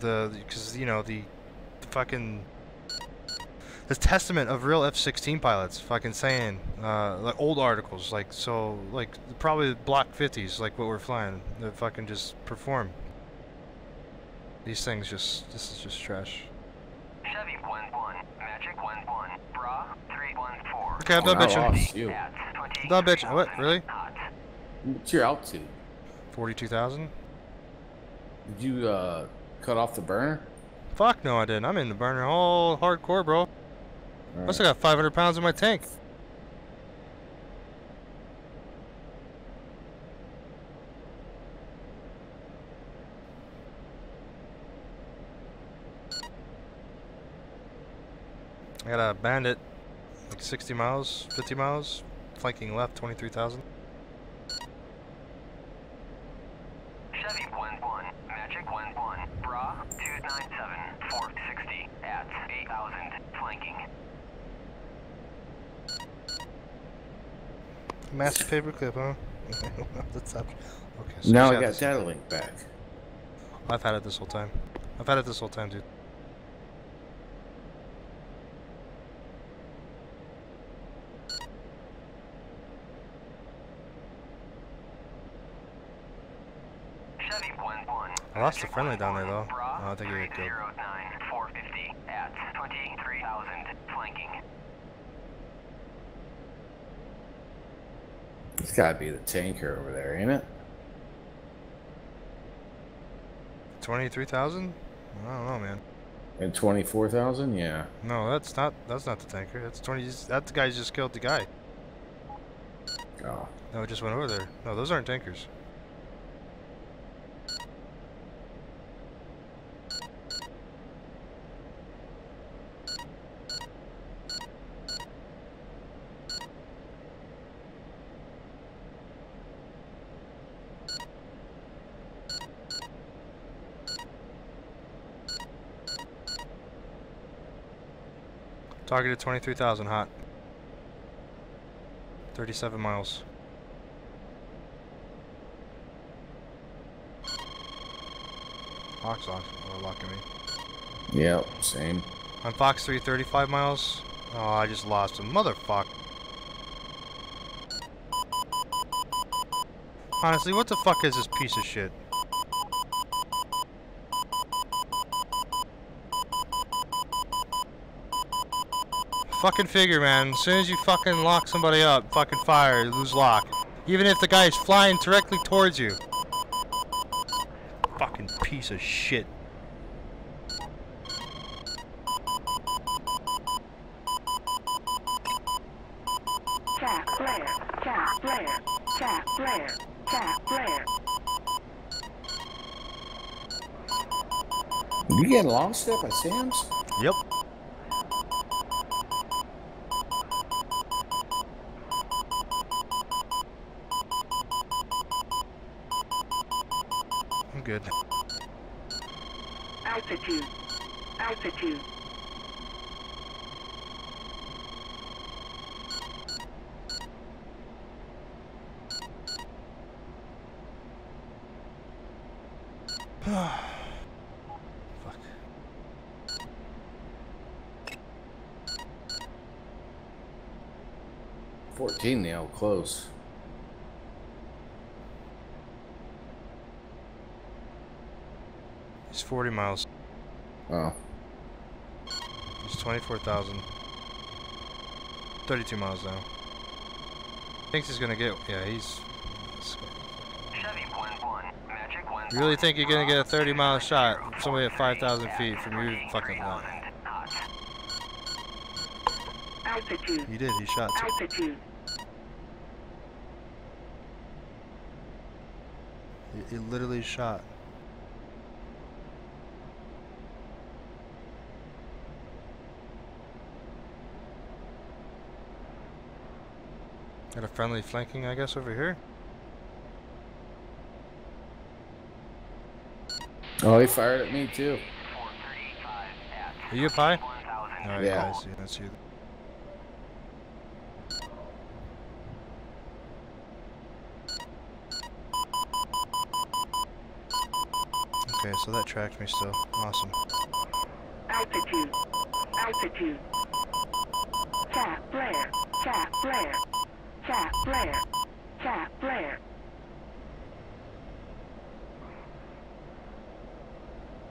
[SPEAKER 1] The because you know the, the fucking the testament of real F-16 pilots fucking saying uh, like old articles like so like probably Block 50s like what we're flying that fucking just perform. These things just this is just trash.
[SPEAKER 2] Chevy 1-1, Magic 1-1, Bra 314.
[SPEAKER 1] Okay, I'm done bitching. I'm done bitching. What really?
[SPEAKER 3] What's your altitude?
[SPEAKER 1] 42,000?
[SPEAKER 3] Did you uh, cut off the burner?
[SPEAKER 1] Fuck no, I didn't. I'm in the burner all hardcore, bro. I still got 500 pounds in my tank. I got a bandit, like 60 miles, 50 miles, flanking left, 23,000.
[SPEAKER 2] Chevy 1-1, Magic 1-1, Bra 297, 460 at 8,000, flanking.
[SPEAKER 1] Master paperclip, huh? That's up. Okay, so
[SPEAKER 3] now I got
[SPEAKER 1] this-
[SPEAKER 3] data link back.
[SPEAKER 1] I've had it this whole time. I've had it this whole time, dude.
[SPEAKER 2] Chevy 1-1.
[SPEAKER 1] I lost a friendly down there, though. I think he got killed.
[SPEAKER 2] 309, 450 at 23,000, flanking.
[SPEAKER 3] It's gotta be the tanker over there, ain't it?
[SPEAKER 1] 23,000? I don't know, man.
[SPEAKER 3] And 24,000? Yeah.
[SPEAKER 1] No, that's not that's not the tanker. That's 20 that the guy just killed the guy.
[SPEAKER 3] Oh.
[SPEAKER 1] No, it just went over there. No, those aren't tankers. Targeted 23,000 hot. 37 miles. Fox lock, oh, or locking me.
[SPEAKER 3] Yep, same.
[SPEAKER 1] On Fox 3, 35 miles. Oh, I just lost him. Motherfuck. Honestly, what the fuck is this piece of shit? Fucking figure, man. As soon as you fucking lock somebody up, fucking fire, lose lock. Even if the guy is flying directly towards you. Fucking piece of shit.
[SPEAKER 7] Jack Blair, Jack Blair, Jack Blair, Jack Blair.
[SPEAKER 3] You getting lost up at Sam's?
[SPEAKER 1] Yep.
[SPEAKER 3] close.
[SPEAKER 1] He's 40 miles.
[SPEAKER 3] Oh.
[SPEAKER 1] He's 24,000. 32 miles now. Thinks he's gonna get. Yeah, he's. You really think you're gonna get a 30 mile shot? Somebody at 5,000 feet from your fucking
[SPEAKER 2] line.
[SPEAKER 7] Altitude.
[SPEAKER 1] He did. He shot.
[SPEAKER 7] Altitude.
[SPEAKER 1] He, he literally shot. Got a friendly flanking, I guess, over here.
[SPEAKER 3] Oh, he fired at me too.
[SPEAKER 1] Are you up high?
[SPEAKER 2] 1,000.
[SPEAKER 1] Alright,
[SPEAKER 3] Yeah.
[SPEAKER 1] I see. That's you. Okay, so that tracked me still. Awesome.
[SPEAKER 7] Altitude. Altitude. Tap flare. Tap flare. Tap flare. Tap flare.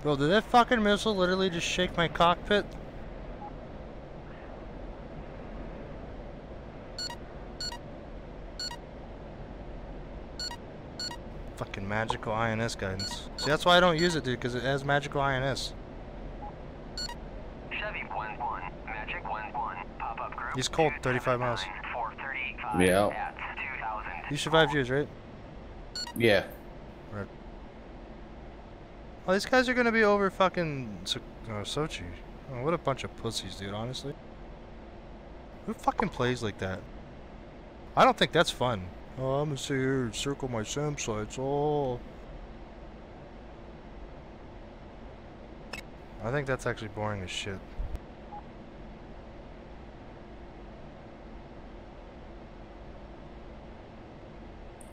[SPEAKER 1] Bro, did that fucking missile literally just shake my cockpit? Fucking magical INS guidance. See, that's why I don't use it, dude, because it has magical INS.
[SPEAKER 2] Chevy 1-1. Magic 1-1. Pop-up group.
[SPEAKER 1] He's cold, 35 miles.
[SPEAKER 2] 435
[SPEAKER 3] Yeah.
[SPEAKER 1] You survived yours, right?
[SPEAKER 3] Yeah. Right.
[SPEAKER 1] Oh, these guys are gonna be over fucking so- uh, Sochi. Oh, what a bunch of pussies, dude, honestly. Who fucking plays like that? I don't think that's fun. Oh, I'm gonna sit here and circle my SAM sites. Oh. I think that's actually boring as shit.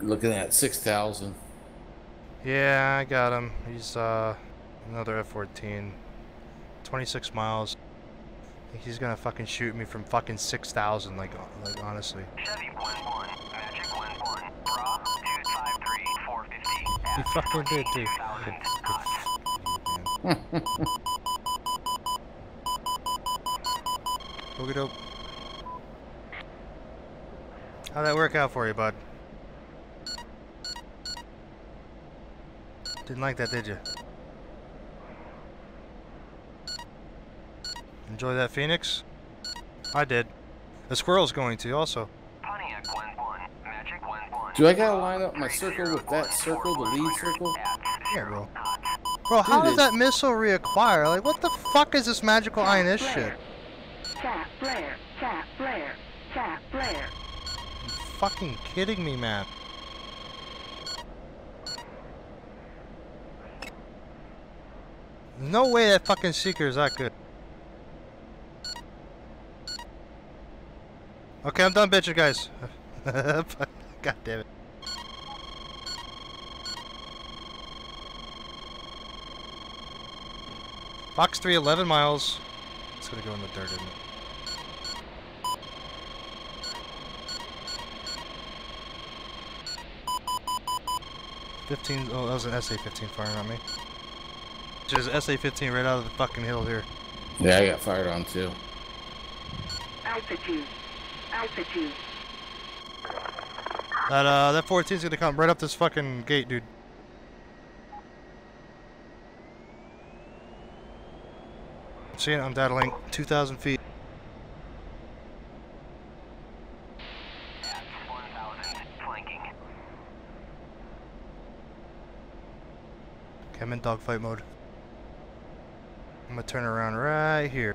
[SPEAKER 3] Looking at 6,000.
[SPEAKER 1] Yeah, I got him. He's uh, another F-14. 26 miles. He's gonna fucking shoot me from fucking 6,000, like, like honestly.
[SPEAKER 2] 71. 450
[SPEAKER 1] He
[SPEAKER 2] at
[SPEAKER 1] fucking did, too.
[SPEAKER 2] 22,000. Hot.
[SPEAKER 1] Okey doke. How'd that work out for you, bud? Didn't like that, did you? Enjoy that Phoenix? I did. The squirrel's going to also.
[SPEAKER 2] Pontiac 1-1. Magic 1-1.
[SPEAKER 3] Do I gotta line up my circle with that circle, the lead circle?
[SPEAKER 1] Yeah, bro. Bro, how
[SPEAKER 3] Dude,
[SPEAKER 1] did that missile reacquire? Like, what the fuck is this magical INS shit?
[SPEAKER 7] Tap flare. Tap flare. Tap flare.
[SPEAKER 1] You fucking kidding me, man? No way that fucking seeker is that good. Okay, I'm done bitching, guys. God damn it. Fox 3, 11 miles. It's gonna go in the dirt, isn't it? Fifteen. Oh, that was an SA-15 firing on me. Just SA-15 right out of the fucking hill here.
[SPEAKER 3] Yeah, I got fired on too.
[SPEAKER 7] Altitude. Altitude.
[SPEAKER 1] That uh, that 14's gonna come right up this fucking gate, dude. Seeing it, I'm dattling 2,000 feet.
[SPEAKER 2] At 1,000. Flanking.
[SPEAKER 1] Okay, I'm in dogfight mode. I'm gonna turn around right here.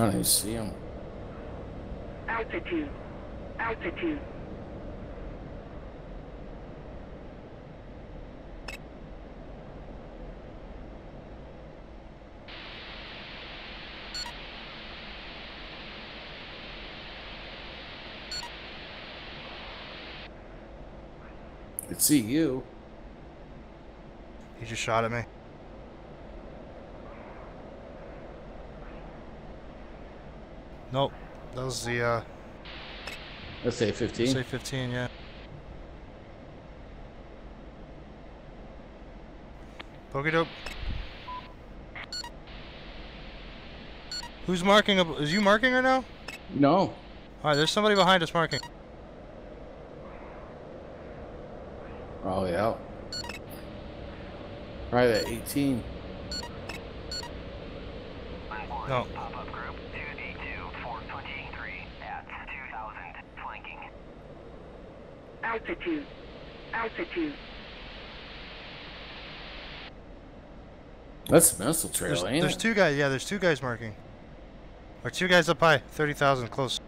[SPEAKER 3] Ah, don't even see him.
[SPEAKER 7] Altitude. Altitude.
[SPEAKER 3] I see you.
[SPEAKER 1] He just shot at me. Nope. That was the, uh...
[SPEAKER 3] Let's say 15.
[SPEAKER 1] Let's Say 15, yeah. Bogey dope. Who's marking? a- Is you marking right now?
[SPEAKER 3] No.
[SPEAKER 1] Alright, there's somebody behind us marking.
[SPEAKER 3] Oh, yeah. Right at 18.
[SPEAKER 1] No.
[SPEAKER 2] Pop-up group 2D2 423 at 2000 flanking.
[SPEAKER 7] Altitude. Altitude.
[SPEAKER 3] That's missile trail,
[SPEAKER 1] There's,
[SPEAKER 3] ain't
[SPEAKER 1] there's
[SPEAKER 3] it?
[SPEAKER 1] two guys. Yeah, there's two guys marking. Or two guys up high. 30,000 close.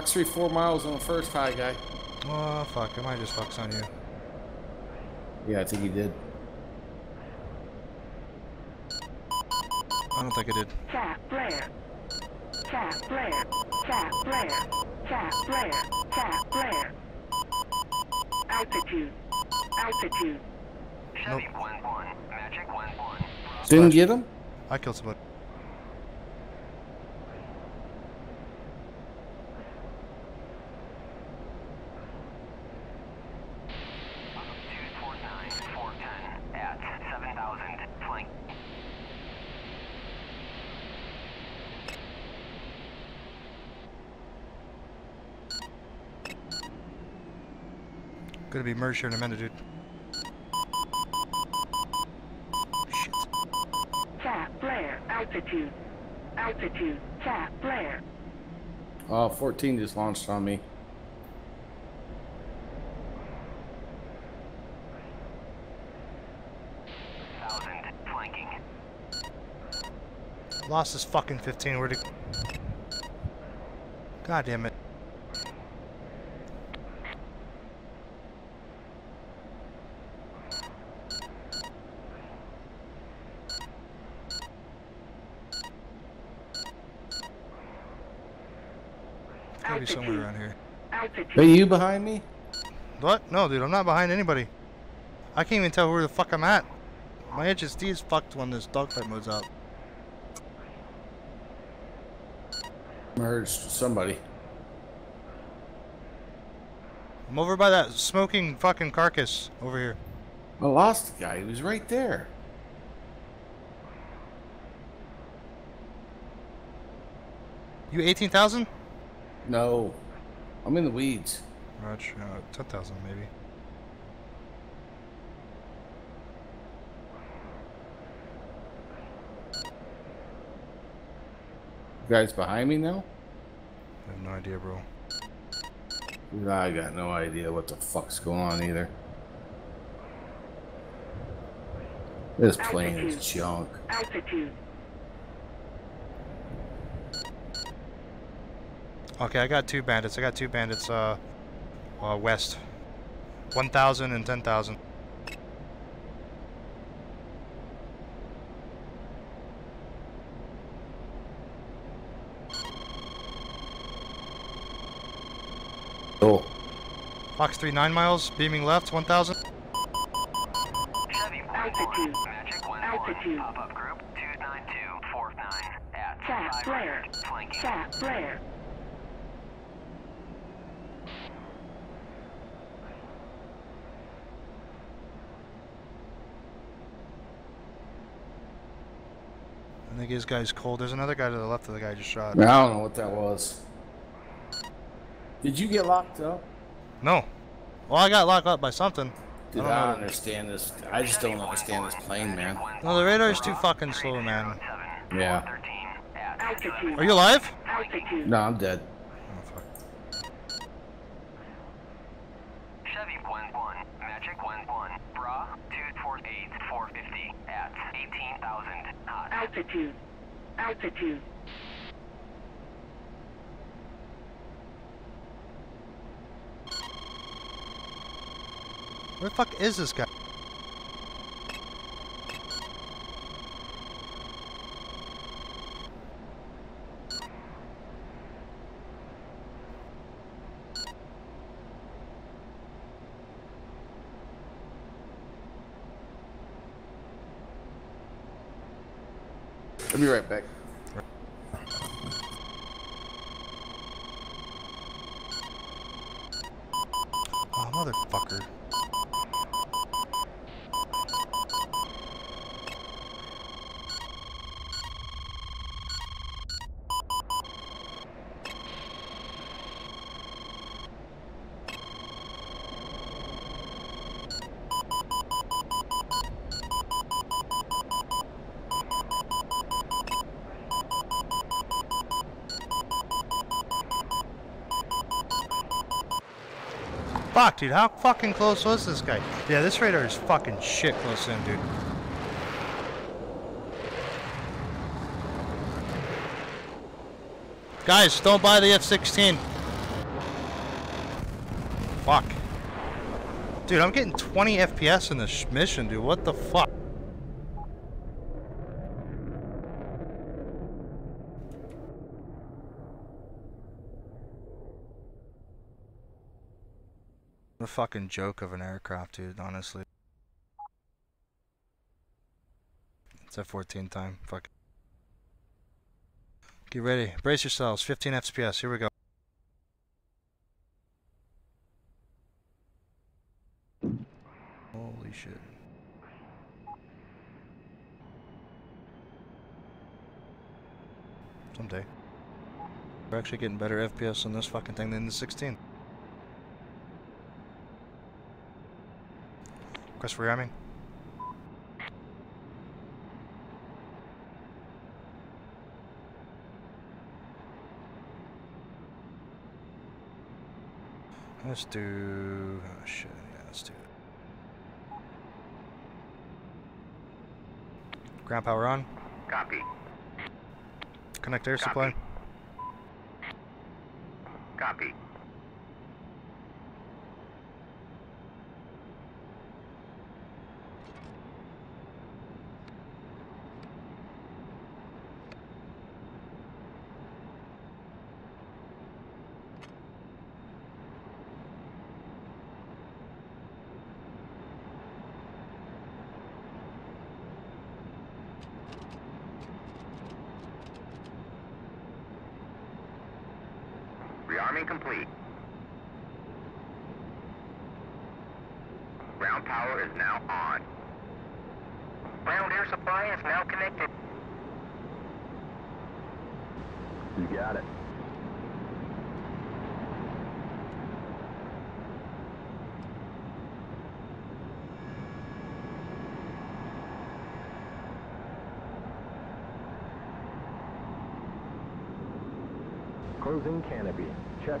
[SPEAKER 3] Fox 3, 4 miles on the first high guy.
[SPEAKER 1] Oh, fuck. I might just fucks on you.
[SPEAKER 3] Yeah, I think he did.
[SPEAKER 1] I don't think I did.
[SPEAKER 7] Tap flare. Tap flare. Tap flare. Tap flare. Tap flare. Altitude. Altitude.
[SPEAKER 2] Chevy 1-1, Magic 1-1.
[SPEAKER 3] Didn't get him?
[SPEAKER 1] I killed somebody.
[SPEAKER 2] Two four nine four ten at 7000 flank.
[SPEAKER 1] Gonna be merge here in a minute, dude. Shit.
[SPEAKER 7] Tap flare. Altitude. Altitude. Tap flare.
[SPEAKER 3] Oh, 14 just launched on me.
[SPEAKER 2] Thousand.
[SPEAKER 1] Lost his fucking 15. Where'd it... God damn it. Somewhere around here.
[SPEAKER 7] Altitude.
[SPEAKER 3] Hey, you behind me?
[SPEAKER 1] What? No, dude, I'm not behind anybody. I can't even tell where the fuck I'm at. My HSD is fucked when this dogfight mode's out.
[SPEAKER 3] Merged somebody.
[SPEAKER 1] I'm over by that smoking fucking carcass over here.
[SPEAKER 3] I lost the guy. He was right there.
[SPEAKER 1] You 18,000?
[SPEAKER 3] No. I'm in the weeds.
[SPEAKER 1] Roger, uh, 10,000 maybe.
[SPEAKER 3] You guys behind me now?
[SPEAKER 1] I have no idea, bro.
[SPEAKER 3] I got no idea what the fuck's going on either. This plane is
[SPEAKER 7] Altitude.
[SPEAKER 3] junk.
[SPEAKER 7] Altitude.
[SPEAKER 1] Okay, I got two bandits. I got two bandits, uh, uh west. 1,000 and 10,000.
[SPEAKER 3] Oh,
[SPEAKER 1] Fox 3, 9 miles, beaming left, 1,000. Think his guy's cold. There's another guy to the left of the guy I just shot.
[SPEAKER 3] I don't know what that was. Did you get locked up?
[SPEAKER 1] No. Well, I got locked up by something.
[SPEAKER 3] Dude,
[SPEAKER 1] I don't
[SPEAKER 3] I don't understand this. I just don't understand this plane, man.
[SPEAKER 1] No, the radar's too fucking slow, man.
[SPEAKER 3] Yeah.
[SPEAKER 2] 13 at
[SPEAKER 7] Altitude.
[SPEAKER 1] Are you alive?
[SPEAKER 3] No, I'm dead.
[SPEAKER 1] Oh, fuck.
[SPEAKER 2] Chevy 1-1, Magic 1-1, Bra 248 450 at 18,000 hot.
[SPEAKER 7] Altitude. Altitude.
[SPEAKER 1] Where the fuck is this guy?
[SPEAKER 3] Back.
[SPEAKER 1] Fuck, dude, how fucking close was this guy? Yeah, this radar is fucking shit close in, dude. Guys, don't buy the F-16. Fuck. Dude, I'm getting 20 FPS in this mission, dude. What the fuck? Fucking joke of an aircraft, dude, honestly. It's F-14 time. Fuck. Get ready. Brace yourselves. 15 FPS. Here we go. Holy shit. Someday. We're actually getting better FPS on this fucking thing than the 16. Request for ramming. Let's do. Oh shit! Yeah, let's do it. Ground power on.
[SPEAKER 4] Copy.
[SPEAKER 1] Connect air supply.
[SPEAKER 4] Copy. Rearming complete. Ground power is now on. Ground air supply is now connected.
[SPEAKER 2] You got it. Closing canopy. Check.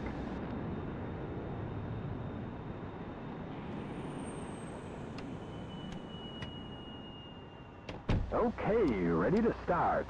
[SPEAKER 2] Okay, ready to start.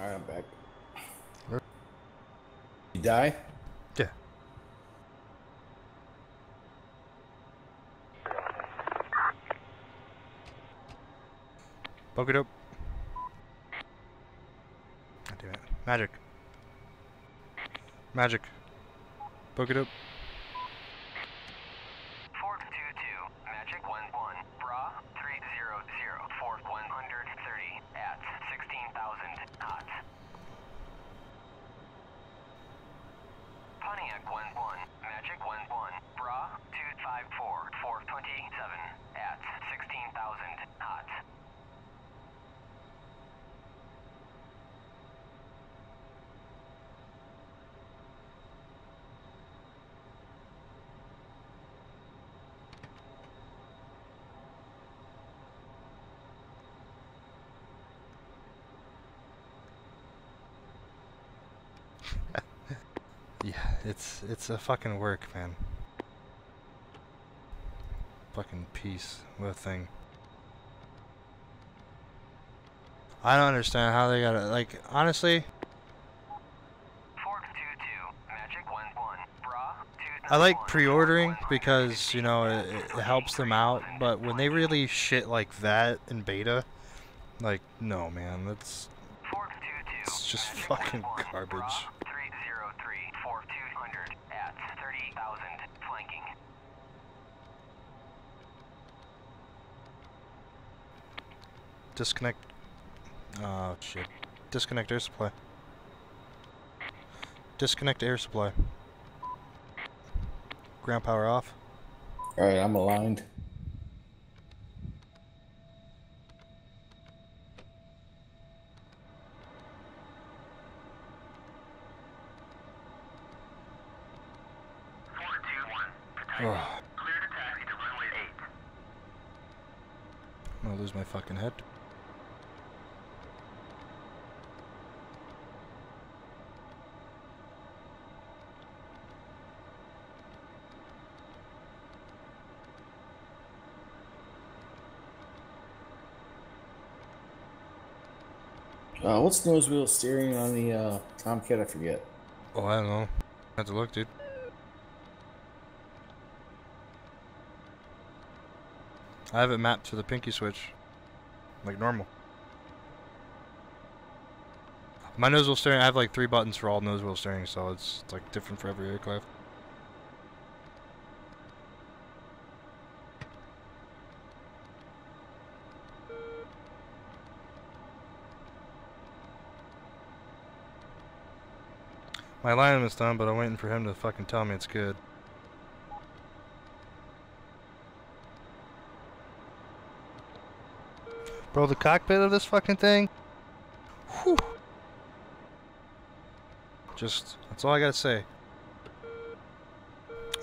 [SPEAKER 3] All right, I'm back.
[SPEAKER 1] Where-
[SPEAKER 3] You die?
[SPEAKER 1] Yeah. Bogey dope. God damn it. Magic. Magic. Bogey dope.
[SPEAKER 2] Ford 22, Magic 11, Bra 300, Ford 130 at 16,000 knots. Pontiac 11, Magic 11, Bra 254, 427 at 16,000 knots.
[SPEAKER 1] Yeah, it's it's a fucking work, man. Fucking piece. What a thing. I don't understand how they got it. like honestly.
[SPEAKER 2] Ford 2-2, Magic 1-1, Bra 2
[SPEAKER 1] I like pre-ordering because you know it, it helps them out, but when they really shit like that in beta, like no man, that's it's just fucking
[SPEAKER 2] 1-1,
[SPEAKER 1] garbage.
[SPEAKER 2] Bra 303, Fork 200 at 30,000, flanking.
[SPEAKER 1] Disconnect. Oh shit. Disconnect air supply. Disconnect air supply. Ground power off.
[SPEAKER 3] All right, I'm aligned.
[SPEAKER 4] Four two one. Clear to taxi to runway eight.
[SPEAKER 1] I'm gonna lose my fucking head.
[SPEAKER 3] Uh, what's nose wheel steering on the uh, Tomcat? I forget.
[SPEAKER 1] Oh, I don't know. have to look, dude. I have it mapped to the pinky switch. Like normal. My nose wheel steering, I have like three buttons for all nose wheel steering, so it's, it's like different for every aircraft. My alignment's done, but I'm waiting for him to fucking tell me it's good. Bro, the cockpit of this fucking thing. Whew. Just, that's all I gotta say.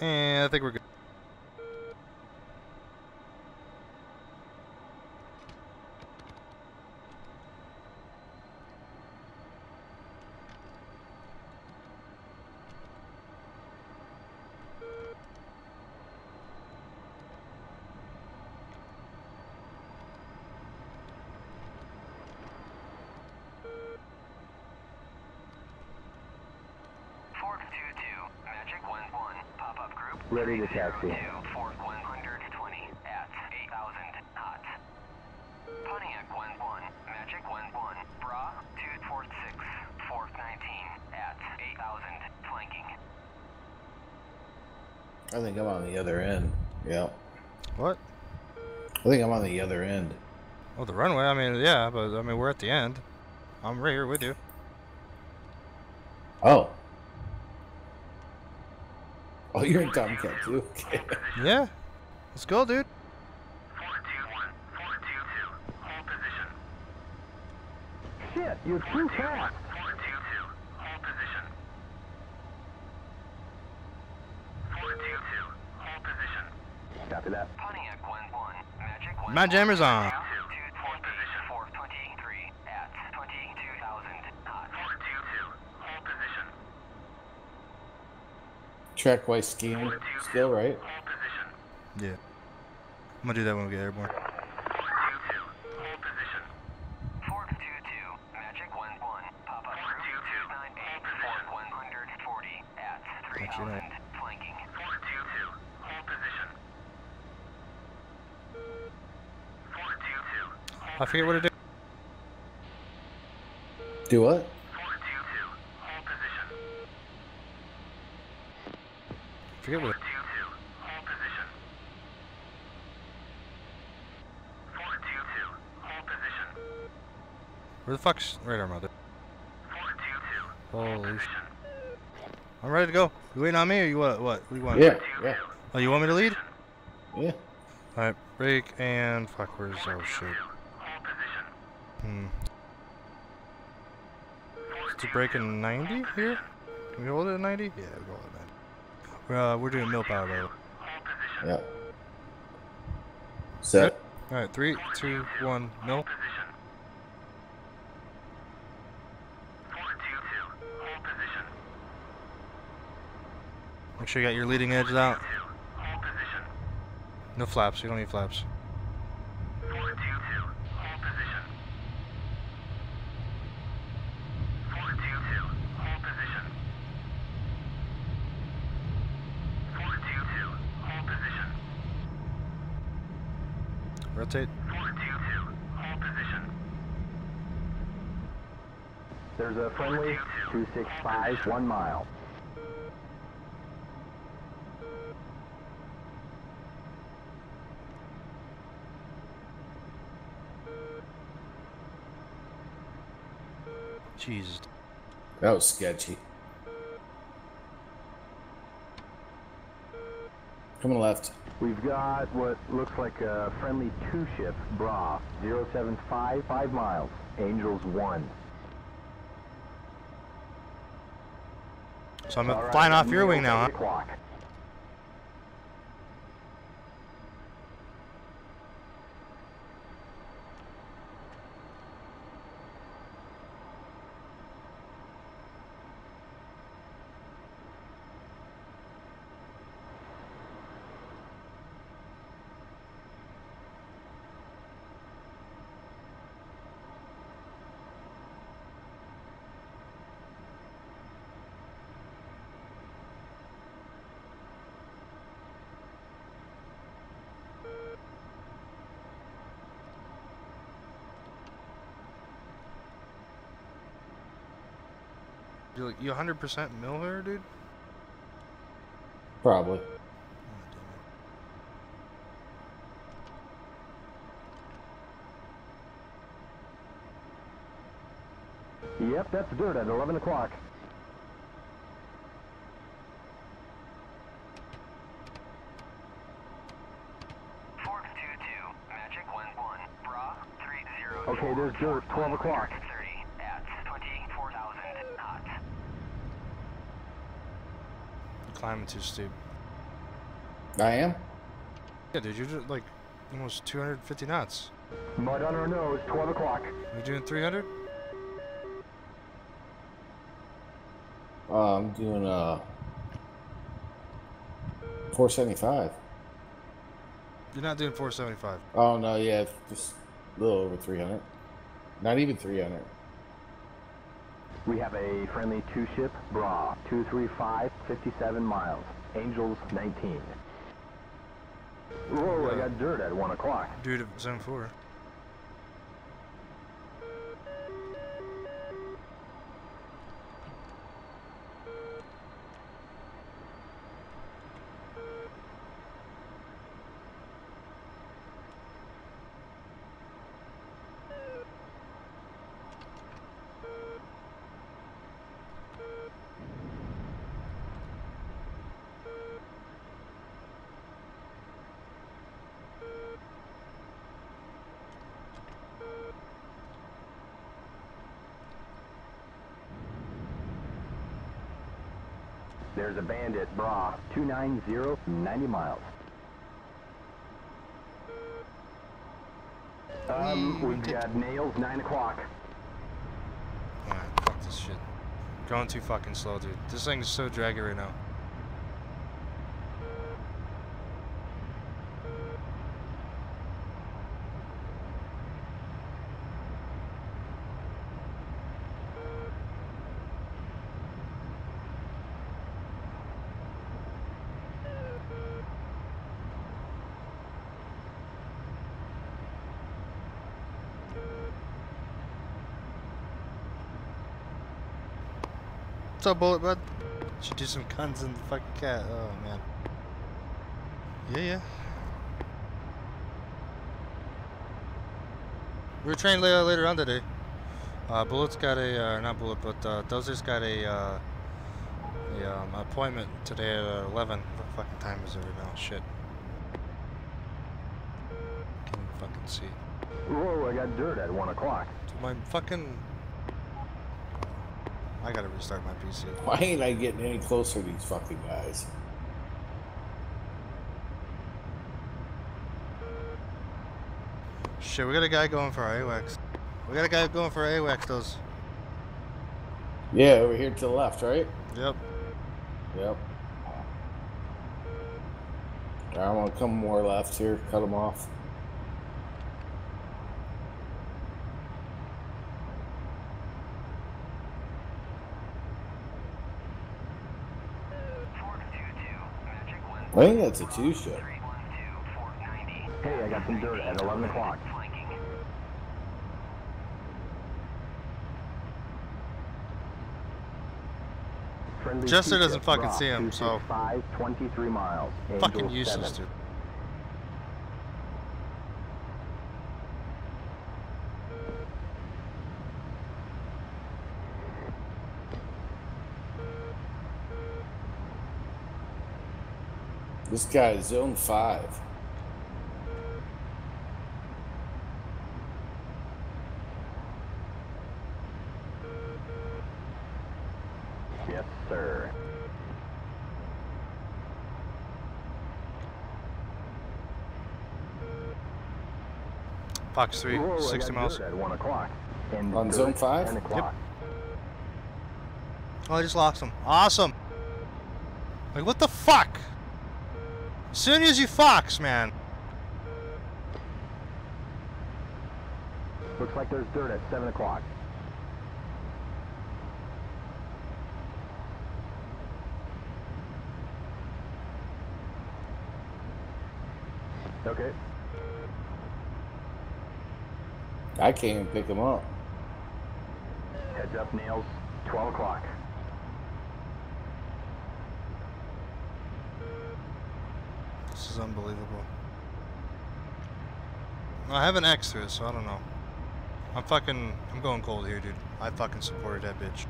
[SPEAKER 1] And I think we're good.
[SPEAKER 2] Ford 2-2, Magic 1-1, pop-up group.
[SPEAKER 8] Ready to taxi.
[SPEAKER 2] 2, Fork 120 at 8,000 knots. Pontiac 1-1, Magic 1-1, Bra 246, Fork 19 at 8,000, flanking.
[SPEAKER 3] I think I'm on the other end. Yeah.
[SPEAKER 1] What?
[SPEAKER 3] I think I'm on the other end.
[SPEAKER 1] Oh, the runway? I mean, yeah, but I mean, we're at the end. I'm right here with you.
[SPEAKER 3] Oh. Oh, you're in Tomcat too. Okay.
[SPEAKER 1] Yeah. Let's go, dude.
[SPEAKER 4] Four two one. Four two two. Hold position.
[SPEAKER 8] Shit, you're too fast.
[SPEAKER 4] Four two two. Hold position. Four two two. Hold position.
[SPEAKER 8] Copy that.
[SPEAKER 2] Pontiac 1-1, Magic 1
[SPEAKER 1] My jammer's on.
[SPEAKER 2] Two, Fork 8, Fork 23 at 22,000 knots.
[SPEAKER 4] Four two two. Hold position.
[SPEAKER 3] Track-while-scan still, right?
[SPEAKER 1] Yeah. I'm gonna do that when we get airborne.
[SPEAKER 4] Four two two. Hold position.
[SPEAKER 2] Ford 2-2, Magic 1-1, pop-up
[SPEAKER 4] Fork
[SPEAKER 2] group
[SPEAKER 4] 2-2,
[SPEAKER 2] 298, Fork 140 at
[SPEAKER 1] Got you
[SPEAKER 2] 3,000,
[SPEAKER 1] right.
[SPEAKER 2] flanking.
[SPEAKER 4] Four two two. Hold position. Four two two.
[SPEAKER 1] I forget what to do.
[SPEAKER 3] Do what?
[SPEAKER 4] Four two two. Hold position.
[SPEAKER 1] forget what.
[SPEAKER 4] Two two. Hold position. Four two two. Hold position.
[SPEAKER 1] Where the fuck's radar mother?
[SPEAKER 4] Four two two.
[SPEAKER 1] Holy sh! I'm ready to go. You waiting on me or you what? What? What do you want?
[SPEAKER 3] Yeah, yeah,
[SPEAKER 1] Oh, you want me to lead?
[SPEAKER 3] yeah.
[SPEAKER 1] All right, break and fuck. Where's oh shit? Hmm. Is it breaking 90 here? Can we hold it at 90? Yeah, we hold it at 90. We're, uh, we're doing mil power though.
[SPEAKER 4] Hold position.
[SPEAKER 3] Yeah. Set.
[SPEAKER 1] All right, three, two, one, mil.
[SPEAKER 4] Position. Four two two. Hold position.
[SPEAKER 1] Make sure you got your leading edges out.
[SPEAKER 4] Two. Hold position.
[SPEAKER 1] No flaps. You don't need flaps.
[SPEAKER 4] Four two two. Hold position.
[SPEAKER 1] Rotate.
[SPEAKER 4] 422, hold position.
[SPEAKER 8] There's a friendly 265, one mile.
[SPEAKER 1] Jesus.
[SPEAKER 3] That was sketchy. Coming left.
[SPEAKER 8] We've got what looks like a friendly two-ship, Bra, 075, 5 miles. Angels 1.
[SPEAKER 1] So I'm
[SPEAKER 8] All right,
[SPEAKER 1] flying off your wing now, huh? You you 100% mill her, dude?
[SPEAKER 3] Probably.
[SPEAKER 8] Yep, that's dirt at 11 o'clock.
[SPEAKER 2] Ford 2-2, Magic 1-1, Bra 3-0.
[SPEAKER 8] Okay, there's dirt, 12 o'clock.
[SPEAKER 2] 30 at 24,000 knots.
[SPEAKER 1] You're climbing too steep.
[SPEAKER 3] I am.
[SPEAKER 1] Yeah, dude, you're just like almost 250 knots.
[SPEAKER 8] Mud on our nose, 12 o'clock.
[SPEAKER 1] You're doing 300?
[SPEAKER 3] Uh, I'm doing uh 475.
[SPEAKER 1] You're not doing 475.
[SPEAKER 3] Oh no, yeah, just a little over 300. Not even 300.
[SPEAKER 8] We have a friendly two-ship, Bra, 235, 57 miles. Angels 19. Whoa, I got dirt at 1 o'clock.
[SPEAKER 1] Dude zone 4.
[SPEAKER 8] There's a bandit, Bra, 290, 90 miles. Um, we've got nails, 9 o'clock.
[SPEAKER 1] Alright, fuck this shit. Going too fucking slow, dude. This thing is so draggy right now. Bullet Bud? Should do some guns in the fucking cat. Oh, man. Yeah, yeah. We were trained later, later on today. Uh, Bullet's got a, uh, not Bullet, but uh, Dozer's got a, uh, a um, appointment today at uh, 11. What fucking time is it right now? Shit. Can't even fucking see.
[SPEAKER 8] Whoa, I got dirt at 1 o'clock.
[SPEAKER 1] My fucking... I gotta restart my PC.
[SPEAKER 3] Why ain't I getting any closer to these fucking guys?
[SPEAKER 1] Shit, we got a guy going for our AWACS. We got a guy going for our AWACS, those.
[SPEAKER 3] Yeah, over here to the left, right?
[SPEAKER 1] Yep.
[SPEAKER 3] Yep. I want to come more left here, cut them off.
[SPEAKER 2] Ford 2-2, Magic 1
[SPEAKER 3] I think that's a two ship.
[SPEAKER 2] 312, Fork 90.
[SPEAKER 8] Hey, I got some dirt at 11 o'clock.
[SPEAKER 2] Flanking.
[SPEAKER 8] Friendly
[SPEAKER 1] Jester doesn't fucking see him, so-
[SPEAKER 8] 265, 23 miles.
[SPEAKER 1] Fucking useless, dude.
[SPEAKER 3] This guy is zone five.
[SPEAKER 8] Yes, sir.
[SPEAKER 1] Fox 3,
[SPEAKER 8] Whoa,
[SPEAKER 1] 60 miles.
[SPEAKER 8] At 1 o'clock.
[SPEAKER 3] On zone five?
[SPEAKER 8] 10 o'clock.
[SPEAKER 1] Oh, I just lost him. Awesome. Like, what the fuck? As soon as you fox, man.
[SPEAKER 8] Looks like there's dirt at 7 o'clock. Okay.
[SPEAKER 3] I can't even pick him up.
[SPEAKER 8] Heads up, nails. 12 o'clock.
[SPEAKER 1] This is unbelievable. I have an X through it, so I don't know. I'm fucking, I'm going cold here, dude. I fucking supported that bitch.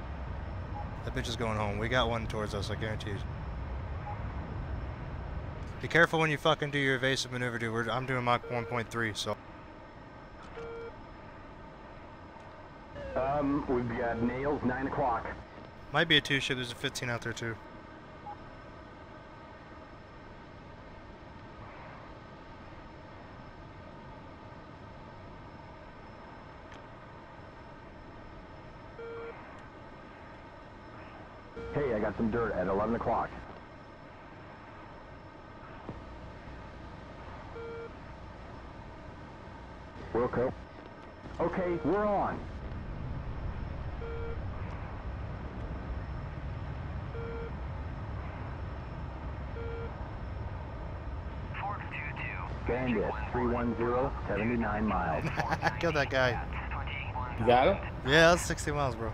[SPEAKER 1] That bitch is going home. We got one towards us, I guarantee you. Be careful when you fucking do your evasive maneuver, dude. We're, I'm doing Mach 1.3, so.
[SPEAKER 8] Um, we've got nails, 9 o'clock.
[SPEAKER 1] Might be a two ship. There's a 15 out there, too.
[SPEAKER 8] Hey, I got some dirt at 11 o'clock. Wilco. Okay, we're on.
[SPEAKER 2] Ford 2-2.
[SPEAKER 8] Bandit, 310, 79 miles.
[SPEAKER 1] Kill that guy.
[SPEAKER 3] You got him?
[SPEAKER 1] Yeah, that's 60 miles, bro.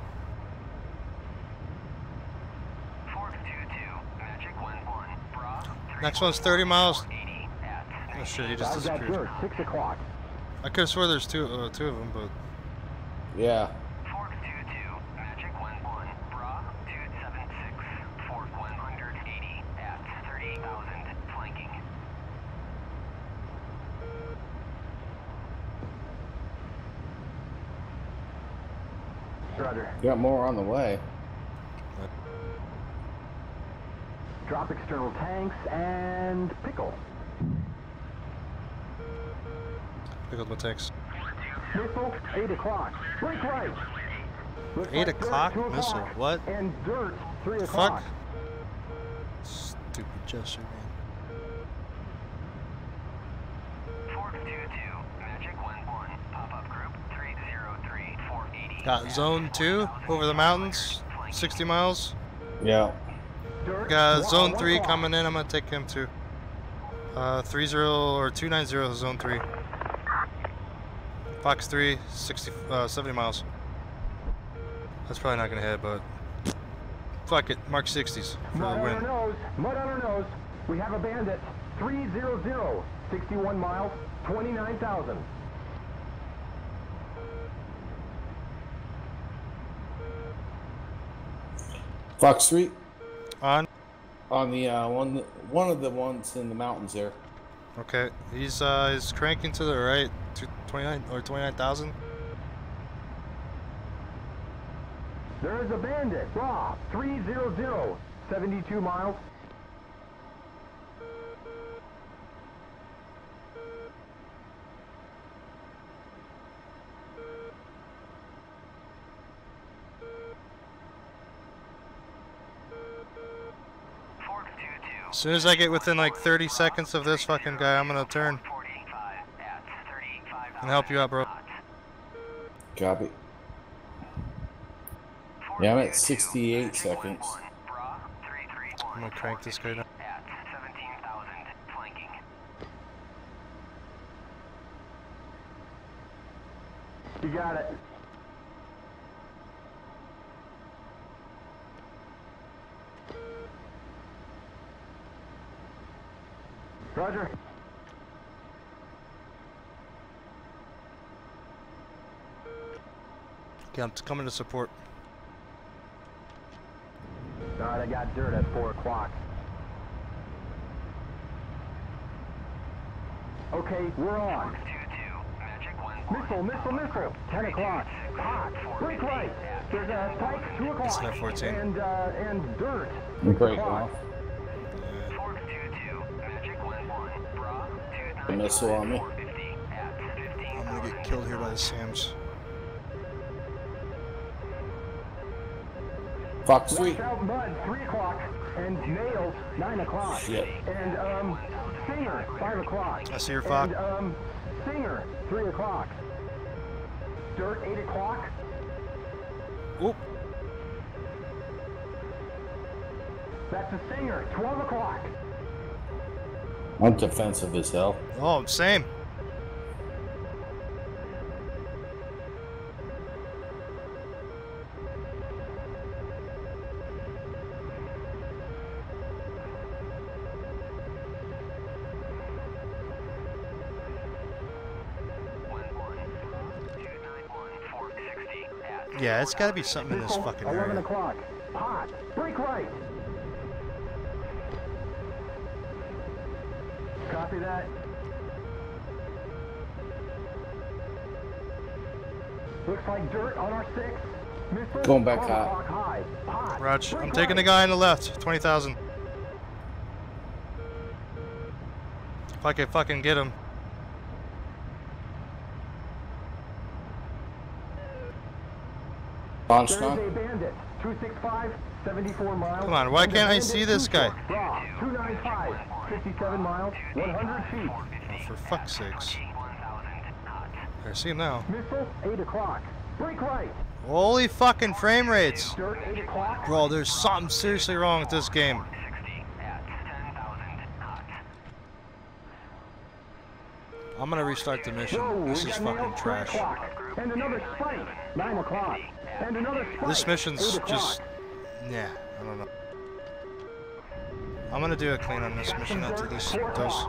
[SPEAKER 2] Ford 2-2. Magic 1-1. Bra.
[SPEAKER 1] Next one's 30 miles. Oh shit, he just disappeared.
[SPEAKER 8] 6 o'clock.
[SPEAKER 1] I could have swore there's two, uh, two of them, but
[SPEAKER 3] Yeah.
[SPEAKER 2] Ford 2-2. Magic 1-1. Bra. 276. Fork 180 at 38,000. Flanking.
[SPEAKER 8] Roger.
[SPEAKER 3] Got more on the way.
[SPEAKER 8] Drop external tanks and pickle.
[SPEAKER 1] pickled my text.
[SPEAKER 8] Missile, 8 o'clock. Break right. Looks
[SPEAKER 1] Eight
[SPEAKER 8] like
[SPEAKER 1] o'clock? Missile,
[SPEAKER 8] o'clock.
[SPEAKER 1] what?
[SPEAKER 8] And dirt, 3
[SPEAKER 1] Fuck.
[SPEAKER 8] o'clock.
[SPEAKER 1] Stupid Jester, man.
[SPEAKER 2] Ford 2-2. Magic 1-1. Pop-up group 303. 480.
[SPEAKER 1] Got zone two over the mountains, 60 miles.
[SPEAKER 3] Yeah.
[SPEAKER 8] Dirt,
[SPEAKER 1] Got zone three coming in. I'm gonna take him to Uh, 30 or 290 zone three. Fox three, 60, uh, 70 miles. That's probably not gonna hit, but fuck it. Mark 60s for
[SPEAKER 8] Mud
[SPEAKER 1] the
[SPEAKER 8] on our nose. Mud on our nose. We have a bandit. 300. 61 miles. 29,000.
[SPEAKER 3] Fox three
[SPEAKER 1] On.
[SPEAKER 3] on the uh, one one of the ones in the mountains there.
[SPEAKER 1] Okay. He's uh he's cranking to the right. to 29 or 29,000.
[SPEAKER 8] There is a bandit. Raw. 300. 72 miles.
[SPEAKER 2] Ford 2-2.
[SPEAKER 1] As soon as I get within like 30 seconds of this fucking guy, I'm gonna turn
[SPEAKER 2] 45 at 35,000.
[SPEAKER 1] and help you out, bro.
[SPEAKER 3] Copy. Yeah, I'm at 68 seconds.
[SPEAKER 1] I'm gonna crank this guy down.
[SPEAKER 2] At 17,000. Flanking.
[SPEAKER 8] Roger.
[SPEAKER 1] Okay, I'm coming to support.
[SPEAKER 8] All right, I got dirt at 4 o'clock. Okay, we're on.
[SPEAKER 2] 2-2, Magic 1
[SPEAKER 8] Missile, missile, missile. 10 o'clock. Hot. Break right. There's a spike, 2 o'clock.
[SPEAKER 1] It's not 14.
[SPEAKER 8] And, uh, and dirt.
[SPEAKER 3] Break
[SPEAKER 8] o'clock.
[SPEAKER 3] off.
[SPEAKER 2] Ford 2-2, Magic 1-1, Bra 2
[SPEAKER 3] A missile on me.
[SPEAKER 2] 450 at 15
[SPEAKER 1] I'm gonna get killed here by the Sams.
[SPEAKER 3] Fox 3.
[SPEAKER 8] Out Mud, 3 o'clock. And Nails, 9 o'clock.
[SPEAKER 3] Shit.
[SPEAKER 8] And, um, Singer, 5 o'clock.
[SPEAKER 1] I see your Fox.
[SPEAKER 8] And, um, Singer, 3 o'clock. Dirt, 8 o'clock.
[SPEAKER 1] Oop.
[SPEAKER 8] That's a Singer, 12 o'clock.
[SPEAKER 3] I'm defensive as hell.
[SPEAKER 1] Oh, same. Yeah, it's gotta be something in this
[SPEAKER 8] Missile,
[SPEAKER 1] fucking
[SPEAKER 8] 11 o'clock. Hot. Break right. Copy that. Looks like dirt on our six. Missile.
[SPEAKER 3] Going back
[SPEAKER 8] 12
[SPEAKER 3] hot.
[SPEAKER 8] high. Hot.
[SPEAKER 1] Raj, I'm taking the guy on the left. 20,000. If I could fucking get him.
[SPEAKER 8] There is
[SPEAKER 3] Armstrong.
[SPEAKER 8] a bandit. 265, 74 miles.
[SPEAKER 1] Come on, why can't I see this guy?
[SPEAKER 8] 295, 57 miles, 100 feet.
[SPEAKER 1] Oh, for fuck's sakes. I see him now.
[SPEAKER 8] Missile, 8 o'clock. Break right.
[SPEAKER 1] Holy fucking frame rates.
[SPEAKER 8] Dirt, 8 o'clock.
[SPEAKER 1] Bro, there's something seriously wrong with this game. I'm gonna restart the mission.
[SPEAKER 8] Whoa,
[SPEAKER 1] This is fucking trash.
[SPEAKER 8] And another spike, 9 o'clock. And another
[SPEAKER 1] This mission's just. Yeah, I don't know. I'm gonna do a clean on this mission after this does.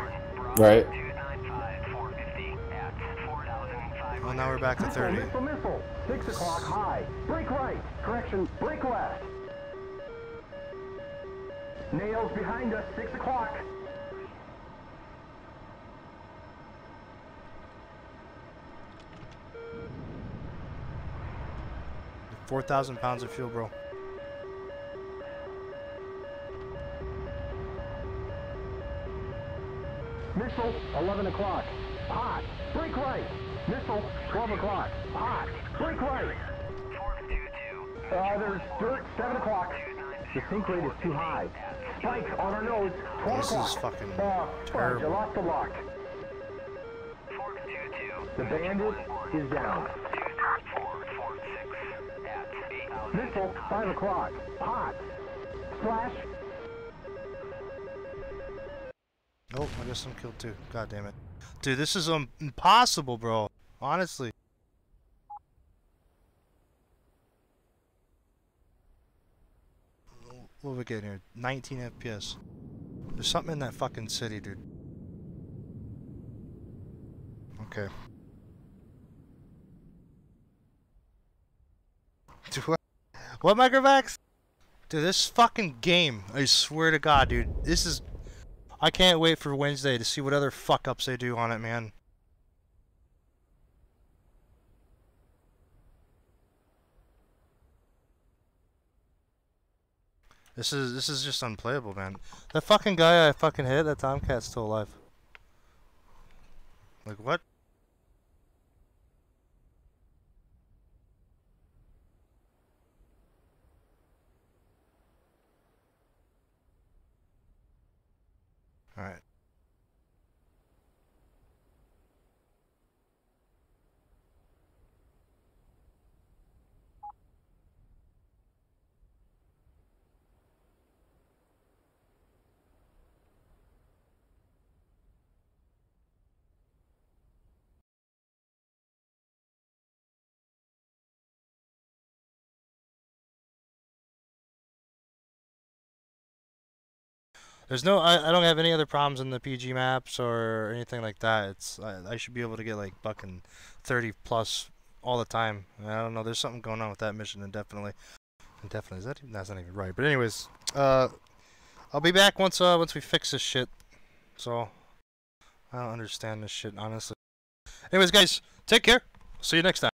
[SPEAKER 3] Right.
[SPEAKER 1] Well, now we're back to 30.
[SPEAKER 8] Missile, missile, 6 o'clock high. Break right. Correction, break left. Nails behind us, 6 o'clock.
[SPEAKER 1] Four thousand pounds of fuel, bro.
[SPEAKER 8] Missile, 11 o'clock. Hot. Break right. Missile, 12 o'clock. Hot. Break right. Uh, there's dirt, 7 o'clock. The sink rate is too high. Spike on our nose, 12
[SPEAKER 1] This
[SPEAKER 8] o'clock.
[SPEAKER 1] is fucking
[SPEAKER 8] uh, fudge, I
[SPEAKER 1] terrible.
[SPEAKER 8] lost the lock. The bandit is down. Missile, 5 o'clock. Hot. Splash.
[SPEAKER 1] Oh, I guess I'm killed too. God damn it. Dude, this is um, impossible, bro. Honestly. What are we getting here? 19 FPS. There's something in that fucking city, dude. Okay. Dude, what? Microvax? Dude, this fucking game, I swear to God, dude. This is I can't wait for Wednesday to see what other fuck ups they do on it, man. This is this is just unplayable, man. That fucking guy I fucking hit, that Tomcat's still alive. Like what? Alright. There's no, I, I don't have any other problems in the PG maps or anything like that. It's, I, I should be able to get like fucking 30 plus all the time. I don't know. There's something going on with that mission, indefinitely. Indefinitely, is that? Even, that's not even right. But anyways, uh, I'll be back once, uh, once we fix this shit. So, I don't understand this shit, honestly. Anyways, guys, take care. See you next time.